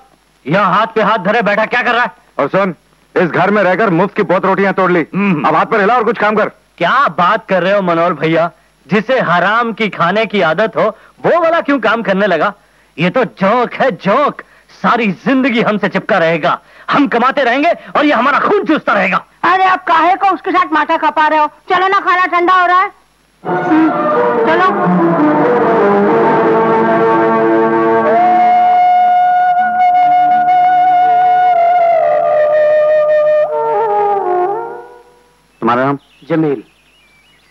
[SPEAKER 22] यहाँ हाथ पे हाथ धरे बैठा क्या कर रहा है?
[SPEAKER 14] और सुन इस घर में रहकर मुफ़्त की बहुत रोटियाँ तोड़ ली। अब हाथ पर हिला और कुछ काम कर।
[SPEAKER 22] क्या बात कर रहे हो मनोहर भैया? जिसे हराम की खाने की आदत हो वो वाला क्यों काम करने लगा? ये तो जोक है जोक। सारी ज़िंदगी हमसे चिपका रहेगा। हम कमाते रहेंगे और ये हमारा खून चूसता रहेगा।
[SPEAKER 27] अरे अब काहे को उसके साथ माथा खपा रहे हो? चलो ना खाना ठंडा हो रहा है। हम्म, चलो।
[SPEAKER 14] तुम्हारा नाम?
[SPEAKER 34] जमील।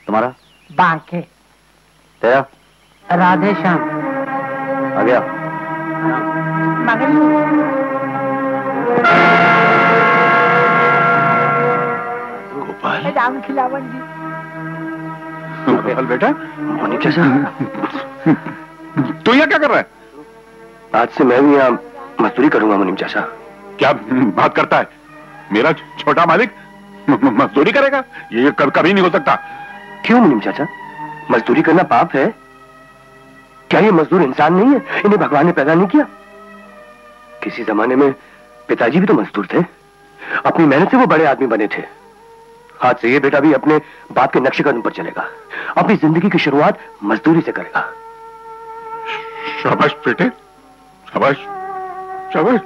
[SPEAKER 14] तुम्हारा?
[SPEAKER 34] बांके।
[SPEAKER 14] तेरा?
[SPEAKER 34] राधे श्याम
[SPEAKER 14] आ गया।
[SPEAKER 2] गोपाल।
[SPEAKER 34] राम खिलावन जी
[SPEAKER 14] गोपाल बेटा
[SPEAKER 20] मोनिक चाचा
[SPEAKER 8] तू यहाँ क्या कर रहा है?
[SPEAKER 20] आज से मैं भी यहाँ मजदूरी करूँगा मुनीम चाचा।
[SPEAKER 8] क्या बात करता है? मेरा छोटा मालिक मजदूरी करेगा? ये कभी नहीं हो सकता।
[SPEAKER 20] क्यों मुनीम चाचा? मजदूरी करना पाप है। क्या ये मजदूर इंसान नहीं है? इन्हें भगवान ने पैदा नहीं किया। किसी जमाने में पिताजी भी तो मजदूर थे। अपनी मेहनत से वो बड़े आदमी बने थे। आज से ये बेटा भी अपने बाप के नक्शे कदम पर चलेगा। अपनी ज़िंदगी की शुरुआत मजदूरी से करेगा।
[SPEAKER 8] शाबाश बेटे। शाबाश। शाबाश।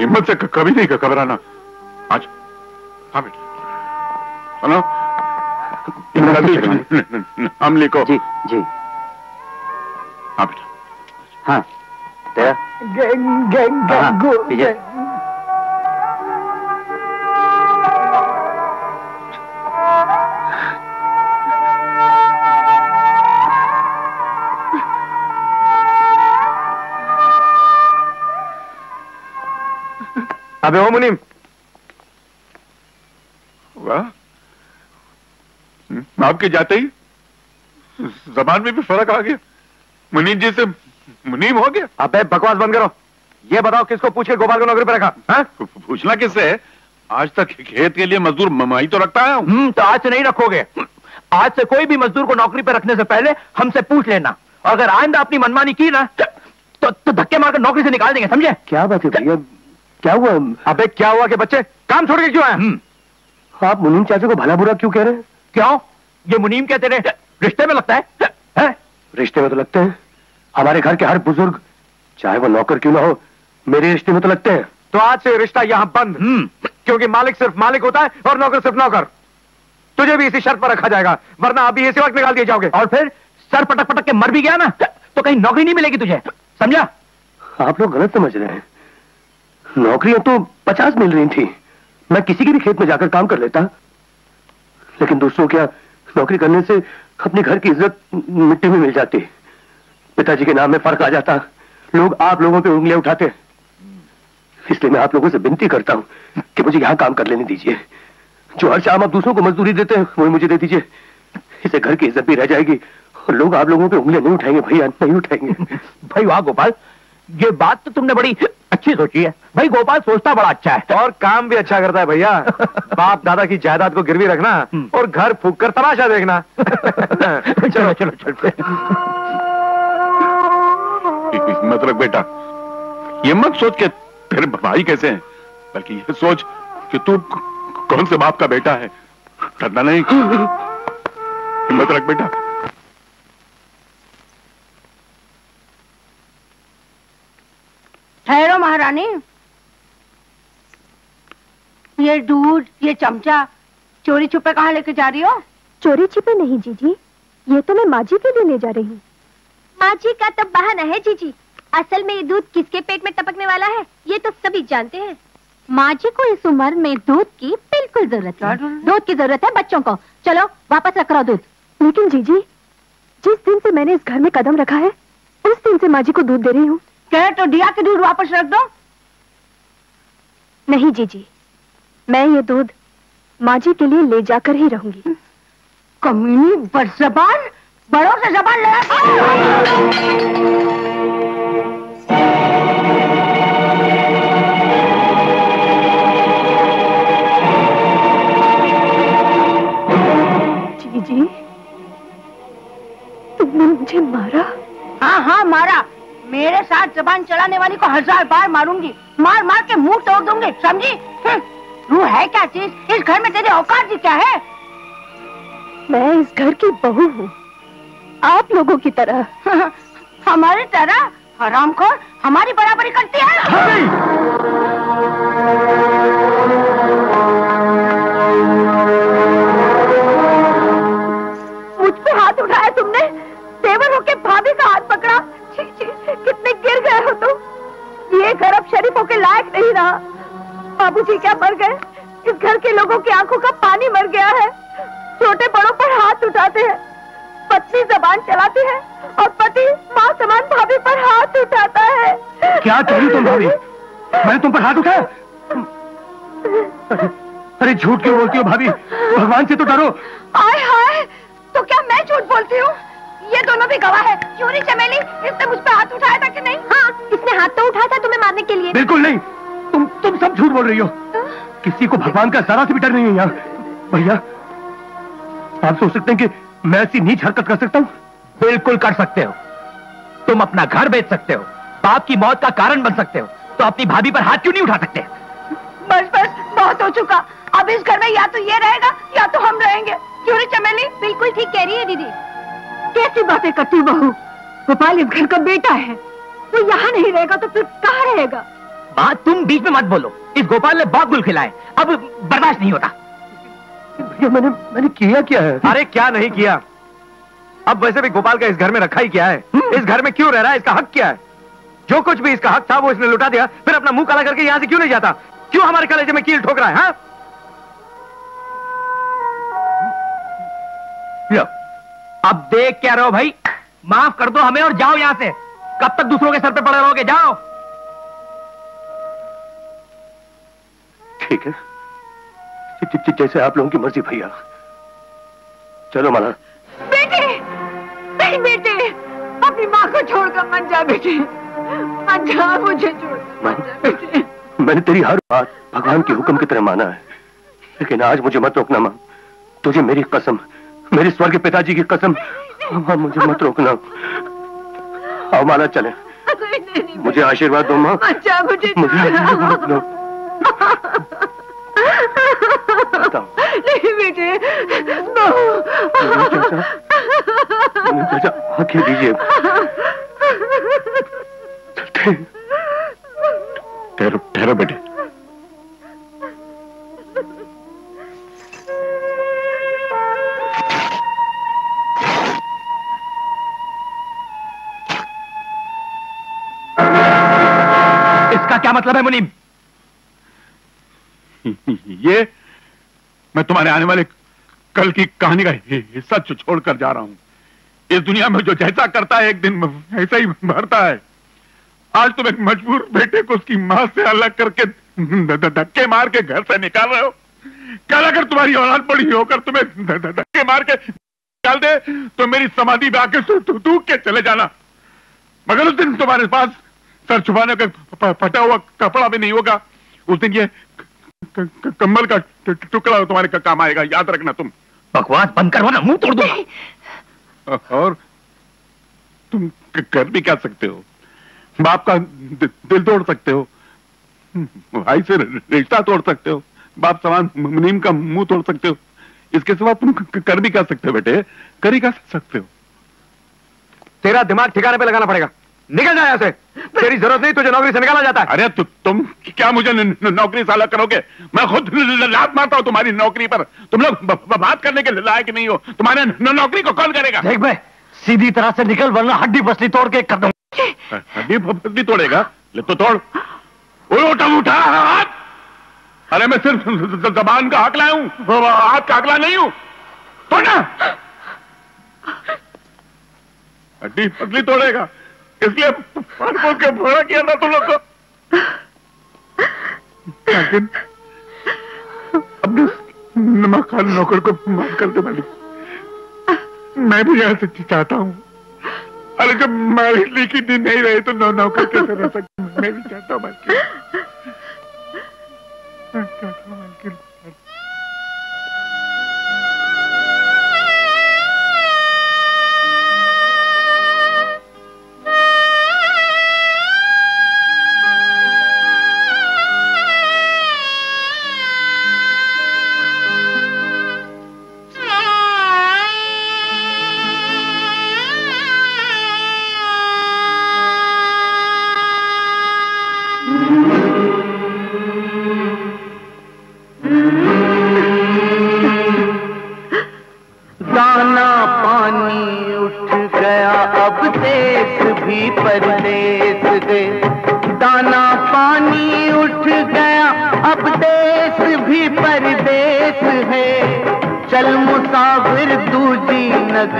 [SPEAKER 8] हिम्मत से कभी नहीं घबराना। आज। हाँ बेटा। जल्दी हम लिखो
[SPEAKER 20] जी जी।
[SPEAKER 8] हाँ बेटा।
[SPEAKER 20] हाँ तेरा?
[SPEAKER 34] गंग गंग
[SPEAKER 20] हाँ, विजय।
[SPEAKER 14] अबे हो मुनीम।
[SPEAKER 8] वाह। आपके जाते ही जबान में भी फ़र्क आ गया। मुनीम जी से मुनीम हो गया।
[SPEAKER 14] अबे बकवास बंद करो। ये बताओ किसको पूछ के गोपाल को नौकरी पे रखा? हाँ?
[SPEAKER 8] पूछना किससे है? आज तक खेत के लिए मजदूर ममाई तो रखता है।
[SPEAKER 9] हम्म तो आज से नहीं रखोगे। आज से कोई भी मजदूर को नौकरी पर रखने से पहले हमसे पूछ लेना। और अगर आइंदा अपनी मनमानी की ना तो, तो धक्के मारकर नौकरी से निकाल देंगे समझे?
[SPEAKER 20] क्या बात है भैया? क्या हुआ?
[SPEAKER 14] अबे क्या हुआ कि बच्चे? काम छोड़ के क्यों आए?
[SPEAKER 20] आप मुनीम चाचा को भला बुरा क्यों कह रहे हैं?
[SPEAKER 9] क्यों? ये मुनीम क्या तेरे रिश्ते में लगता है, है?
[SPEAKER 20] रिश्ते में तो लगते हैं। हमारे घर के हर बुज़ुर्ग चाहे वो नौकर क्यों ना हो मेरे रिश्ते में तो लगते हैं।
[SPEAKER 14] तो आज से रिश्ता यहाँ बंद। क्योंकि मालिक सिर्फ़ मालिक होता है और नौकर सिर्फ़ नौकर। तुझे भी इसी शर्त पर रखा जाएगा वरना अभी इसी वक्त निकाल दिए जाओगे।
[SPEAKER 9] और फिर सर पटक पटक के मर भी गया ना तो कहीं नौकरी नहीं मिलेगी तुझे समझा?
[SPEAKER 20] आप लोग गलत समझ रहे हैं। नौकरियाँ तो पचास मिल रही थी। मैं किसी के भी खेत में जाकर काम कर लेता। लेकिन दोस्तों, क्या नौकरी करने से अपने घर की इज़्ज़त मिट्टी में मिल जाती? पिताजी के नाम में फ़र्क आ जाता। लोग आप लोगों पे उंगलियाँ उठाते। इसलिए मैं आप लोगों से विनती करता हूँ कि मुझे यहाँ काम कर लेने दीजिए। जो हर शाम आप दूसरों को मजदूरी देते हैं, वही मुझे दे दीजिए। इसे घर की इज़्ज़त भी रह जाएगी लोग आप लोगों पे उंगलियाँ नहीं उठाएँगे, भैया, नहीं उठाएँगे।
[SPEAKER 9] भाई वाह, गोपाल। ये बात तो तुमने बड़ी अच्छी सोची है। भाई गोपाल सोचता बड़ा अच्छा है।
[SPEAKER 14] और काम भी अच्छा करता है भैया। बाप दादा की जायदाद को गिरवी रखना और घर फूक कर तमाशा देखना।
[SPEAKER 9] चलो चलो चलो
[SPEAKER 8] हिम्मत रख बेटा ये मत सोच के तेरे भाई कैसे हैं बल्कि ये सोच कि तू कौन से बाप का बेटा है करना नहीं। हिम्मत रख बेटा
[SPEAKER 27] ठहरो महारानी? ये दूध ये चमचा चोरी छुपे कहाँ लेके जा रही हो?
[SPEAKER 4] चोरी छिपे नहीं जीजी। ये तो मैं माजी के लिए ले जा रही हूँ। माजी का तो बहाना है जीजी। असल में ये दूध किसके पेट में टपकने वाला है ये तो सभी जानते हैं। माजी को इस उम्र में दूध की बिल्कुल ज़रूरत है दूध की ज़रूरत है बच्चों को। चलो वापस रख रहा दूध। लेकिन जीजी जिस दिन से मैंने इस घर में कदम रखा है उस दिन से माँ जी को दूध दे रही हूँ।
[SPEAKER 27] कह तो दिया के दूध वापस रख दो।
[SPEAKER 4] नहीं जीजी। मैं ये दूध माजी के लिए ले जाकर ही रहूँगी।
[SPEAKER 27] कमीनी बदजबान बड़ों से जबान लगा
[SPEAKER 4] जीजी तुमने मुझे मारा?
[SPEAKER 27] हाँ हाँ मारा। मेरे साथ जबान चलाने वाली को हज़ार बार मारूँगी। मार मार के मुँह तोड़ दूँगी समझी? तू है क्या चीज़? इस घर में तेरी औकात ही क्या है?
[SPEAKER 4] मैं इस घर की बहू हूँ। आप लोगों की तरह।
[SPEAKER 27] हमारी तरह? हरामखोर हमारी बराबरी करती है?
[SPEAKER 19] मुझ पे हाथ उठाया तुमने। तेवर होके भाभी का हाथ पकड़ा। कितने गिर गए हो तुम? ये घर अब शरीफों के लायक नहीं रहा। बाबूजी क्या मर गए? इस घर के लोगों की आँखों का पानी मर गया है। छोटे बड़ों पर हाथ उठाते हैं। पत्नी जबान चलाती है और पति माँ समान भाभी पर हाथ उठाता है।
[SPEAKER 14] क्या कह रही तुम भाभी? मैंने तुम पर हाथ उठाया। अरे, अरे झूठ क्यों बोलती हो भाभी? भगवान से तो डरो।
[SPEAKER 19] आय हाय तो क्या मैं झूठ बोलती हूँ? ये दोनों भी गवाह है। चोरी चमेली इसने मुझ पे हाथ उठाया था कि नहीं? हाँ इसने हाथ तो उठाया था तुम्हें मारने के लिए।
[SPEAKER 14] बिल्कुल नहीं। तुम तुम सब झूठ बोल रही हो। किसी को भगवान का जरा से भी डर नहीं है यहाँ भैया आप सोच सकते हैं कि मैं ऐसी नीच हरकत कर सकता हूँ?
[SPEAKER 9] बिल्कुल कर सकते हो। तुम अपना घर बेच सकते हो। बाप की मौत का कारण बन सकते हो। तो अपनी भाभी पर हाथ क्यों नहीं उठा सकते?
[SPEAKER 19] बस बस बहुत हो चुका। अब इस घर में या तो ये रहेगा या तो हम रहेंगे। चोरी चमेली बिल्कुल ठीक कह रही है दीदी। कैसी बातें करती हो बहू? गोपाल इस घर का बेटा है। वो यहाँ नहीं रहेगा तो फिर कहाँ रहेगा?
[SPEAKER 9] बात तुम बीच में मत बोलो। इस गोपाल ने बहुत गुल खिलाए। अब बर्दाश्त नहीं होता।
[SPEAKER 14] भैया मैंने मैंने किया क्या है? अरे क्या नहीं किया? अब वैसे भी गोपाल का इस घर में रखा ही क्या है? इस घर में क्यों रह रहा है? इसका हक क्या है? जो कुछ भी इसका हक था वो इसने लुटा दिया। फिर अपना मुँह काला करके यहाँ से क्यों नहीं जाता? क्यों हमारे कलेजे में कील ठोक रहा है हाँ?
[SPEAKER 9] अब देख क्या रहो भाई? माफ़ कर दो हमें और जाओ यहाँ से। कब तक दूसरों के सर पे पड़े रहोगे? जाओ।
[SPEAKER 20] ठीक है। जैसे आप लोगों की मर्ज़ी भैया। चलो माना
[SPEAKER 19] बेटे नहीं बेटे अपनी माँ को छोड़कर मत जा बेटे। मत जा मुझे छोड़।
[SPEAKER 20] माँ मैंने तेरी हर बात भगवान के हुक्म की तरह माना है। लेकिन आज मुझे मत रोकना माँ। तुझे मेरी कसम मेरे स्वर्ग पिताजी की कसम मुझे मत रोकना। आओ माला चले। मुझे आशीर्वाद दो माँ।
[SPEAKER 19] मत मुझे
[SPEAKER 20] मुझे आशीर्वाद दो
[SPEAKER 19] नहीं बेटे।
[SPEAKER 20] चाचा आँखें दीजिए।
[SPEAKER 8] ठहरो ठहरो बेटे।
[SPEAKER 9] इसका क्या मतलब है, मुनीम?
[SPEAKER 8] ये मैं तुम्हारे आने वाले कल की कहानी का हिस्सा छोड़कर जा रहा हूँ। इस दुनिया में जो जैसा करता है, एक दिन ऐसा ही भरता है। आज तुम एक मजबूर बेटे को उसकी माँ से अलग करके धक्के मार के घर से निकाल रहे हो। कल अगर तुम्हारी औलाद पड़ी होकर तुम्हें धक्के मार के निकाल दे तो मेरी समाधि में आके तू के चले जाना। मगर उस दिन तुम्हारे पास सर छुपाने का फटा हुआ कपड़ा भी नहीं होगा। उस दिन ये कम्बल का टुकड़ा तुम्हारे का काम आएगा याद रखना तुम।
[SPEAKER 30] बकवास बंद करवाना मुँह तोड़ दूँगा।
[SPEAKER 8] और तुम कर भी क्या सकते हो? बाप का दिल तोड़ सकते हो। भाई से रिश्ता तोड़ सकते हो। बाप समान मुनीम का मुँह तोड़ सकते हो। इसके सिवा तुम कर भी क्या सकते हो बेटे? कर ही क्या सकते हो?
[SPEAKER 14] तेरा दिमाग ठिकाने पे लगाना पड़ेगा। निकल जा यहाँ से। तेरी ज़रूरत नहीं तुझे नौकरी से निकाला जाता है।
[SPEAKER 8] अरे तु, तुम क्या मुझे न, न, नौकरी साला करोगे? मैं खुद लात मारता हूँ तुम्हारी नौकरी पर। तुम लोग बात करने के लायक नहीं हो। तुम्हारे न, नौकरी को कौन करेगा?
[SPEAKER 22] देख बे सीधी तरह से निकल वरना हड्डी पसली तोड़ के कर दूँगा।
[SPEAKER 8] हड्डी फपड़ी तोड़ेगा? ले तो तोड़। उठा उठा हाथ अरे मैं सिर्फ़ जबान का हकला हूँ। हाथ का हकला नहीं हूँ। तोड़ना हड्डी पसली तोड़ेगा। इसलिए फूट के फोड़ा किया था तुम लोग को। लेकिन अपने नमक नौकर को माफ़ कर दे मालिक। मैं भी यहाँ से चाहता हूँ। अरे जब मालिक लिखी दिन नहीं रहे तो नौ नौकर कैसे रह सकते मैं भी चाहता हूँ।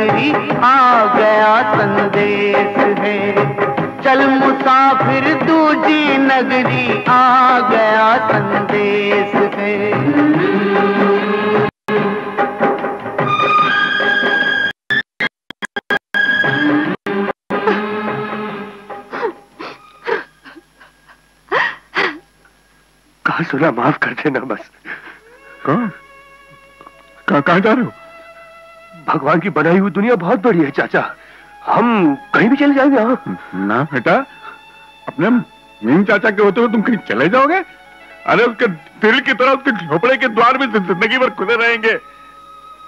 [SPEAKER 1] नगरी आ गया संदेश है। चल मुसाफिर दूजी नगरी आ गया संदेश है।
[SPEAKER 20] कहा सुना माफ़ कर देना बस।
[SPEAKER 8] कहाँ कहाँ कहाँ जा रहे हो?
[SPEAKER 20] भगवान की बनाई हुई दुनिया बहुत बड़ी है चाचा। हम कहीं भी चले जाएँगे हाँ?
[SPEAKER 8] ना बेटा। अपने मीम चाचा के होते हुए तुम कहीं चले जाओगे? अरे उसके दिल की तरह उसके झोपड़े के द्वार भी ज़िंदगी भर खुले रहेंगे।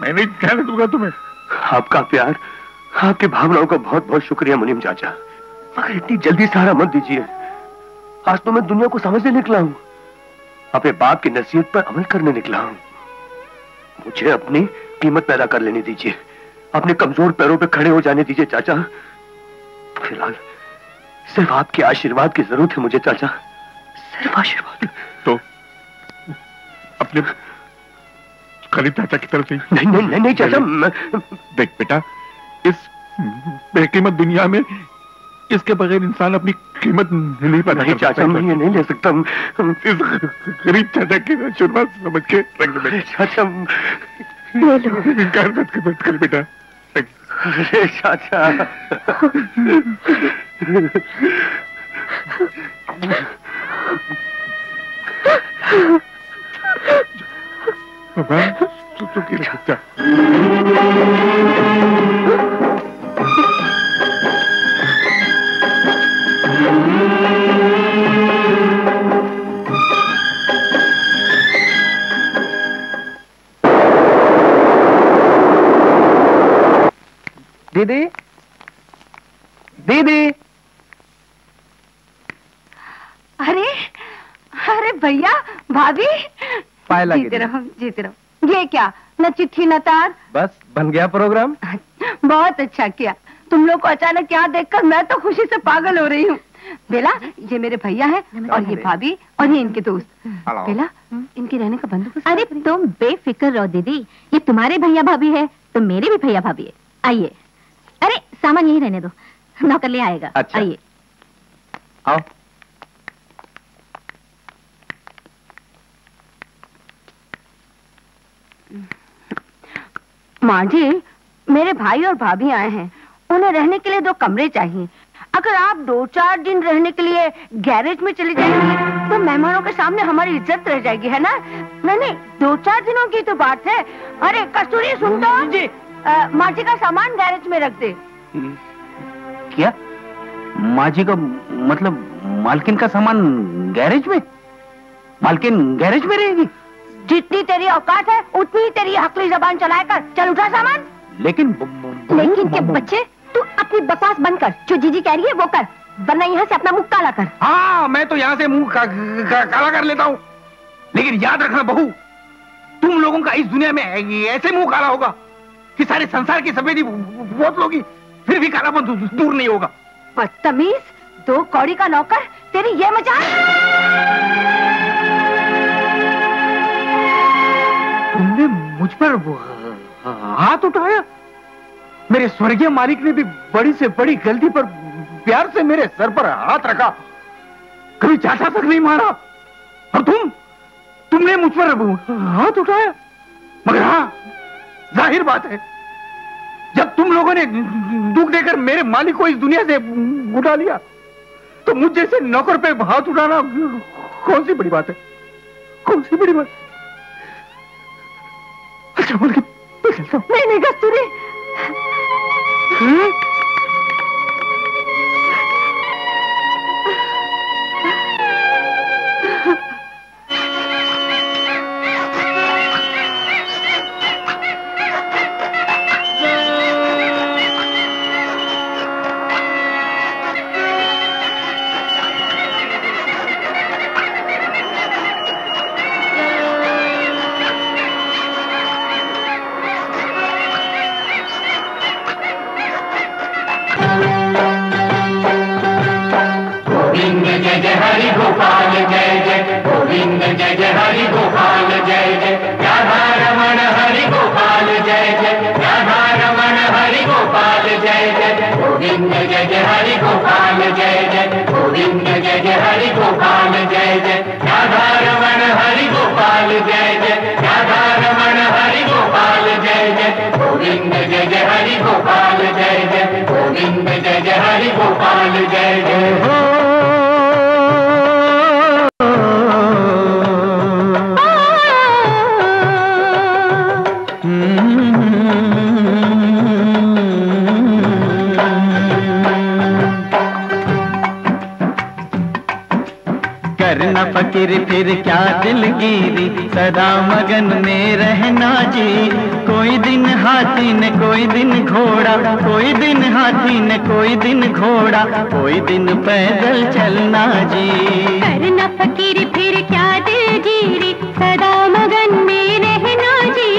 [SPEAKER 8] मैं नहीं कहने दूँगा तुम्हें।
[SPEAKER 20] आपका प्यार आपकी भावनाओं का बहुत बहुत शुक्रिया मुनीम चाचा। मगर इतनी जल्दी सहारा मत दीजिए। आज तो मैं दुनिया को समझने निकला हूँ। अपने बाप की नसीहत पर अमल करने निकला हूँ। मुझे अपनी कीमत पैदा कर लेने दीजिए। अपने कमज़ोर पैरों पे खड़े हो जाने दीजिए चाचा। फ़िलहाल सिर्फ़ आपके आशीर्वाद की ज़रूरत है मुझे चाचा। सिर्फ़ आशीर्वाद?
[SPEAKER 8] तो अपने खलीद चाचा की तरफ़ से
[SPEAKER 20] नहीं नहीं नहीं, नहीं चाचा मैं
[SPEAKER 8] देख बेटा इस बेकीमत दुनिया में इसके बगैर इंसान अपनी कीमत नहीं पता
[SPEAKER 20] नहीं चाचा मैं ये नहीं ले सकता।
[SPEAKER 8] इस गरीब चाचा की आशीर्वाद समझ के रख दे।
[SPEAKER 20] चाचा
[SPEAKER 8] इनकार मत कर मत कर बेटा।
[SPEAKER 20] अरे चाचा।
[SPEAKER 8] बाबा तू तो क्या रखता
[SPEAKER 31] दीदी? दीदी?
[SPEAKER 27] अरे अरे भैया भाभी। जीते रहो जीते रहो। ये क्या न चिट्ठी न तार?
[SPEAKER 31] बस बन गया प्रोग्राम।
[SPEAKER 27] बहुत अच्छा किया। तुम लोग को अचानक यहाँ देखकर मैं तो खुशी से पागल हो रही हूँ। बेला ये मेरे भैया है और ये भाभी और ये इनके दोस्त। बेला इनके रहने का बंदोबस्त
[SPEAKER 15] अरे तुम बेफिक्र रहो दीदी। ये तुम्हारे भैया भाभी है तो मेरे भी भैया भाभी है। आइए। अरे सामान यही रहने दो। नौकर ले आएगा।
[SPEAKER 14] अच्छा।
[SPEAKER 15] आइए।
[SPEAKER 14] आओ।
[SPEAKER 27] माँ जी मेरे भाई और भाभी आए हैं। उन्हें रहने के लिए दो कमरे चाहिए। अगर आप दो चार दिन रहने के लिए गैरेज में चले जाएँगे तो मेहमानों के सामने हमारी इज़्ज़त रह जाएगी है ना? नहीं नहीं दो चार दिनों की तो बात है। अरे कस्तूरी सुन तो। जी। माँ जी का सामान गैरेज में रख दे।
[SPEAKER 6] क्या? माँ जी का मतलब मालकिन का सामान गैरेज में? मालकिन गैरेज में रहेगी?
[SPEAKER 27] जितनी तेरी औकात है उतनी ही तेरी हकली जबान चलाया कर चल उठा सामान।
[SPEAKER 6] लेकिन
[SPEAKER 15] लेकिन के बच्चे तू अपनी बकवास बंद कर। जो जीजी कह रही है वो कर। वरना यहाँ से अपना मुँह काला कर।
[SPEAKER 6] हाँ मैं तो यहाँ से मुँह का, का, काला कर लेता हूँ। लेकिन याद रखना बहू तुम लोगों का इस दुनिया में ऐसे मुँह काला होगा। कि सारे संसार की सफेदी बहुत लोगी फिर भी कालापन दू- दूर नहीं होगा।
[SPEAKER 27] बदतमीज दो कौड़ी का नौकर तेरी ये मज़ाक।
[SPEAKER 6] तुमने मुझ पर वो हाथ उठाया? मेरे स्वर्गीय मालिक ने भी बड़ी से बड़ी गलती पर प्यार से मेरे सर पर हाथ रखा। कभी चाचा तक नहीं मारा। और तुम तुमने मुझ पर हाथ उठाया। मगर हाँ ज़ाहिर बात है जब तुम लोगों ने दुख देकर मेरे मालिक को इस दुनिया से उठा लिया तो मुझ जैसे नौकर पे हाथ उठाना कौन सी बड़ी बात है? कौन सी बड़ी बात? अच्छा बोल के
[SPEAKER 27] नहीं नहीं कस्तूरी।
[SPEAKER 1] गोविंद जय जय हरि गोपाल जय जय करना फकीर, फिर क्या दिलगिरी? सदा मगन में रहना जी। कोई दिन हाथी ने कोई दिन घोड़ा कोई दिन हाथी ने कोई दिन घोड़ा कोई दिन पैदल चलना जी
[SPEAKER 15] करना फकीर फिर क्या दिलगिरी सदा मगन में रहना जी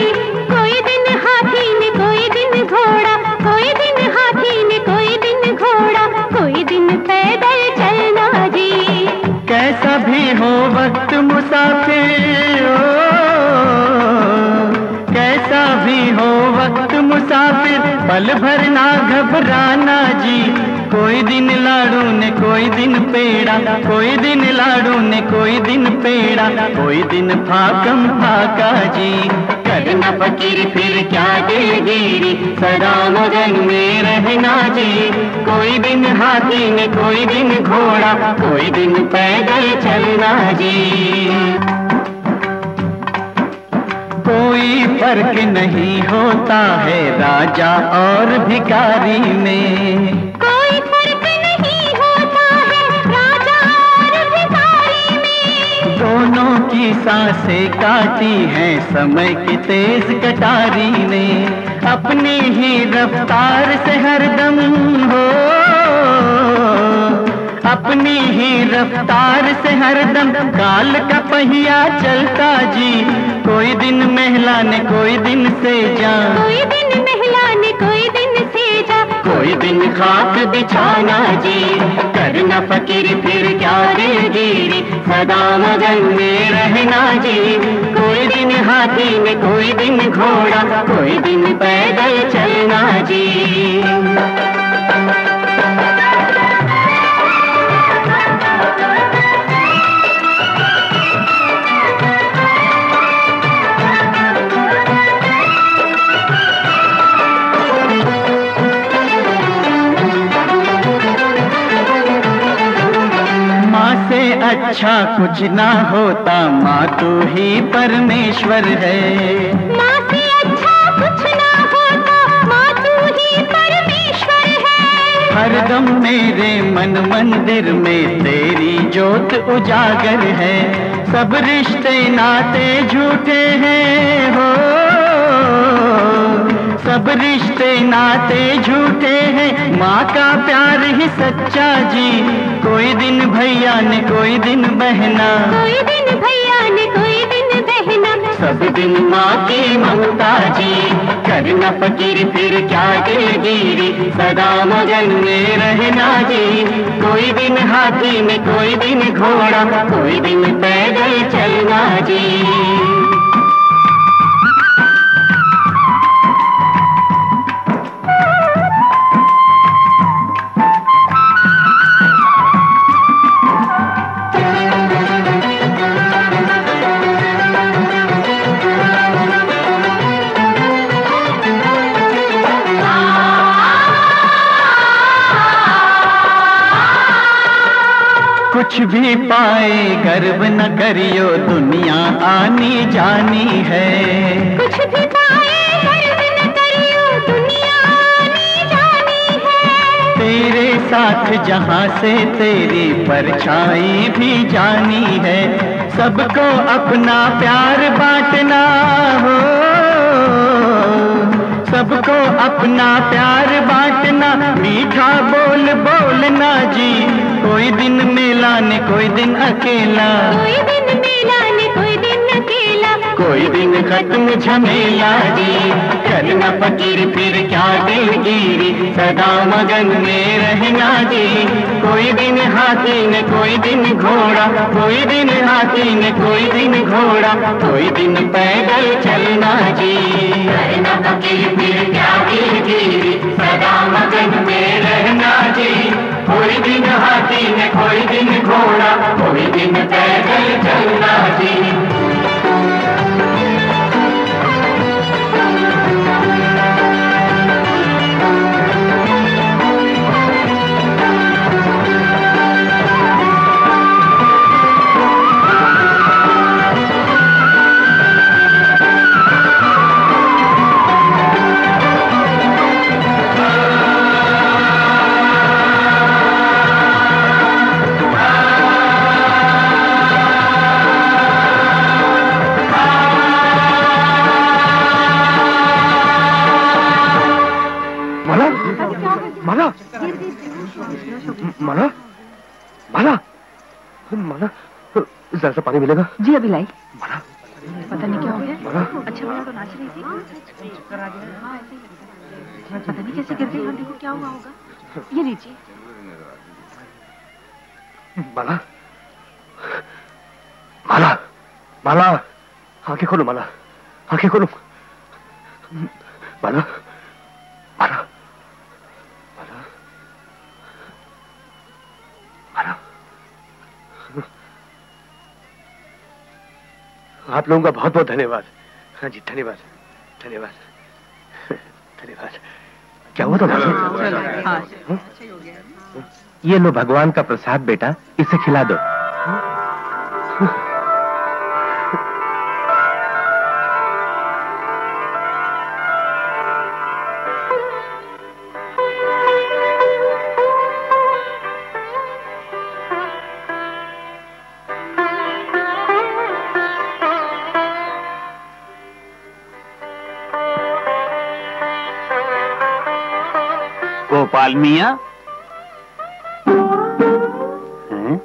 [SPEAKER 15] कोई दिन हाथी ने कोई दिन घोड़ा कोई दिन हाथी ने कोई दिन घोड़ा कोई दिन पैदल चलना जी
[SPEAKER 1] कैसा भी हो वक्त मुसाफिर पल भर ना घबराना जी। कोई दिन लाड़ू ने कोई दिन पेड़ा। कोई दिन लाड़ू ने कोई दिन पेड़ा। कोई दिन फाकम फाका जी। करना फकीर, फिर क्या दिलगिरी सदा मगन में रहना जी। कोई दिन हाथी ने कोई दिन घोड़ा। कोई दिन पैदल चलना जी। कोई फ़र्क नहीं होता है राजा और भिखारी में।
[SPEAKER 15] कोई फ़र्क नहीं होता है राजा और भिखारी में।
[SPEAKER 1] दोनों की साँसें काटी हैं समय की तेज कटारी ने। अपनी ही रफ्तार से हरदम हो। अपनी ही रफ्तार से हरदम काल का पहिया चलता जी। कोई दिन महिला ने कोई दिन से जा।
[SPEAKER 15] कोई दिन महिला ने कोई दिन सेजा
[SPEAKER 1] कोई दिन
[SPEAKER 35] खाक बिछाना जी। करना फकीर फिर क्या दिलगिरी सदा मगन में रहना जी। कोई दिन हाथी में कोई दिन घोड़ा। कोई दिन पैदल चलना जी। अच्छा कुछ ना होता माँ तू ही परमेश्वर है।
[SPEAKER 15] माँ से अच्छा कुछ ना होता माँ तू ही परमेश्वर है।
[SPEAKER 35] हरदम मेरे मन मंदिर में तेरी जोत उजागर है। सब रिश्ते नाते झूठे हैं हो सब रिश्ते नाते झूठे हैं। माँ का प्यार ही सच्चा जी। कोई दिन भैया ने कोई दिन बहना।
[SPEAKER 15] कोई दिन भैया ने कोई दिन बहना।
[SPEAKER 35] सब दिन माँ की ममता जी। करना फकीर फिर क्या दिलगिरी सदा मगन में रहना जी। कोई दिन हाथी में कोई दिन घोड़ा। कोई दिन पैदल चलना जी। कुछ भी पाए गर्व न करियो दुनिया आनी जानी है।
[SPEAKER 15] कुछ भी पाए गर्व न करियो दुनिया आनी जानी है।
[SPEAKER 35] तेरे साथ जहाँ से तेरी परछाई भी जानी है सबको अपना प्यार बांटना हो। सबको अपना प्यार बांटना, मीठा बोल बोलना जी। कोई दिन मेला ने कोई दिन अकेला।
[SPEAKER 15] कोई दिन कोई दिन
[SPEAKER 35] खत्म झमेला जी करना फकीर फिर क्या दिलगिरी सदा मगन में रहना जी। कोई दिन हाथी ने कोई दिन घोड़ा। कोई दिन हाथी ने कोई दिन घोड़ा। कोई दिन पैदल चलना जी। करना फकीर फिर क्या दिलगिरी सदा मगन में रहना जी। कोई दिन हाथी ने कोई दिन घोड़ा। कोई दिन पैदल चलना जी।
[SPEAKER 20] जरा सा पानी मिलेगा?
[SPEAKER 19] जी अभी लाई। पता नहीं क्या हो गया। अच्छा मैं तो नाच रही थी। पता नहीं कैसे गिर गई हाँ, देखो क्या हुआ होगा। ये लीजिए।
[SPEAKER 20] माला। माला। माला। आँखें खोलो माला। आँखें खोलो। माला। माला। आप लोगों का बहुत बहुत धन्यवाद। हाँ जी धन्यवाद। धन्यवाद। धन्यवाद। क्या हुआ था
[SPEAKER 18] ये लो भगवान का प्रसाद बेटा। इसे खिला दो। गोपाल मिया हैं?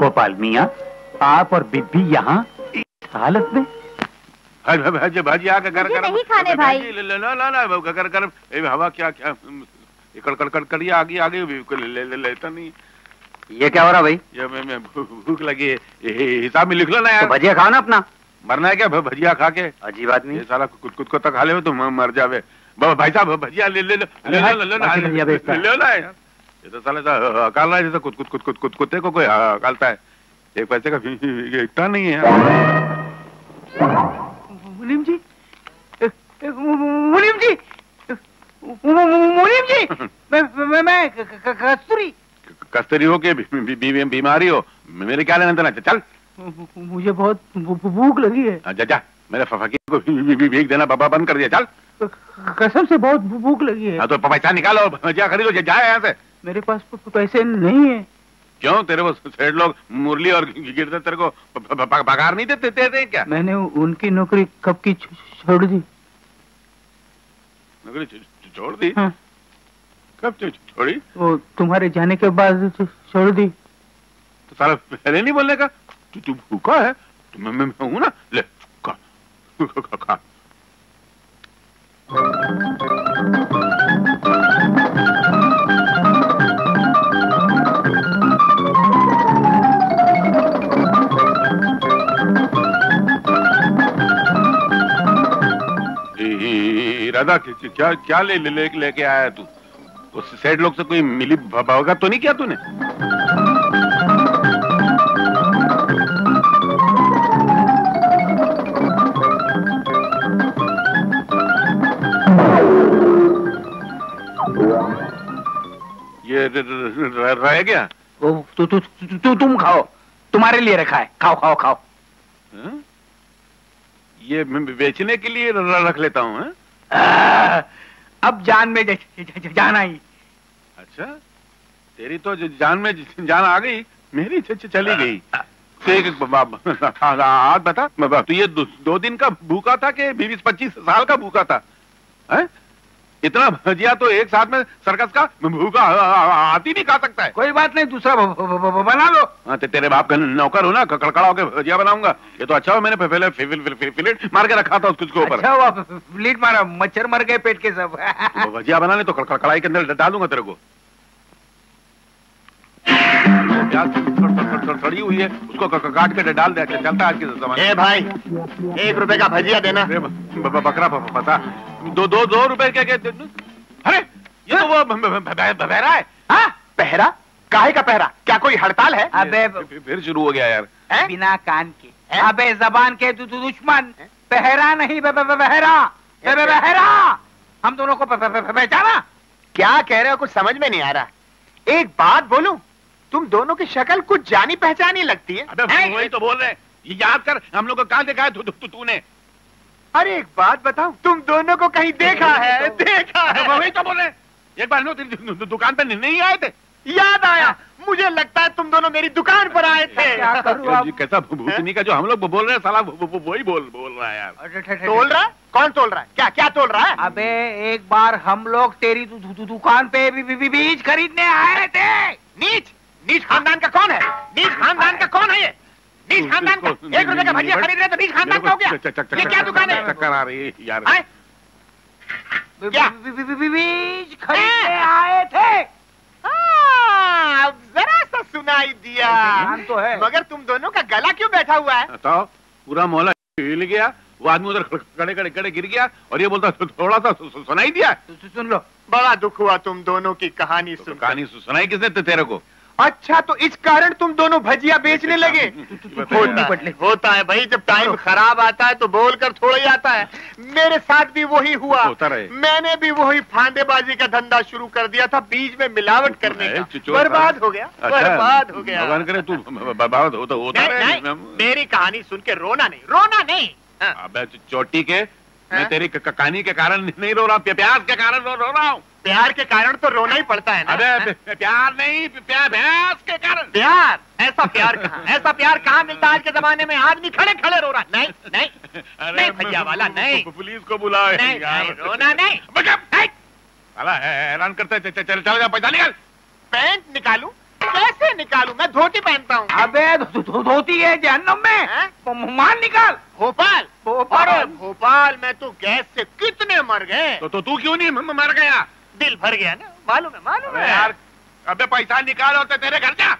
[SPEAKER 18] गोपाल मिया आप और बिब्बी यहाँ इस हालत में?
[SPEAKER 8] भाजी भाजी भाजी आके घर
[SPEAKER 36] मुझे
[SPEAKER 8] गरम
[SPEAKER 36] नहीं खाने भाई।
[SPEAKER 8] भाजी ले ले लो लो लो घर गरम ए हवा क्या क्या ये कड़ कड़ कड़ कड़ी आगे आगे ले ले लेता नहीं।
[SPEAKER 7] ये क्या हो रहा भाई?
[SPEAKER 8] ये मैं मैं भूख लगी है। हिसाब में लिख लो ना यार।
[SPEAKER 7] तो भजिया खाओ ना अपना।
[SPEAKER 8] मरना है क्या? भजिया खा के?
[SPEAKER 7] अजीब आदमी।
[SPEAKER 8] ये साला कुछ कुछ को तो खा ले तो मर जावे। भाई साहब भजिया ले ले लो ले लो ले लो। ले लो ये तो साला सा अकाल रहा है जैसे कुछ कुछ कुछ कुछ कुछ कुत्ते को कोई अकालता है। एक पैसे का इतना नहीं है।
[SPEAKER 6] मुनीम जी मुनीम जी मुनीम जी मैं मैं मैं क- क- क- कस्तूरी।
[SPEAKER 8] हो के बीमारी हो। मेरे क्या लेना देना चल।
[SPEAKER 6] मुझे बहुत भूख लगी है।
[SPEAKER 8] हाँ, जा जा मेरे फकीर को भी- भी- भी- भीख देना बाबा बंद कर दिया चल।
[SPEAKER 6] कसम से बहुत भूख लगी है।
[SPEAKER 8] हाँ तो पैसा निकालो भजिया खरीदो जा जा यहाँ से।
[SPEAKER 6] मेरे पास पैसे नहीं है।
[SPEAKER 8] क्यों तेरे वो सेठ लोग मुरली और गिरते तेरे को पगार नहीं देते हैं क्या?
[SPEAKER 6] मैंने उनकी नौकरी कब की छोड़ दी।
[SPEAKER 8] नौकरी छोड़ दी?
[SPEAKER 6] हाँ।
[SPEAKER 8] कब छोड़ी?
[SPEAKER 6] वो तुम्हारे जाने के बाद छोड़ दी।
[SPEAKER 8] तो सारा पहले नहीं बोलने का? तू तू भूखा है तो मैं मैं हूँ ना। ले खा, खा- खा- राधा, क्या क्या ले ले ले- लेके आया तू? उस सेठ लोग से कोई मिली भगत तो नहीं किया तूने? ये रह गया?
[SPEAKER 6] वो तू तू तू- तू तुम खाओ। तुम्हारे लिए रखा है। खाओ खाओ खाओ।
[SPEAKER 8] हाँ? ये बेचने के लिए रख लेता हूँ हाँ?
[SPEAKER 6] अब जान में ज- ज- ज- जान आई।
[SPEAKER 8] अच्छा? तेरी तो जान में जान आ गई। मेरी च- च- चली गई। तो हाथ बता ब- तो ये दो, दो दिन का भूखा था कि बीस पच्चीस साल का भूखा था? हैं? इतना भजिया तो एक साथ में सर्कस का भूखा हाथी नहीं खा सकता है।
[SPEAKER 6] कोई बात नहीं दूसरा ब- ब- ब- बना लो।
[SPEAKER 8] हाँ ते, तेरे बाप का नौकर हो ना कड़कड़ा होकर भजिया बनाऊँगा। ये तो अच्छा हो मैंने पहले फिलेट मार के रखा था उसके ऊपर।
[SPEAKER 6] अच्छा हुआ फ्लीट मारा मच्छर मर गए पेट के सब।
[SPEAKER 8] भजिया बनाने तो कड़कड़ाई के अंदर डालूँगा तेरे को। सड़ी हुई है उसको काट के डाल दे अच्छा, चलता है आज के जमाने
[SPEAKER 7] ए भाई एक रुपए का भजिया देना।
[SPEAKER 8] बकरा पता। दो दो दो रुपए क्या क्या अरे ये तो वो बहरा है।
[SPEAKER 7] हाँ? पहरा काहे का पहरा क्या कोई हड़ताल है?
[SPEAKER 6] अबे
[SPEAKER 8] फिर- शुरू हो गया यार।
[SPEAKER 6] बिना कान के। अबे जबान के दु, दु, दुश्मन। पहरा नहीं बहरा। बहरा। हम दोनों को पहचाना
[SPEAKER 7] क्या कह रहे हो? कुछ समझ में नहीं आ रहा। एक बात बोलूँ? तुम दोनों की शक्ल कुछ जानी पहचानी लगती है।
[SPEAKER 8] अबे वही तो बोल रहे हैं। याद कर हम लोग को कहाँ देखा है तू- तू- तूने।
[SPEAKER 7] अरे एक बात बताओ तुम दोनों को कहीं देखा है? देखा है।
[SPEAKER 8] वही तो बोल एक बार तेरी दुकान पे नहीं आए थे?
[SPEAKER 7] याद आया। मुझे लगता है तुम दोनों मेरी दुकान पर आए थे।
[SPEAKER 8] कैसा भूतनी का जो हम लोग बोल रहे हैं साला वो- वो- वही बोल बोल रहा है यार।
[SPEAKER 7] तोल रहा है? कौन तोल रहा है? क्या क्या तोल रहा है?
[SPEAKER 6] अबे एक बार हम लोग तेरी दुकान पे बीज खरीदने आए थे।
[SPEAKER 7] नीच? नीच खानदान का कौन है? नीच खानदान का कौन है ये? नीच खानदान का। एक रुपए का भजिया खरीद रहे तो नीच खानदान का हो गया। ये क्या दुकान है?
[SPEAKER 8] चक्कर आ रही है यार।
[SPEAKER 7] क्या?
[SPEAKER 6] बी- बी- बी- बी- बीज खरीदने आए थे।
[SPEAKER 7] हाँ, अब जरा सा सुनाई दिया।
[SPEAKER 6] तो है।
[SPEAKER 7] मगर तुम दोनों का गला क्यों बैठा हुआ है?
[SPEAKER 8] बताओ पूरा मोहल्ला हिल गया वो आदमी उधर खड़े खड़े खड़े गिर गया और ये बोलता थोड़ा सा सु- सु- सुनाई दिया?
[SPEAKER 6] सुन लो।
[SPEAKER 7] बड़ा दुख हुआ तुम दोनों की कहानी सुन
[SPEAKER 8] कहानी सुनाई किसने तेरे को?
[SPEAKER 7] अच्छा तो इस कारण तुम दोनों भजिया बेचने लगे। होता है, होता है भाई जब टाइम खराब आता है तो बोल कर थोड़ा ही आता है। मेरे साथ भी वही हुआ।
[SPEAKER 8] होता रहे।
[SPEAKER 7] मैंने भी वही फांदेबाजी का धंधा शुरू कर दिया था बीज में मिलावट करने का। बर्बाद हो। गया
[SPEAKER 8] अच्छा,
[SPEAKER 7] बर्बाद हो गया।
[SPEAKER 8] भगवान करे तू बर्बाद होता होता
[SPEAKER 7] नहीं, मेरी कहानी सुन के रोना नहीं रोना नहीं। हाँ।
[SPEAKER 8] अबे चोटी के मैं
[SPEAKER 7] हाँ?
[SPEAKER 8] तेरी कहानी के कारण नहीं रो रहा प्यार के कारण रो रहा हूँ।
[SPEAKER 7] प्यार के कारण तो रोना ही पड़ता है ना?
[SPEAKER 8] अबे प- प्यार नहीं प्यार भैंस के कारण।
[SPEAKER 7] प्यार? ऐसा प्यार कहाँ? ऐसा प्यार कहाँ मिलता है आज के जमाने में? आदमी खड़े खड़े रो रहा है। नहीं नहीं नहीं भैया वाला नहीं।
[SPEAKER 8] पुलिस को बुलाओ
[SPEAKER 7] नहीं, नहीं, रोना नहीं।
[SPEAKER 8] है- करते चल चल चल जा पैसा निकल।
[SPEAKER 7] पैंट निकालू? कैसे निकालू? मैं धोती पहनता हूँ।
[SPEAKER 6] अबे धोती है जहन्नम में। मान निकाल।
[SPEAKER 7] भोपाल। भोपाल। भोपाल में तो गैस से कितने मर गए।
[SPEAKER 8] तो, तो तू क्यों नहीं मर गया?
[SPEAKER 7] दिल भर गया ना? मालूम है मालूम है।
[SPEAKER 8] यार अबे पैसा निकालो तो तेरे घर जा।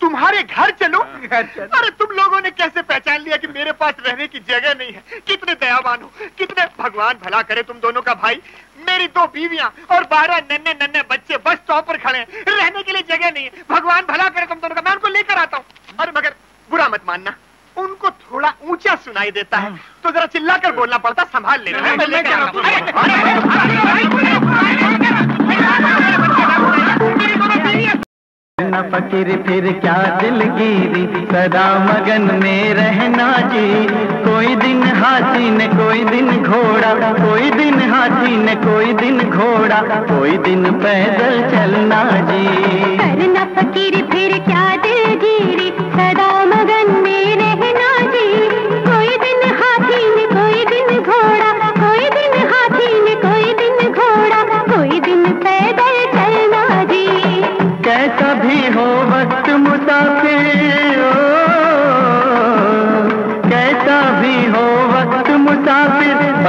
[SPEAKER 7] तुम्हारे घर चलो। अरे तुम लोगों ने कैसे पहचान लिया कि मेरे पास रहने की जगह नहीं है? कितने दयावान हो कितने भगवान भला करे तुम दोनों का भाई। मेरी दो बीवियाँ और बारह नन्हे नन्हे बच्चे बस स्टॉप पर खड़े हैं। रहने के लिए जगह नहीं है। भगवान भला करे तुम दोनों का। मैं उनको लेकर आता हूँ। अरे मगर बुरा मत मानना। उनको थोड़ा ऊँचा सुनाई देता है तो जरा चिल्ला कर बोलना पड़ता संभाल लेना हूँ।
[SPEAKER 1] न फकीर फिर क्या दिलगिरी सदा मगन में रहना जी कोई दिन हाथी ने कोई दिन घोड़ा कोई दिन हाथी ने कोई दिन घोड़ा कोई दिन पैदल चलना जी
[SPEAKER 15] करना फकीर फिर क्या दिलगिरी सदा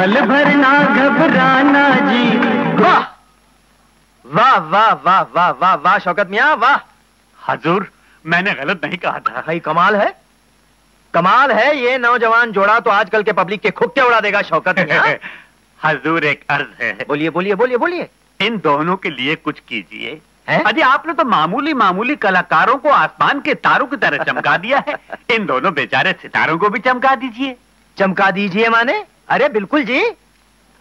[SPEAKER 1] पल भर ना घबराना जी।
[SPEAKER 30] वाह! वाह वाह वाह वाह वाह वाह शौकत मियाँ वाह!
[SPEAKER 18] हजूर मैंने गलत नहीं कहा था।
[SPEAKER 30] भाई कमाल है। कमाल है ये नौजवान जोड़ा तो आजकल के पब्लिक के खुक खुक्के उड़ा देगा शौकत मियाँ।
[SPEAKER 18] हजूर एक अर्ज़ है।
[SPEAKER 30] बोलिए बोलिए बोलिए बोलिए।
[SPEAKER 18] इन दोनों के लिए कुछ कीजिए। अजी आपने तो मामूली मामूली कलाकारों को आसमान के तारों की तरह चमका दिया है। इन दोनों बेचारे सितारों को भी चमका दीजिए।
[SPEAKER 30] चमका दीजिए माने? अरे बिल्कुल जी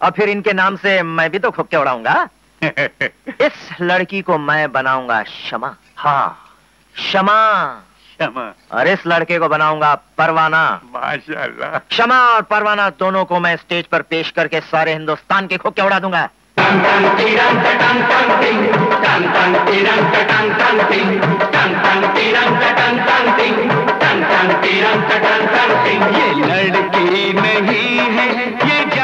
[SPEAKER 30] और फिर इनके नाम से मैं भी तो खुक्के उड़ाऊँगा इस लड़की को मैं बनाऊँगा क्षमा
[SPEAKER 18] हाँ
[SPEAKER 30] क्षमा
[SPEAKER 18] क्षमा
[SPEAKER 30] और इस लड़के को बनाऊँगा परवाना
[SPEAKER 18] माशाल्लाह
[SPEAKER 30] क्षमा और परवाना दोनों को मैं स्टेज पर पेश करके सारे हिंदुस्तान के खुक्के उड़ा दूँगा
[SPEAKER 1] ये
[SPEAKER 15] लड़की
[SPEAKER 6] नहीं
[SPEAKER 8] है
[SPEAKER 31] ये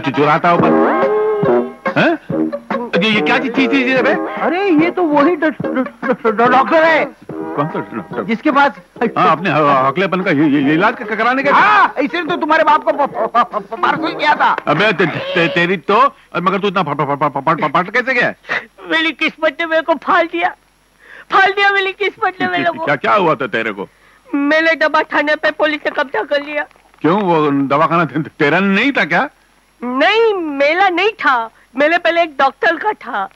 [SPEAKER 8] तो चुचुराता ऊपर हैं? ये ये क्या चीज़ चीज़ है बे?
[SPEAKER 6] अरे ये तो वही डॉक्टर है।
[SPEAKER 8] कौन सा डॉक्टर?
[SPEAKER 6] जिसके पास
[SPEAKER 8] हाँ अपने हकलेपन का ये, ये, ये इलाज कराने का
[SPEAKER 6] हाँ इसलिए तो तुम्हारे बाप को प- प- प- परसों ही किया था।
[SPEAKER 8] अबे ते, ते, तेरी तो मगर तू इतना फट फट फट फट फट कैसे गया
[SPEAKER 31] मेरी किस्मत ने मेरे को फाल दिया। फाल दिया मेरी किस्मत ने मेरे को।
[SPEAKER 8] क्या क्या हुआ था तेरे को?
[SPEAKER 31] मैंने दबा थाने पे पुलिस ने कब्जा कर लिया।
[SPEAKER 8] क्यों वो दवाखाना ते- तेरा नहीं था क्या?
[SPEAKER 31] मेला नहीं था मेले पहले एक डॉक्टर का था।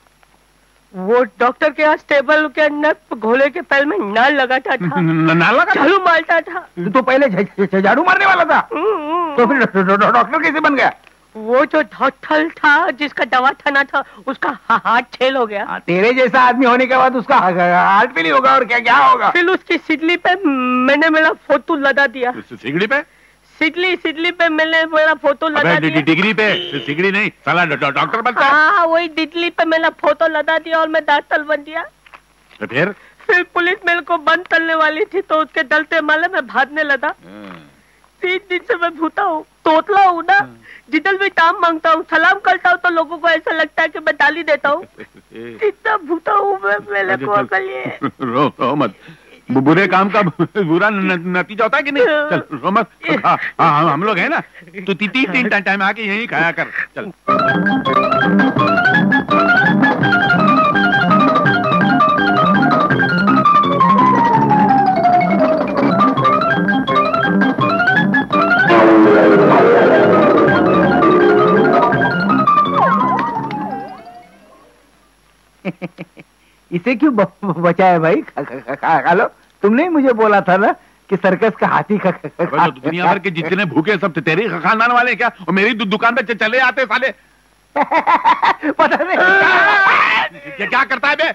[SPEAKER 31] वो डॉक्टर के यहाँ टेबल के अंदर घोले के पैर में नाल लगाता था।
[SPEAKER 8] नाल लगा
[SPEAKER 31] झाड़ू मारता था।
[SPEAKER 6] तो पहले झाड़ू मारने वाला था? तो फिर डॉ- डॉ- डॉक्टर कैसे बन गया?
[SPEAKER 31] वो जो डॉक्टर था जिसका दवा थाना था उसका हा- हाथ छेल हो गया।
[SPEAKER 6] आ, तेरे जैसा आदमी होने के बाद उसका हार्ट फेल होगा और क्या क्या होगा?
[SPEAKER 31] फिर उसकी सिडली पे मैंने मेरा फ़ोटो लगा दिया।
[SPEAKER 8] सिगड़ी पे?
[SPEAKER 31] सिडली सिडली पे मैंने मेरा फ़ोटो लगा दिया।
[SPEAKER 8] डिग्री पे? सिगड़ी नहीं साला डॉक्टर बनता है।
[SPEAKER 31] हाँ वही दिल्ली पे मेरा फ़ोटो लगा दिया और मैं डॉक्टर बन दिया
[SPEAKER 8] तो फिर?
[SPEAKER 31] फिर पुलिस मेरे को बंद करने वाली थी तो उसके डलते माले मैं भागने लगा। तीन दिन से मैं भूता हूँ तोतला हूँ ना जिधर भी काम माँगता हूँ सलाम करता हूँ तो लोगों को ऐसा लगता है कि मैं डाली देता हूँ। इतना भूता हूँ मैं मेरे को अकल
[SPEAKER 8] रो रो मत। बुरे काम का बुरा नतीजा होता है कि नहीं? चल रो मत। हाँ हाँ हम- हम लोग हैं ना? तू तीन तीन टाइम आके यहीं खाया कर। चल।
[SPEAKER 6] इसे क्यों बचाया भाई? खा, खा, खा, खा लो। तुमने ही मुझे बोला था ना कि सर्कस का हाथी का
[SPEAKER 8] अबे तो दुनिया भर के जितने भूखे सब तेरे खानदान वाले क्या? और मेरी दुकान पे चले आते साले।
[SPEAKER 6] पता नहीं।
[SPEAKER 8] क्या क्या करता है बे?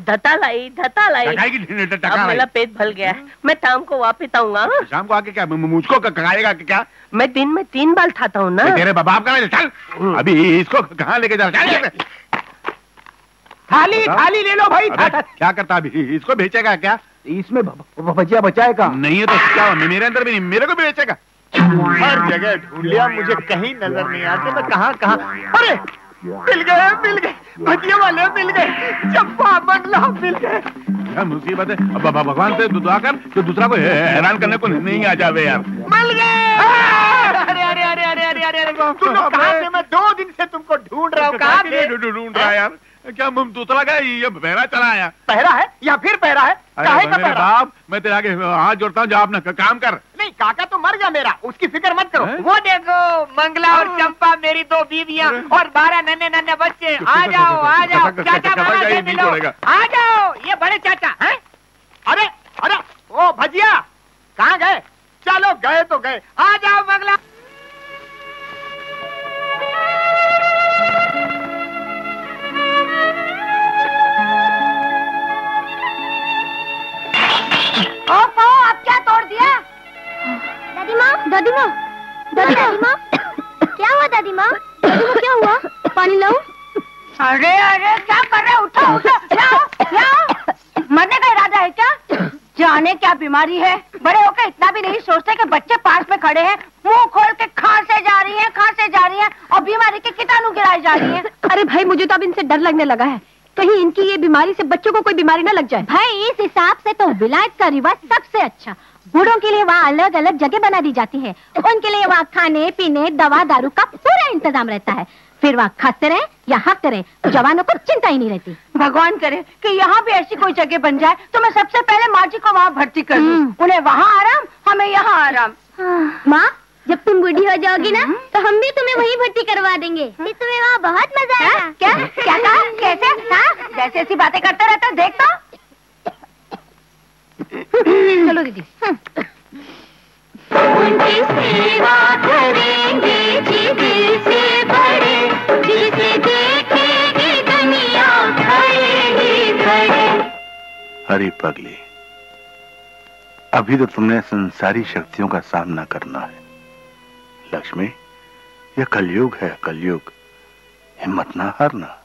[SPEAKER 31] धता लाई धता लाई। अब मेरा पेट भर गया है। मैं शाम को वापिस आऊँगा हाँ?
[SPEAKER 8] शाम को आके क्या मुझको क- खाएगा क्या?
[SPEAKER 31] मैं दिन में तीन बार खाता हूँ ना।
[SPEAKER 8] ये तेरे बाप का अभी इसको कहाँ लेके जा।
[SPEAKER 6] थाली थाली ले लो भाई।
[SPEAKER 8] क्या करता अभी? इसको बेचेगा क्या?
[SPEAKER 6] इसमें भजिया बचाएगा।
[SPEAKER 8] नहीं है तो क्या मेरे अंदर भी नहीं मेरे को भी बेचेगा।
[SPEAKER 7] हर जगह ढूंढ लिया मुझे कहीं नज़र नहीं आते मैं कहाँ कहाँ अरे मिल गए मिल गए। भजिया वाले मिल गए। चप्पा बंगला मिल गए।
[SPEAKER 8] क्या मुसीबत है? अब भगवान से दुआ कर तो दूसरा को हैरान करने को नहीं आ जावे यार।
[SPEAKER 7] मिल गए। अरे अरे अरे अरे अरे अरे अरे तुम कहाँ थे मैं दो दिन से तुमको ढूंढ रहा हूँ कहाँ थे
[SPEAKER 8] ढूंढ रहा है यार? क्या मुम दूसरा गया ये बहरा चला आया।
[SPEAKER 7] पहरा है या फिर पहरा है? काहे का पहरा
[SPEAKER 8] बाप मैं तेरे आगे हाथ जोड़ता हूँ जा अपना क- काम कर।
[SPEAKER 7] नहीं काका तो मर गया मेरा। उसकी फ़िक्र मत करो। वो देखो मंगला और चंपा मेरी दो बीवियाँ और बारह नन्हे नन्हे बच्चे आ जाओ आ जाओ। चाचा आ जाओ ये बड़े चाचा हैं? अरे अरे ओ भजिया कहाँ गए? चलो गए तो गए। आ जाओ मंगला।
[SPEAKER 15] ओफो अब क्या तोड़ दिया? दादी माँ दादी माँ दादी दादी माँ क्या हुआ दादी माँ? दादी माँ क्या हुआ? पानी लाऊं
[SPEAKER 27] अरे अरे क्या कर रहे? उठो उठो लाओ लाओ। मरने का इरादा है क्या? जाने क्या बीमारी है? बड़े होकर इतना भी नहीं सोचते कि बच्चे पास में खड़े हैं मुँह खोल के खांसे जा रही हैं खांसे जा रही हैं और बीमारी के कीटाणु गिराई जा रही हैं।
[SPEAKER 4] अरे भाई मुझे तो अब इनसे डर लगने लगा है। कहीं इनकी ये बीमारी से बच्चों को कोई बीमारी ना लग जाए।
[SPEAKER 15] भाई इस हिसाब से तो विलायत का रिवाज सबसे अच्छा। बूढ़ों के लिए वहाँ अलग अलग जगह बना दी जाती है। उनके लिए वहाँ खाने पीने दवा दारू का पूरा इंतज़ाम रहता है। फिर वहाँ खाते रहे या हकते रहे जवानों को चिंता ही नहीं रहती।
[SPEAKER 27] भगवान करे कि यहाँ भी ऐसी कोई जगह बन जाए तो मैं सबसे पहले माँ जी को वहाँ भर्ती कर दूँ। उन्हें वहाँ आराम हमें यहाँ आराम।
[SPEAKER 15] माँ जब तुम बूढ़ी हो जाओगी ना तो हम भी तुम्हें वहीं भर्ती करवा देंगे। फिर तुम्हें वहाँ बहुत मज़ा आएगा।
[SPEAKER 27] क्या? क्या कहा? कैसे? हाँ? जैसे ऐसी बातें करते रहते हो, देख तो चलो दीदी।
[SPEAKER 15] उनकी सेवा करेंगे जी दिल से बड़े जिसे देखेगी दुनिया खड़े ही खड़े
[SPEAKER 2] अरे पगली अभी तो तुमने संसारी शक्तियों का सामना करना है। लक्ष्मी यह कलयुग है कलयुग। हिम्मत ना हारना।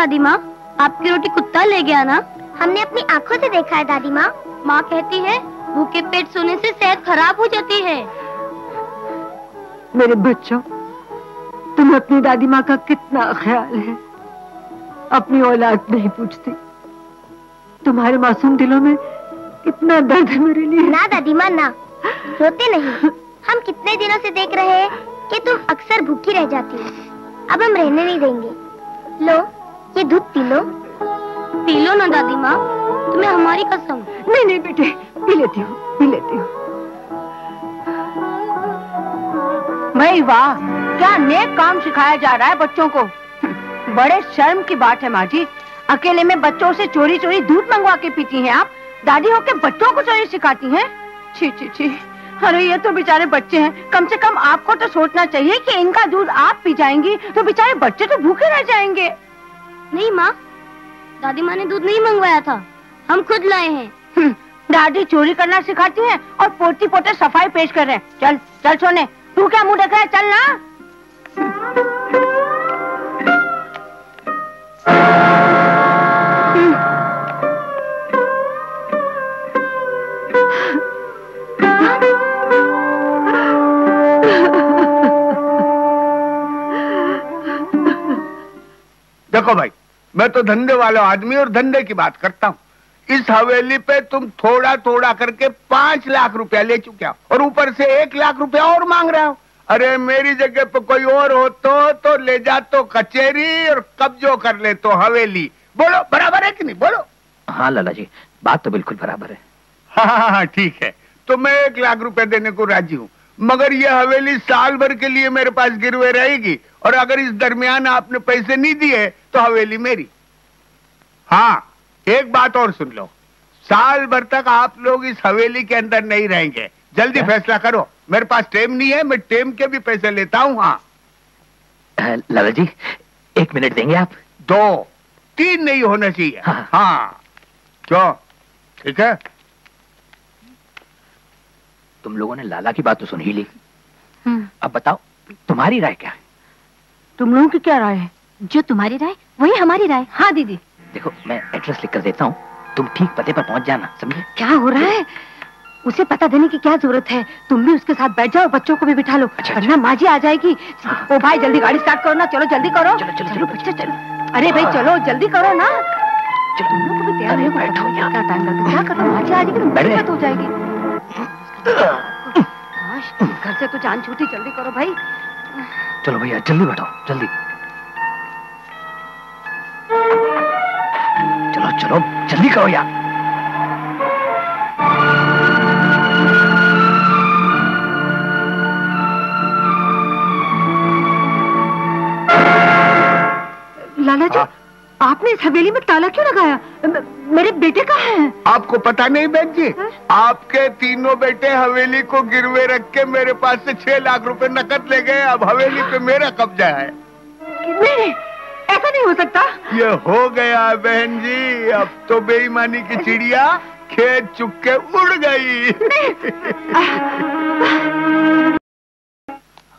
[SPEAKER 15] दादी माँ आपकी रोटी कुत्ता ले गया ना हमने अपनी आँखों से देखा है दादी माँ। माँ कहती है भूखे पेट सोने से सेहत खराब हो जाती है।
[SPEAKER 19] मेरे बच्चों तुम अपनी दादी माँ का कितना ख्याल है? अपनी औलाद नहीं पूछती। तुम्हारे मासूम दिलों में कितना दर्द है मेरे लिए।
[SPEAKER 15] ना दादी माँ ना। रोते नहीं। हम कितने दिनों से देख रहे हैं कि तुम अक्सर भूखी रह जाती हो। अब हम रहने नहीं देंगे। लो। ये दूध पी लो। पी लो ना दादी माँ। तुम्हें हमारी कसम।
[SPEAKER 19] नहीं नहीं बेटे, पी लेती हूँ, पी लेती हूँ।
[SPEAKER 27] भाई वाह, क्या नेक काम सिखाया जा रहा है बच्चों को। बड़े शर्म की बात है माँ जी अकेले में बच्चों से चोरी चोरी दूध मंगवा के पीती हैं आप। दादी होके बच्चों को चोरी सिखाती हैं। छी छी छी। अरे, ये तो बेचारे बच्चे हैं। कम से कम आपको तो सोचना चाहिए कि इनका दूध आप पी जाएँगी तो बेचारे बच्चे तो भूखे रह जाएँगे।
[SPEAKER 15] नहीं माँ। दादी माँ ने दूध नहीं मंगवाया था। हम खुद लाए हैं।
[SPEAKER 27] हम्म, दादी चोरी करना सिखाती है और पोती पोते सफ़ाई पेश कर रहे हैं। चल चल सोने तू क्या मुँह देख रहा है? चल ना।
[SPEAKER 37] देखो भाई मैं तो धंधे वाला आदमी और धंधे की बात करता हूँ। इस हवेली पे तुम थोड़ा थोड़ा करके पाँच लाख रुपया ले चुके हो और ऊपर से एक लाख रुपया और मांग रहे हो। अरे मेरी जगह पे कोई और हो तो तो ले जा तो कचेरी और कब्जो कर ले तो हवेली। बोलो बराबर है कि नहीं? बोलो।
[SPEAKER 9] हाँ लाला जी बात तो बिल्कुल बराबर है।
[SPEAKER 37] हाँ हाँ हाँ ठीक है। तो मैं एक लाख रुपए देने को राज़ी हूँ मगर यह हवेली साल भर के लिए मेरे पास गिरवे रहेगी। और अगर इस दरमियान आपने पैसे नहीं दिए तो हवेली मेरी। हाँ एक बात और सुन लो। साल भर तक आप लोग इस हवेली के अंदर नहीं रहेंगे। जल्दी फैसला करो। मेरे पास टेम नहीं है मैं टेम के भी पैसे लेता हूँ हाँ।
[SPEAKER 9] लाला जी एक मिनट देंगे आप?
[SPEAKER 37] दो। तीन नहीं होना चाहिए। हाँ। क्यों ठीक है?
[SPEAKER 9] तुम लोगों ने लाला की बात तो सुन ही ली। अब बताओ तुम्हारी राय क्या है?
[SPEAKER 19] तुम लोगों की क्या राय है?
[SPEAKER 15] जो तुम्हारी राय वही हमारी राय। हाँ दीदी।
[SPEAKER 9] देखो मैं एड्रेस लिख कर देता हूँ। तुम ठीक पते पर पहुँच जाना समझे?
[SPEAKER 19] क्या हो रहा है? उसे पता देने की क्या ज़रूरत है? तुम भी उसके साथ बैठ जाओ बच्चों को भी बिठा लो। अच्छा, वरना माँ जी आ जाएगी। ओ भाई जल्दी गाड़ी स्टार्ट करो ना। चलो जल्दी करो। चलो चलो चलो बच्चे चलो। अरे भाई चलो जल्दी करो ना। तुम लोग तैयार हो क्या टाइम लगता क्या करो? माँ जी आ जाएगी तो हो जाएगी। घर से तो जान छूटी जल्दी करो भाई।
[SPEAKER 9] चलो भैया जल्दी बैठो जल्दी। चलो चलो जल्दी करो यार।
[SPEAKER 19] लाला जी आपने इस हवेली में ताला क्यों लगाया? म- मेरे बेटे का है।
[SPEAKER 37] आपको पता नहीं बहन जी? आपके तीनों बेटे हवेली को गिरवे रख के मेरे पास से छह लाख रुपए नकद ले गए। अब हवेली पे मेरा कब्जा है।
[SPEAKER 19] नहीं ऐसा नहीं हो सकता।
[SPEAKER 37] ये हो गया बहन जी। अब तो बेईमानी की चिड़िया खेत चुप के उड़ गई।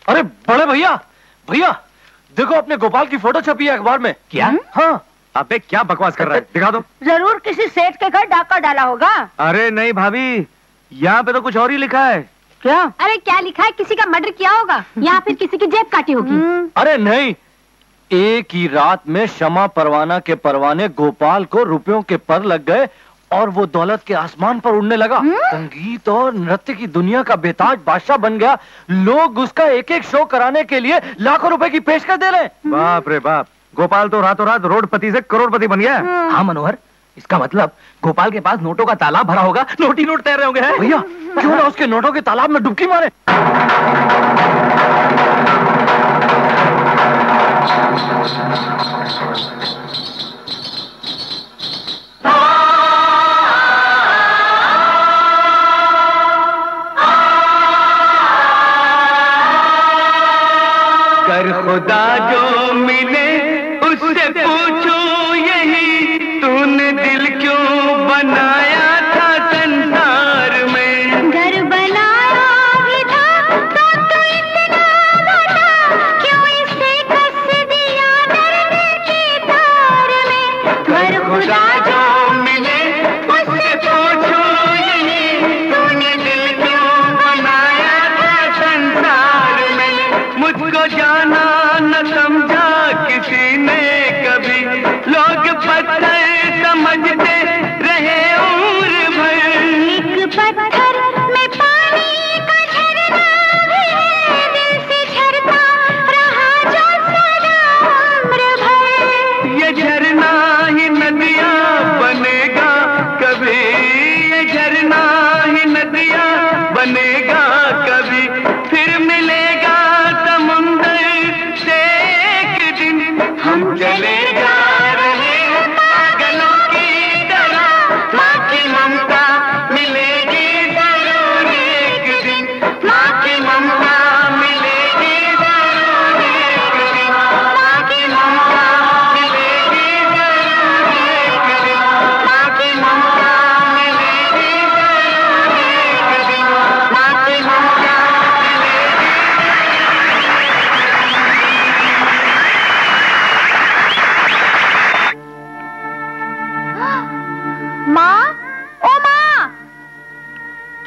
[SPEAKER 22] अरे बड़े भैया भैया देखो अपने गोपाल की फ़ोटो छपी है अखबार में।
[SPEAKER 9] क्या?
[SPEAKER 22] हाँ।
[SPEAKER 14] अबे क्या बकवास कर रहा है? दिखा दो।
[SPEAKER 27] ज़रूर किसी सेठ के घर डाका डाला होगा।
[SPEAKER 14] अरे नहीं भाभी यहाँ पे तो कुछ और ही लिखा है।
[SPEAKER 27] क्या?
[SPEAKER 19] अरे क्या लिखा है? किसी का मर्डर किया होगा? या फिर किसी की जेब काटी होगी।
[SPEAKER 22] अरे नहीं एक ही रात में शमा परवाना के परवाने गोपाल को रुपयों के पर लग गए और वो दौलत के आसमान पर उड़ने लगा। संगीत और नृत्य की दुनिया का बेताज बादशाह बन गया। लोग उसका एक एक शो कराने के लिए लाखों रुपए की पेशकश दे रहे हैं।
[SPEAKER 14] बाप रे बाप। गोपाल तो रातों रात रोडपति से करोड़पति बन गया।
[SPEAKER 9] हाँ। मनोहर इसका मतलब गोपाल के पास नोटों का तालाब भरा होगा। नोट ही नोट तैर रहे होंगे
[SPEAKER 22] भैया क्यों ना उसके नोटों के तालाब में डुबकी मारे?
[SPEAKER 1] कर खुदा जो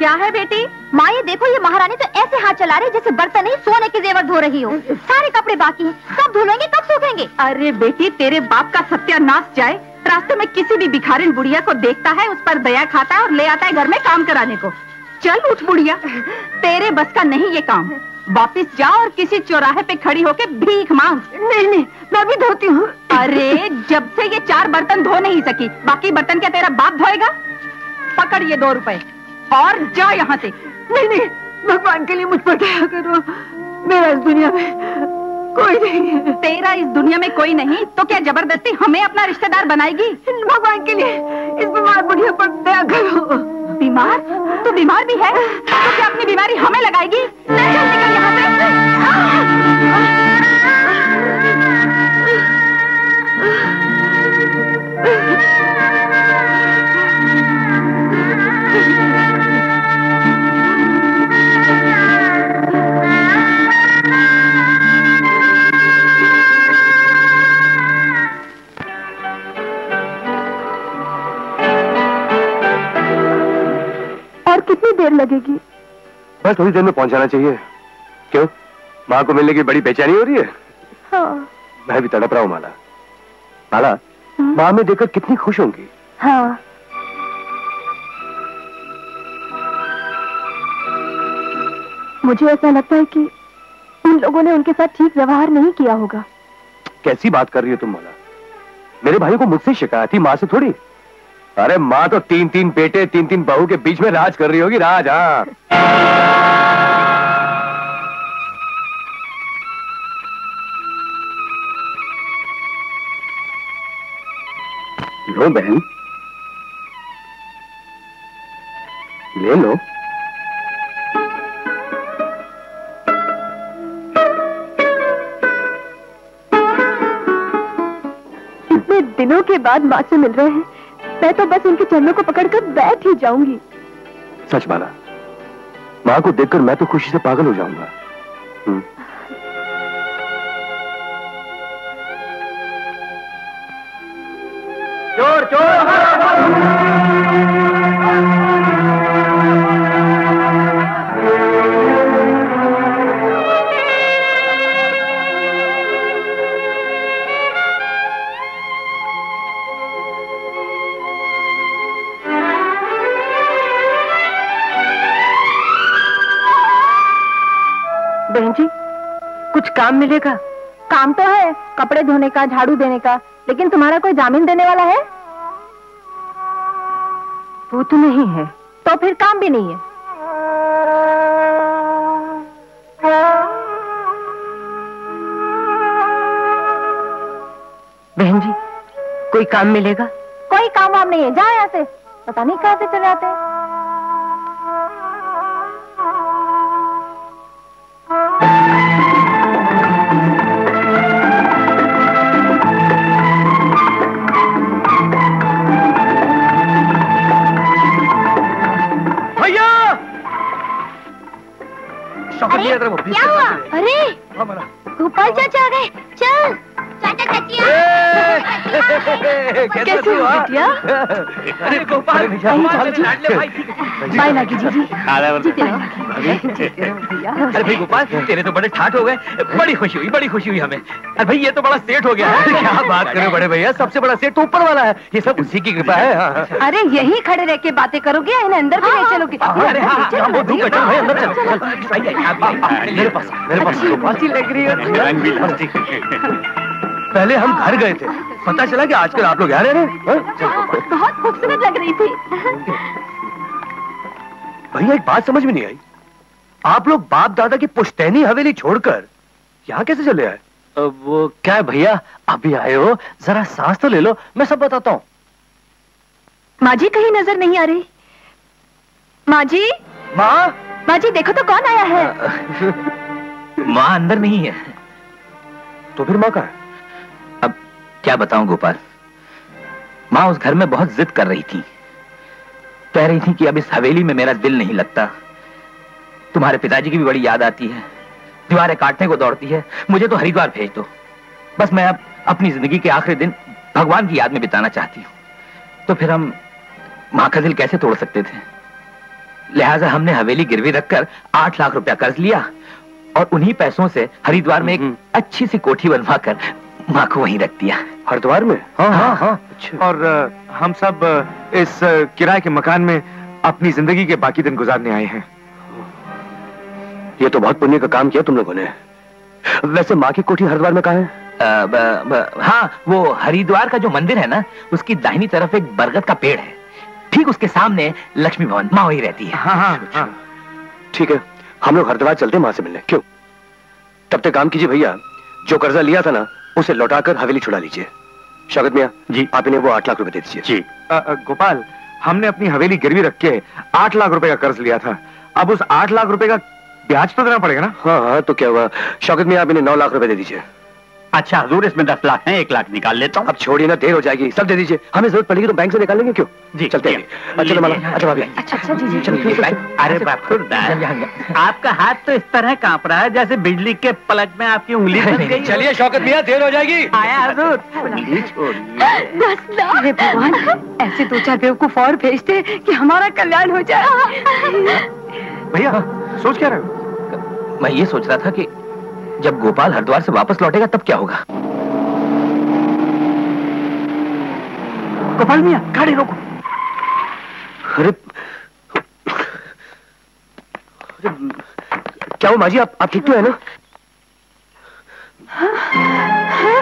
[SPEAKER 19] क्या है बेटी? माँ ये देखो ये महारानी तो ऐसे हाथ चला रही है जैसे बर्तन ही सोने के जेवर धो रही हो। सारे कपड़े बाकी हैं कब धुलेंगे कब सूखेंगे?
[SPEAKER 38] अरे बेटी तेरे बाप का सत्यानाश जाए रास्ते में किसी भी भिखारिन बुढ़िया को देखता है उस पर दया खाता है और ले आता है घर में काम कराने को। चल उठ बुढ़िया तेरे बस का नहीं ये काम। वापिस जाओ और किसी चौराहे पे खड़ी होके भीख मांग। नहीं नहीं मैं भी धोती हूँ। अरे जब से ये चार बर्तन धो नहीं सकी बाकी बर्तन क्या तेरा बाप धोएगा? पकड़ ये दो रुपए। और जा यहाँ से। नहीं नहीं भगवान के लिए मुझ पर दया करो। मेरा इस दुनिया में कोई नहीं है। तेरा इस दुनिया में कोई नहीं तो क्या ज़बरदस्ती हमें अपना रिश्तेदार बनाएगी? भगवान के लिए इस बीमार बुढ़िया पर दया करो। बीमार? तू बीमार भी है? तो क्या अपनी बीमारी हमें लगाएगी? चल निकल यहाँ
[SPEAKER 39] और कितनी देर लगेगी?
[SPEAKER 20] बस थोड़ी देर में पहुंचाना चाहिए। क्यों? माँ को मिलने की बड़ी बेचैनी हो रही है।
[SPEAKER 39] हाँ।
[SPEAKER 20] मैं भी तड़प रहा हूँ माला। माला माँ में देखकर कितनी खुश होंगी।
[SPEAKER 39] हाँ। मुझे ऐसा लगता है कि उन लोगों ने उनके साथ ठीक व्यवहार नहीं किया होगा।
[SPEAKER 20] कैसी बात कर रही हो तुम माला? मेरे भाई को मुझसे शिकायत थी माँ से थोड़ी। अरे माँ तो तीन तीन बेटे, तीन तीन बहू के बीच में राज कर रही होगी, राज हाँ। लो बहन। ले लो।
[SPEAKER 39] इतने दिनों के बाद माँ से मिल रहे हैं? मैं तो बस उनके चरणों को पकड़कर बैठ ही जाऊँगी।
[SPEAKER 20] सच बाला माँ को देखकर मैं तो खुशी से पागल हो जाऊँगा। हम्म।
[SPEAKER 14] चोर चोर!
[SPEAKER 31] कुछ काम मिलेगा।
[SPEAKER 4] काम तो है कपड़े धोने का झाड़ू देने का लेकिन तुम्हारा कोई जामीन देने वाला है?
[SPEAKER 31] वो तो नहीं है
[SPEAKER 4] तो फिर काम भी नहीं है।
[SPEAKER 31] बहन जी कोई काम मिलेगा?
[SPEAKER 4] कोई काम वाम नहीं है जाओ यहाँ से। पता नहीं कहाँ से चले आते हैं।
[SPEAKER 14] भैया
[SPEAKER 15] अरे क्या हुआ? अरे गोपाल चाचा आ गए। चल।
[SPEAKER 31] कैसे हो बिटिया
[SPEAKER 14] अरे गोपाल
[SPEAKER 31] बाय नागी जी जी
[SPEAKER 14] अरे
[SPEAKER 31] जीते जीते रहो भैया।
[SPEAKER 9] अरे भाई गोपाल तेरे तो बड़े ठाठ हो गए। बड़ी खुशी हुई बड़ी खुशी हुई हमें। अरे भाई ये तो बड़ा सेठ हो गया है।
[SPEAKER 14] क्या बात करें बड़े भैया सबसे बड़ा सेठ ऊपर वाला है। ये सब उसी की कृपा है। हाँ।
[SPEAKER 31] अरे यही खड़े रह के बातें करोगे इन्हें अंदर भी ले चलोगे?
[SPEAKER 14] अरे हाँ हाँ, वो धूप बैठे भाई अंदर चल। चल। मेरे पास मेरे पास। गोपाल
[SPEAKER 31] लग रही हो।
[SPEAKER 14] पहले हम घर गए थे। पता चला कि आजकल आप लोग यहाँ रह रहे हैं? हाँ? गोपाल।
[SPEAKER 4] बहुत खूबसूरत लग रही थी।
[SPEAKER 14] भैया एक बात समझ में नहीं आई। आप लोग बाप दादा की पुश्तैनी हवेली छोड़कर यहाँ कैसे चले आए?
[SPEAKER 22] वो क्या है भैया? अभी आए हो? जरा सांस तो ले लो मैं सब बताता हूँ।
[SPEAKER 4] माँ जी कहीं नज़र नहीं आ रही। माँ जी?
[SPEAKER 14] माँ?
[SPEAKER 4] माँ जी देखो तो कौन आया है।
[SPEAKER 9] माँ अंदर नहीं है।
[SPEAKER 14] तो फिर माँ कहा है?
[SPEAKER 9] क्या बताऊँ गोपाल? माँ उस घर में बहुत जिद कर रही थी। कह रही थी कि अब इस हवेली में मेरा दिल नहीं लगता। तुम्हारे पिताजी की भी बड़ी याद आती है। दीवारें काटने को दौड़ती है। मुझे तो हरिद्वार भेज दो। बस मैं अब अपनी ज़िंदगी के आखिरी दिन भगवान की याद में बिताना चाहती हूँ। तो फिर हम माँ का दिल कैसे तोड़ सकते थे? लिहाजा हमने हवेली गिरवी रखकर आठ लाख रुपया कर्ज लिया और उन्हीं पैसों से हरिद्वार में एक अच्छी सी कोठी बनवा कर माँ को वहीं रख दिया।
[SPEAKER 14] हरिद्वार में? हाँ हाँ हाँ। अच्छा। और हम सब इस किराए के मकान में अपनी ज़िंदगी के बाकी दिन गुजारने आए हैं।
[SPEAKER 20] ये तो बहुत पुण्य का काम किया तुम लोगों ने। वैसे माँ की कोठी हरिद्वार में कहा है?
[SPEAKER 9] ब, ब, हाँ वो हरिद्वार का जो मंदिर है ना उसकी दाहिनी तरफ़ एक बरगद का पेड़ है। ठीक उसके सामने लक्ष्मी भवन माँ वही रहती है।
[SPEAKER 14] हाँ हाँ हाँ।
[SPEAKER 20] ठीक है हम लोग हरिद्वार चलते हैं माँ से मिलने। क्यों? तब तक काम कीजिए भैया। जो कर्जा लिया था ना उसे लौटाकर हवेली छुड़ा लीजिए। शौकत मिया। जी। आप इन्हें वो आठ लाख रुपए दे दीजिए।
[SPEAKER 14] जी। आ, आ, गोपाल हमने अपनी हवेली गिरवी रख के आठ लाख रुपए का कर्ज लिया था। अब उस आठ लाख रुपए का ब्याज तो देना पड़ेगा ना?
[SPEAKER 20] हाँ हाँ तो क्या हुआ? शौकत मिया आप इन्हें नौ लाख रुपए दे दीजिए।
[SPEAKER 18] अच्छा हजूर इसमें दस लाख हैं एक लाख निकाल लेता हूँ।
[SPEAKER 20] अब छोड़िए ना देर हो जाएगी। सब दे दीजिए। हमें ज़रूरत पड़ेगी तो बैंक से निकालेंगे क्यों? जी चलते हैं। अच्छा माला अच्छा भाभी।
[SPEAKER 31] अच्छा अच्छा जी जी।
[SPEAKER 18] अरे बाप आपका हाथ तो इस तरह काँप रहा है जैसे बिजली के पलक में आपकी उंगली फंस गई
[SPEAKER 14] चलिए शौकत मियाँ देर हो जाएगी।
[SPEAKER 18] आया हजूर
[SPEAKER 31] अरे भगवान ऐसे दो चार बेवकूफ़ और भेजते कि हमारा कल्याण हो जाए।
[SPEAKER 14] भैया सोच क्या रहे हो?
[SPEAKER 9] मैं ये सोच रहा था कि जब गोपाल हरिद्वार से वापस लौटेगा तब क्या होगा?
[SPEAKER 31] गोपाल मियाँ गाड़ी रोको।
[SPEAKER 20] अरे अरे, क्या हो माजी आप आप ठीक तो है ना?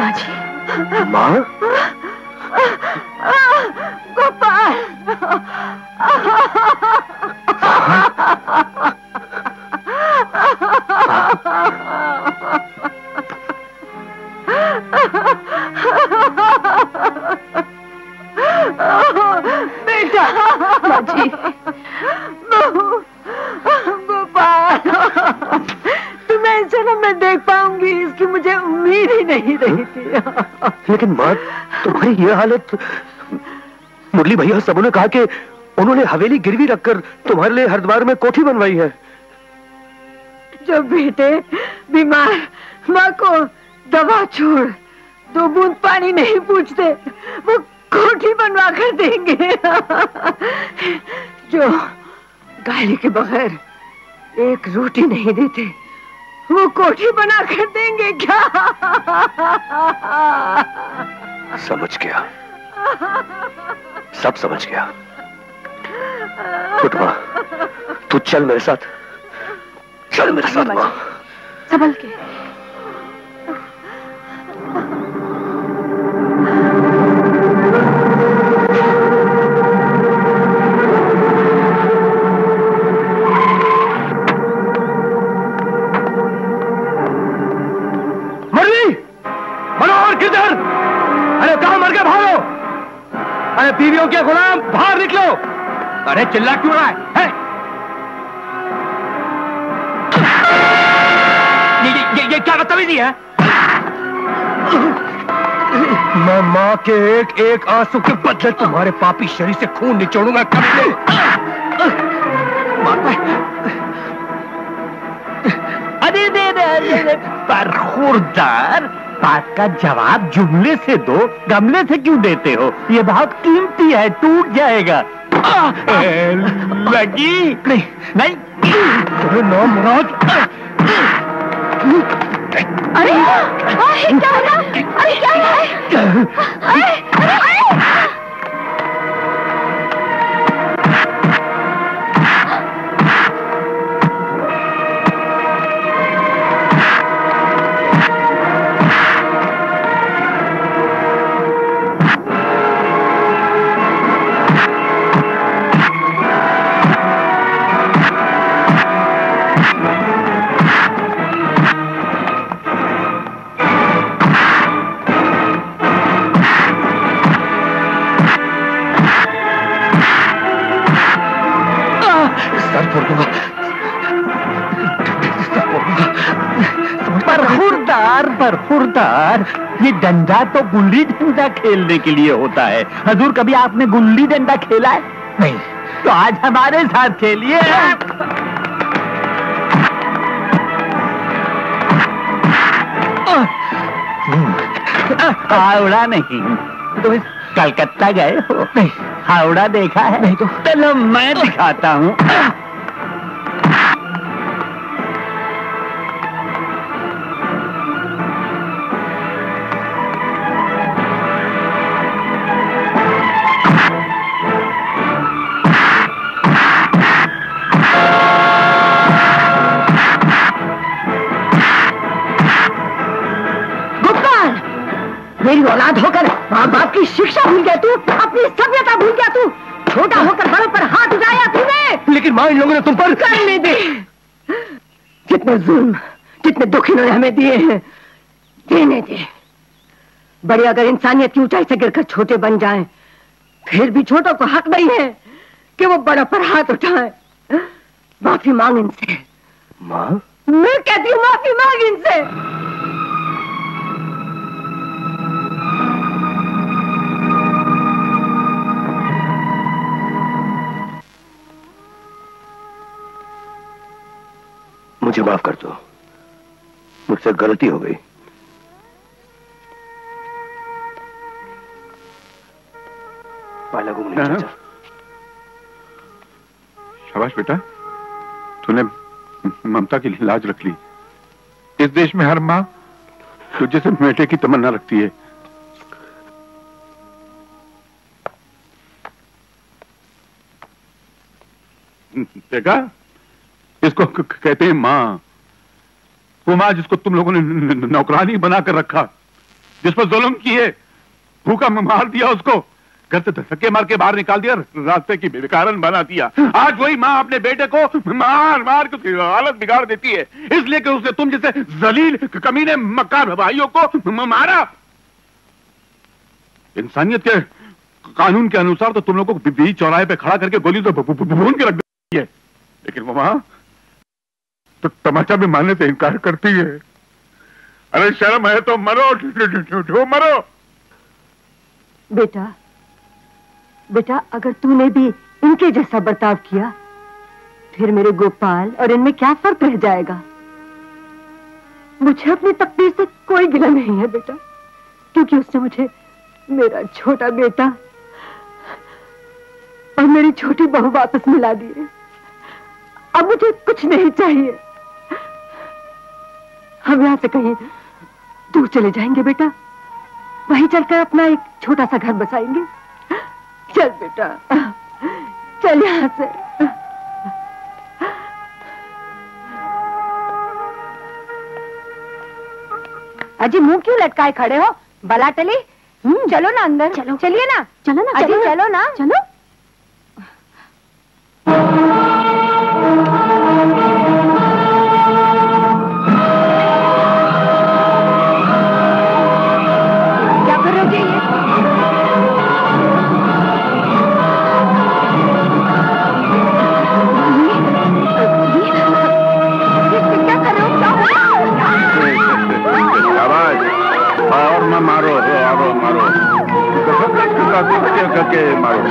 [SPEAKER 31] बाजी
[SPEAKER 20] माँ?
[SPEAKER 31] गोपाल! बेटा, बाजी। गोपाल तुम्हें इस जन्म में देख पाऊँगी इसकी मुझे उम्मीद ही नहीं रही थी।
[SPEAKER 20] लेकिन माँ, तुम्हारी ये हालत, मुरली भैया सबों ने कहा कि उन्होंने हवेली गिरवी रखकर तुम्हारे लिए हरिद्वार में कोठी बनवाई है।
[SPEAKER 31] जो बेटे बीमार, माँ को दवा छोड़ दो बूंद पानी नहीं पूछते, वो
[SPEAKER 19] कोठी बनवा कर देंगे। जो गाली के बगैर एक रोटी नहीं देते, वो कोठी बना कर देंगे क्या?
[SPEAKER 20] समझ गया। सब समझ गया। तू चल मेरे साथ। चल मेरे साथ माँ
[SPEAKER 19] संभल के।
[SPEAKER 14] बीवियों के गुलाम बाहर निकलो। अरे चिल्ला क्यों रहा है, है? ये, क्या बदतमीजी है? मैं माँ के एक एक आँसू के बदले तुम्हारे पापी शरीर से खून निचोड़ूँगा कब
[SPEAKER 18] अरे दे दे अरे दे बरखुरदार बात का जवाब जुमले से दो गमले से क्यों देते हो? ये बहुत कीमती है टूट जाएगा। आ, लगी। नहीं नहीं। अरे नो मुराद
[SPEAKER 40] अरे क्या हुआ? अरे क्या हुआ अरे अरे अरे
[SPEAKER 18] बरखुरदार ये डंडा तो गुल्ली डंडा खेलने के लिए होता है। हजूर कभी आपने गुल्ली डंडा खेला है? नहीं। तो आज हमारे साथ खेलिए। हावड़ा नहीं। तो इस कलकत्ता गए हो? नहीं। हावड़ा देखा है? नहीं तो चलो मैं दिखाता हूँ।
[SPEAKER 14] इन लोगों ने तुम पर
[SPEAKER 19] करने दे। जितने जुल्म जितने दुख इन्होंने हमें दिए हैं। देने दे। बड़े अगर इंसानियत की ऊंचाई से गिरकर छोटे बन जाएँ, फिर भी छोटों को हक नहीं है कि वो बड़ा पर हाथ उठाए। माफ़ी मांग इनसे।
[SPEAKER 20] माँ?
[SPEAKER 19] मैं कहती हूँ माफ़ी मांग इनसे।
[SPEAKER 20] मुझे माफ़ कर दो। मुझसे गलती हो गई। पाला घूमने
[SPEAKER 8] शाबाश बेटा। तूने ममता की लाज रख ली। इस देश में हर माँ तुझे से बेटे की तमन्ना रखती है। देखा इसको कहते हैं माँ। वो माँ जिसको तुम लोगों ने नौकरानी बनाकर रखा, जिस पर जुल्म किए, भूखा मार दिया उसको, घर से धक्के मार के बाहर निकाल दिया, रास्ते की कारण बना दिया। आज वही माँ अपने बेटे को मार मार के हालत बिगाड़ देती है। इसलिए कि उसने तुम जैसे जलील कमीने मक्कार भाइयों को मारा। इंसानियत के कानून के अनुसार तो तुम लोगों को बीच चौराहे पे खड़ा करके गोली तो भून के रख दी है। लेकिन वो माँ तो तमाचा भी मानने से इनकार करती है। अरे, शर्म है तो मरो। मरो।
[SPEAKER 19] बेटा बेटा, अगर तूने भी इनके जैसा बर्ताव किया, फिर मेरे गोपाल और इनमें क्या फ़र्क रह जाएगा? मुझे अपनी तकदीर से कोई गिला नहीं है, बेटा, क्योंकि उसने मुझे मेरा छोटा बेटा और मेरी छोटी बहू वापस मिला दिए अब मुझे कुछ नहीं चाहिए। हम यहाँ से कहीं दूर चले जाएँगे बेटा। वहीं चलकर अपना एक छोटा सा घर बसाएँगे। चल बेटा। चल यहाँ से।
[SPEAKER 27] अजी मुँह क्यों लटकाए खड़े हो? बला टली। चलो ना अंदर। चलो। चलिए ना।
[SPEAKER 15] चलो ना
[SPEAKER 27] अजी
[SPEAKER 15] चलो ना।
[SPEAKER 27] चलो ना।
[SPEAKER 15] चलो।
[SPEAKER 8] करके मारो।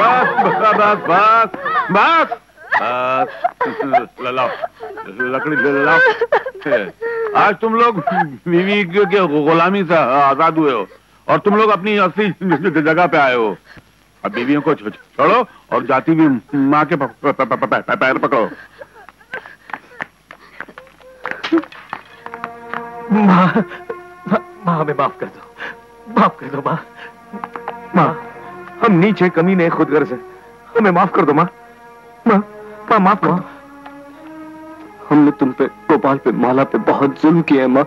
[SPEAKER 8] बस बस बस बस लाओ लकड़ी लाओ आज तुम लोग बीवी के के गुलामी से आज़ाद हुए हो और तुम लोग अपनी असली जगह पे आए हो। अब बीवियों को छोड़ो और जाती भी माँ के पैर पकड़ो।
[SPEAKER 30] माँ हमें माफ़ कर दो। माफ़ कर दो माँ।
[SPEAKER 14] माँ हम नीचे कमी नहीं खुद गर्ज है हमें माफ़ कर दो माँ। माँ माँ माफ़ कर हमने तुम पे गोपाल पे माला पे बहुत जुल्म किया है माँ।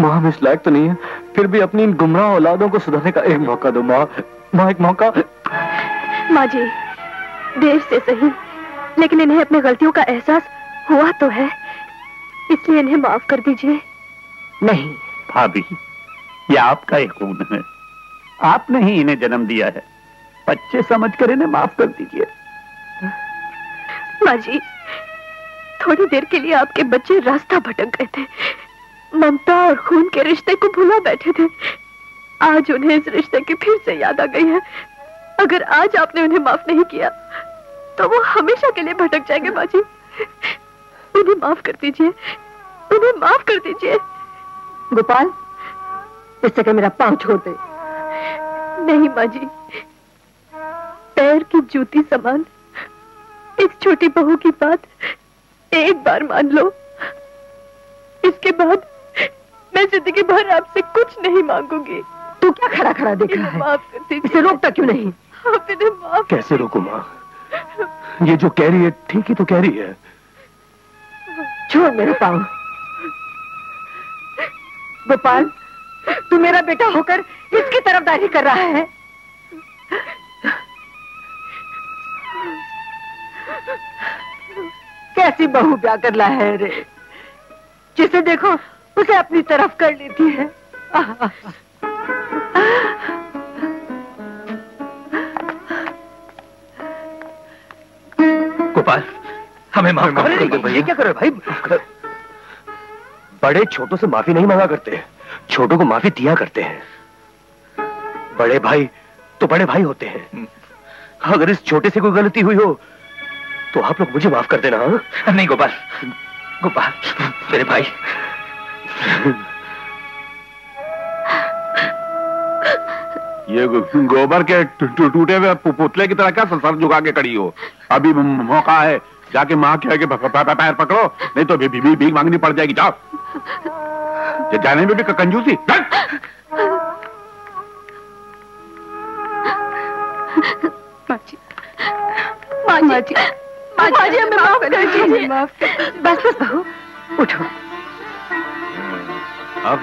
[SPEAKER 14] माँ हम इस लायक तो नहीं है। फिर भी अपनी इन गुमराह औलादों को सुधारने का एक मौका दो माँ। माँ एक मौका।
[SPEAKER 15] माँ जी देर से सही। लेकिन इन्हें अपनी गलतियों का एहसास हुआ तो है। इसलिए इन्हें माफ़ कर दीजिए।
[SPEAKER 18] नहीं, भाभी, ये आपका ही खून है। आपने ही इन्हें जन्म दिया है। बच्चे समझकर इन्हें माफ़ कर दीजिए।
[SPEAKER 15] माँ जी थोड़ी देर के लिए आपके बच्चे रास्ता भटक गए थे। ममता और खून के रिश्ते को भुला बैठे थे। आज उन्हें इस रिश्ते की फिर से याद आ गई है। अगर आज आपने उन्हें माफ़ नहीं किया तो वो हमेशा के लिए भटक जाएँगे माँ जी उन्हें माफ़ कर दीजिए। उन्हें माफ़ कर दीजिए।
[SPEAKER 19] गोपाल इससे क्या मेरा पाँव छोड़ दे।
[SPEAKER 15] नहीं माँ जी पैर की जूती समान इस छोटी बहू की बात एक बार मान लो। इसके बाद मैं ज़िंदगी भर आपसे कुछ नहीं मांगूँगी।
[SPEAKER 19] तू क्या खड़ा खड़ा देख रहा है?
[SPEAKER 15] माफ़
[SPEAKER 19] इसे रोकता क्यों नहीं?
[SPEAKER 15] आप इन्हें माफ़
[SPEAKER 14] कैसे रोकू माँ? ये जो कह रही है ठीक ही तो कह रही है।
[SPEAKER 19] छोड़ मेरा पाँव। गोपाल तू मेरा बेटा होकर इसकी तरफदारी कर रहा है। कैसी बहू ब्याह कर ला है रे। जिसे देखो उसे अपनी तरफ़ कर लेती है।
[SPEAKER 30] गोपाल हमें माफ़ कर
[SPEAKER 14] ये क्या कर रहे हो भाई? बड़े छोटों से माफ़ी नहीं मांगा करते। छोटों को माफ़ी दिया करते हैं। बड़े भाई तो बड़े भाई होते हैं। अगर इस छोटे से कोई गलती हुई हो तो आप लोग मुझे माफ़ कर देना हाँ?
[SPEAKER 30] नहीं गोपाल। गोपाल मेरे भाई।
[SPEAKER 8] ये गोबर के टूटे हुए पुतले की तरह क्या सर झुका के खड़ी हो? अभी मौका है। जाके माँ के आगे पैर पकड़ो नहीं तो भी, भी, भी, भीख मांगनी पड़ जाएगी जाओ। जाने में भी कंजूसी। चल।
[SPEAKER 15] माँ जी। माँ जी। माँ जी। हमें माफ़ कर दीजिए
[SPEAKER 19] बस बस बहू। उठो।
[SPEAKER 8] अब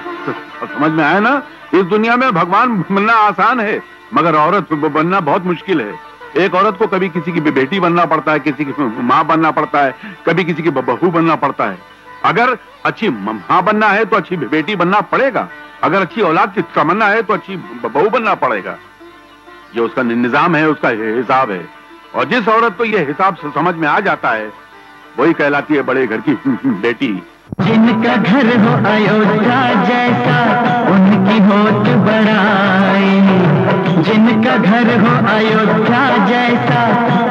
[SPEAKER 8] अब समझ में आया ना? इस दुनिया में भगवान बनना आसान है मगर औरत बनना बहुत मुश्किल है। एक औरत को कभी किसी की बेटी बनना पड़ता है, किसी की माँ बनना पड़ता है, कभी किसी की बहू बनना पड़ता है। अगर अच्छी माँ बनना है तो अच्छी बेटी बनना पड़ेगा। अगर अच्छी औलाद की तमन्ना है तो अच्छी बहू बनना पड़ेगा। ये उसका निज़ाम है, उसका हिसाब है। और जिस औरत को ये हिसाब समझ में आ जाता है, वही कहलाती है बड़े घर की बेटी।
[SPEAKER 1] जिनका घर हो अयोध्या जैसा, उनकी होत बड़ाई जिनका घर हो अयोध्या जैसा,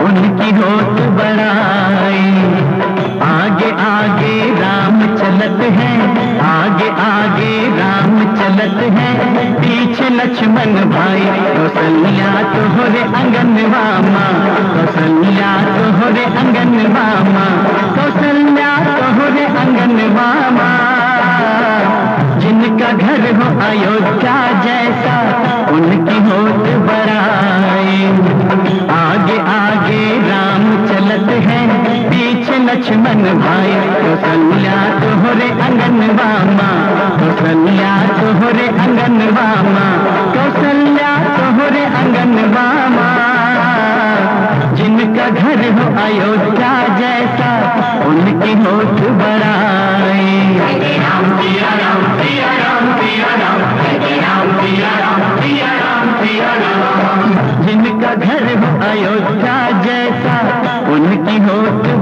[SPEAKER 1] उनकी हो होत बड़ाई आगे आगे राम चलत हैं, आगे आगे राम चलत हैं। पीछे लक्ष्मण भाई कौशल्या तोहरे अंगन मामा कौशल्या तोहरे अंगन मामा कौशल्या तोहरे अंगन मामा जिनका घर हो अयोध्या जैसा, उनकी होत बड़ाई आगे आगे राम चलत है पीछे लक्ष्मण भाई। तो कौशल्या तोहरे अंगन बामा मामा कौशल्या तोहरे अंगन बामा मामा कौशल्या तोहरे अंगन मामा का घर हो अयोध्या जैसा, उनकी होश बड़ाई जिनका घर हो अयोध्या जैसा, उनकी होश